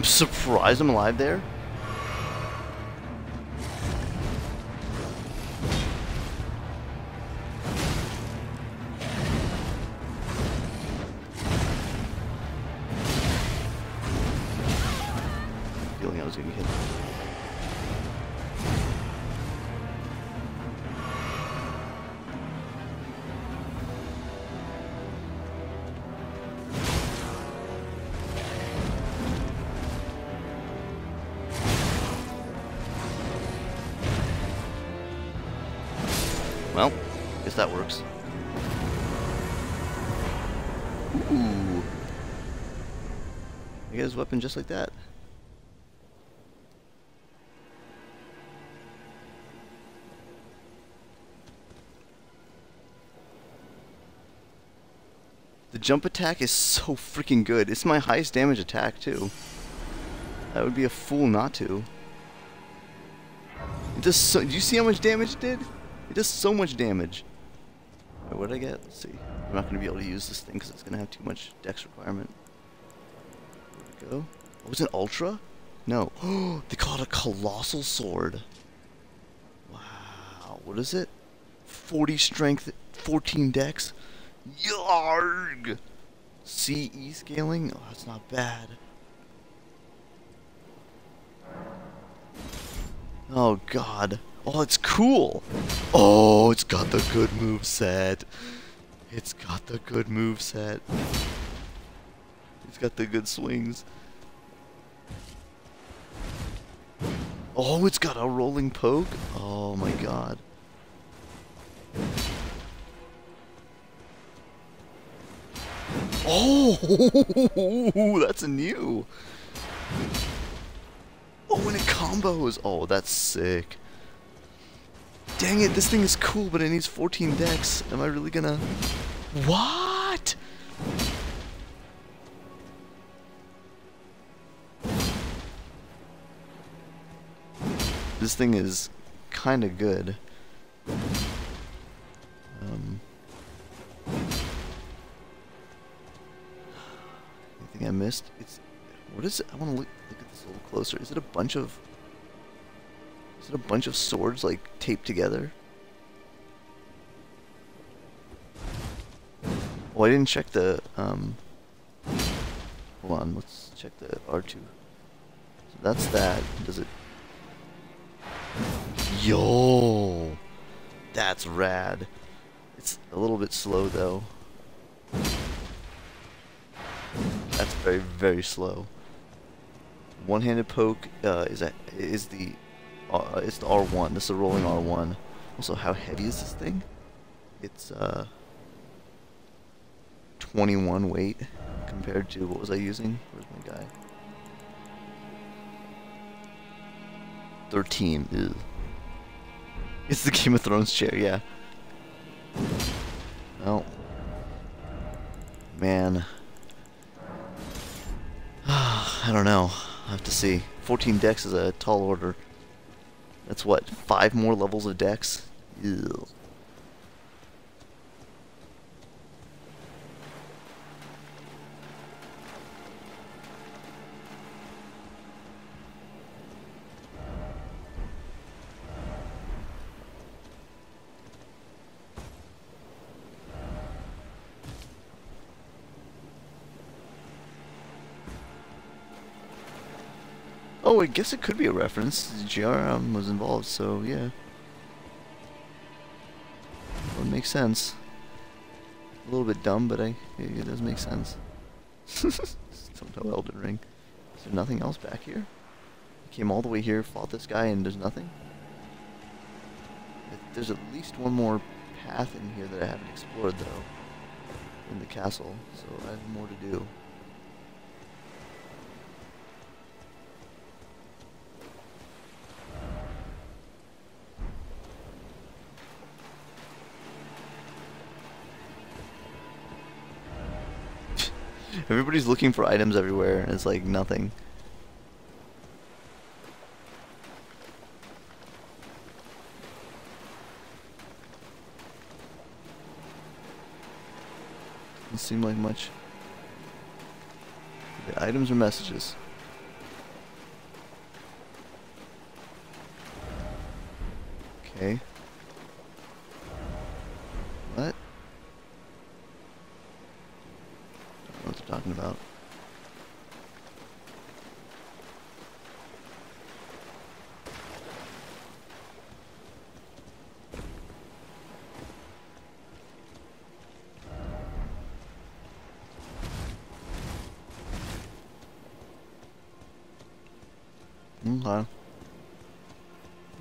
I'm surprised I'm alive there. Just like that. The jump attack is so freaking good. It's my highest damage attack, too. That would be a fool not to. It does so. Do you see how much damage it did? It does so much damage. Wait, what did I get? Let's see. I'm not going to be able to use this thing because it's going to have too much dex requirement. Go? Oh, was it Ultra? No. They call it a Colossal Sword. Wow. What is it? 40 strength, 14 dex? Yarg! CE scaling? Oh, that's not bad. Oh god. Oh, it's cool. Oh, it's got the good move set. It's got the good move set. Got the good swings. Oh, it's got a rolling poke. Oh my god. Oh, that's a new. Oh, and it combos. Oh, that's sick. Dang it, this thing is cool, but it needs 14 dex. Am I really gonna... What? This thing is kind of good. Um, anything I missed? It's what is it? I want to look look at this a little closer. Is it a bunch of is it a bunch of swords like taped together? Oh, I didn't check the, um... Hold on, let's check the R2. So that's that. Does it... Yo! That's rad. It's a little bit slow, though. That's very, very slow. One-handed poke uh, is a, is the uh, it's the R1. This is a rolling R1. Also, how heavy is this thing? It's uh 21 weight compared to what was I using? Where's my guy? 13. Ew. It's the Game of Thrones chair, yeah. Oh. man. I don't know. I have to see. 14 dex is a tall order. That's what, five more levels of dex? Ew. Guess it could be a reference. GRM was involved, so yeah. Would make sense. A little bit dumb, but I it does make sense. Don't know Elden Ring. Is there nothing else back here? I came all the way here, fought this guy, and there's nothing? There's at least one more path in here that I haven't explored, though. In the castle, so I have more to do. Everybody's looking for items everywhere, and it's like nothing. Doesn't seem like much. The items or messages? Okay. What? what they're talking about.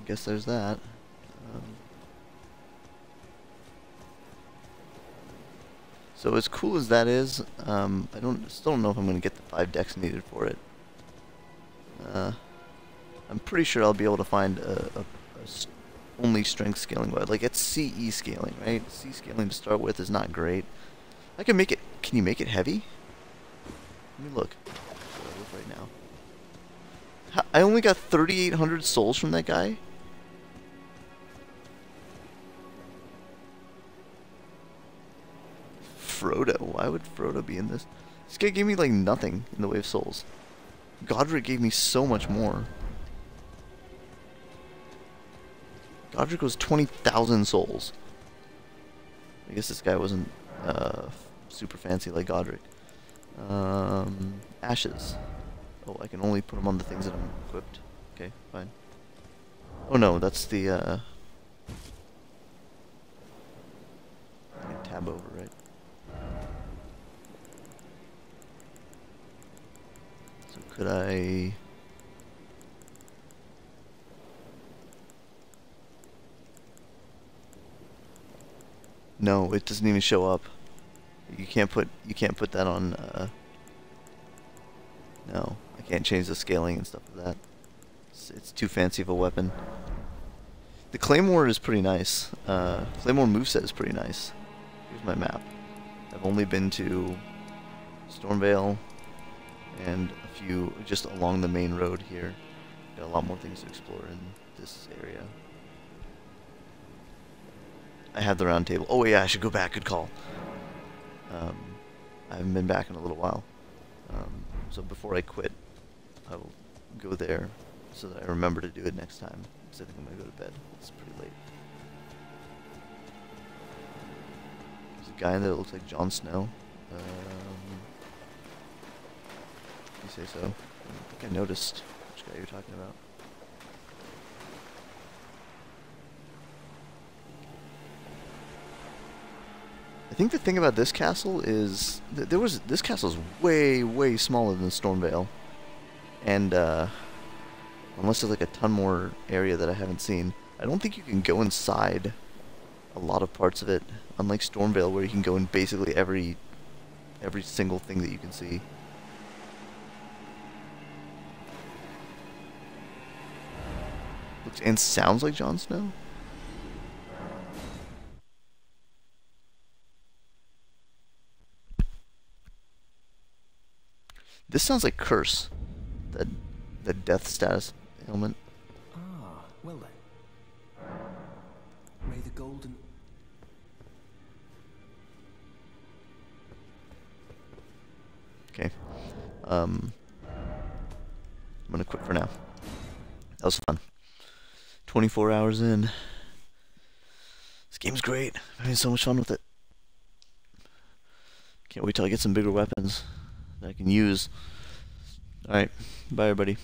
Okay. I guess there's that. Um, So as cool as that is, um, I don't still don't know if I'm going to get the five dex needed for it. Uh, I'm pretty sure I'll be able to find a, a, a only strength scaling guide. Like it's CE scaling, right? C scaling to start with is not great. I can make it. Can you make it heavy? Let me look. look right now. I only got 3,800 souls from that guy. Frodo. Why would Frodo be in this? This guy gave me like nothing in the way of souls. Godrick gave me so much more. Godrick was 20,000 souls. I guess this guy wasn't uh, super fancy like Godrick. Um, ashes. Oh, I can only put them on the things that I'm equipped. Okay, fine. Oh no, that's the, uh... tab over, right? Could I... No, it doesn't even show up. You can't put you can't put that on. Uh, no, I can't change the scaling and stuff of that. It's, it's, too fancy of a weapon. The Claymore is pretty nice. Uh, Claymore moveset is pretty nice. Here's my map. I've only been to Stormveil and a few just along the main road here. Got a lot more things to explore in this area. I have the round table. Oh yeah, I should go back. Good call. Um, I haven't been back in a little while. Um, so before I quit, I will go there so that I remember to do it next time. Because I think I'm going to go to bed. It's pretty late. There's a guy there that looks like Jon Snow. Um, you say so? I think I noticed which guy you're talking about. I think the thing about this castle is th there was this castle is way way smaller than Stormveil, and uh, unless there's like a ton more area that I haven't seen, I don't think you can go inside a lot of parts of it. Unlike Stormveil, where you can go in basically every every single thing that you can see. Looks and sounds like Jon Snow. This sounds like Curse, the the death status ailment. Ah, well then. May the golden. Okay. Um, I'm gonna quit for now. That was fun. 24 hours in. This game's great. I'm having so much fun with it. Can't wait till I get some bigger weapons that I can use. Alright, bye everybody.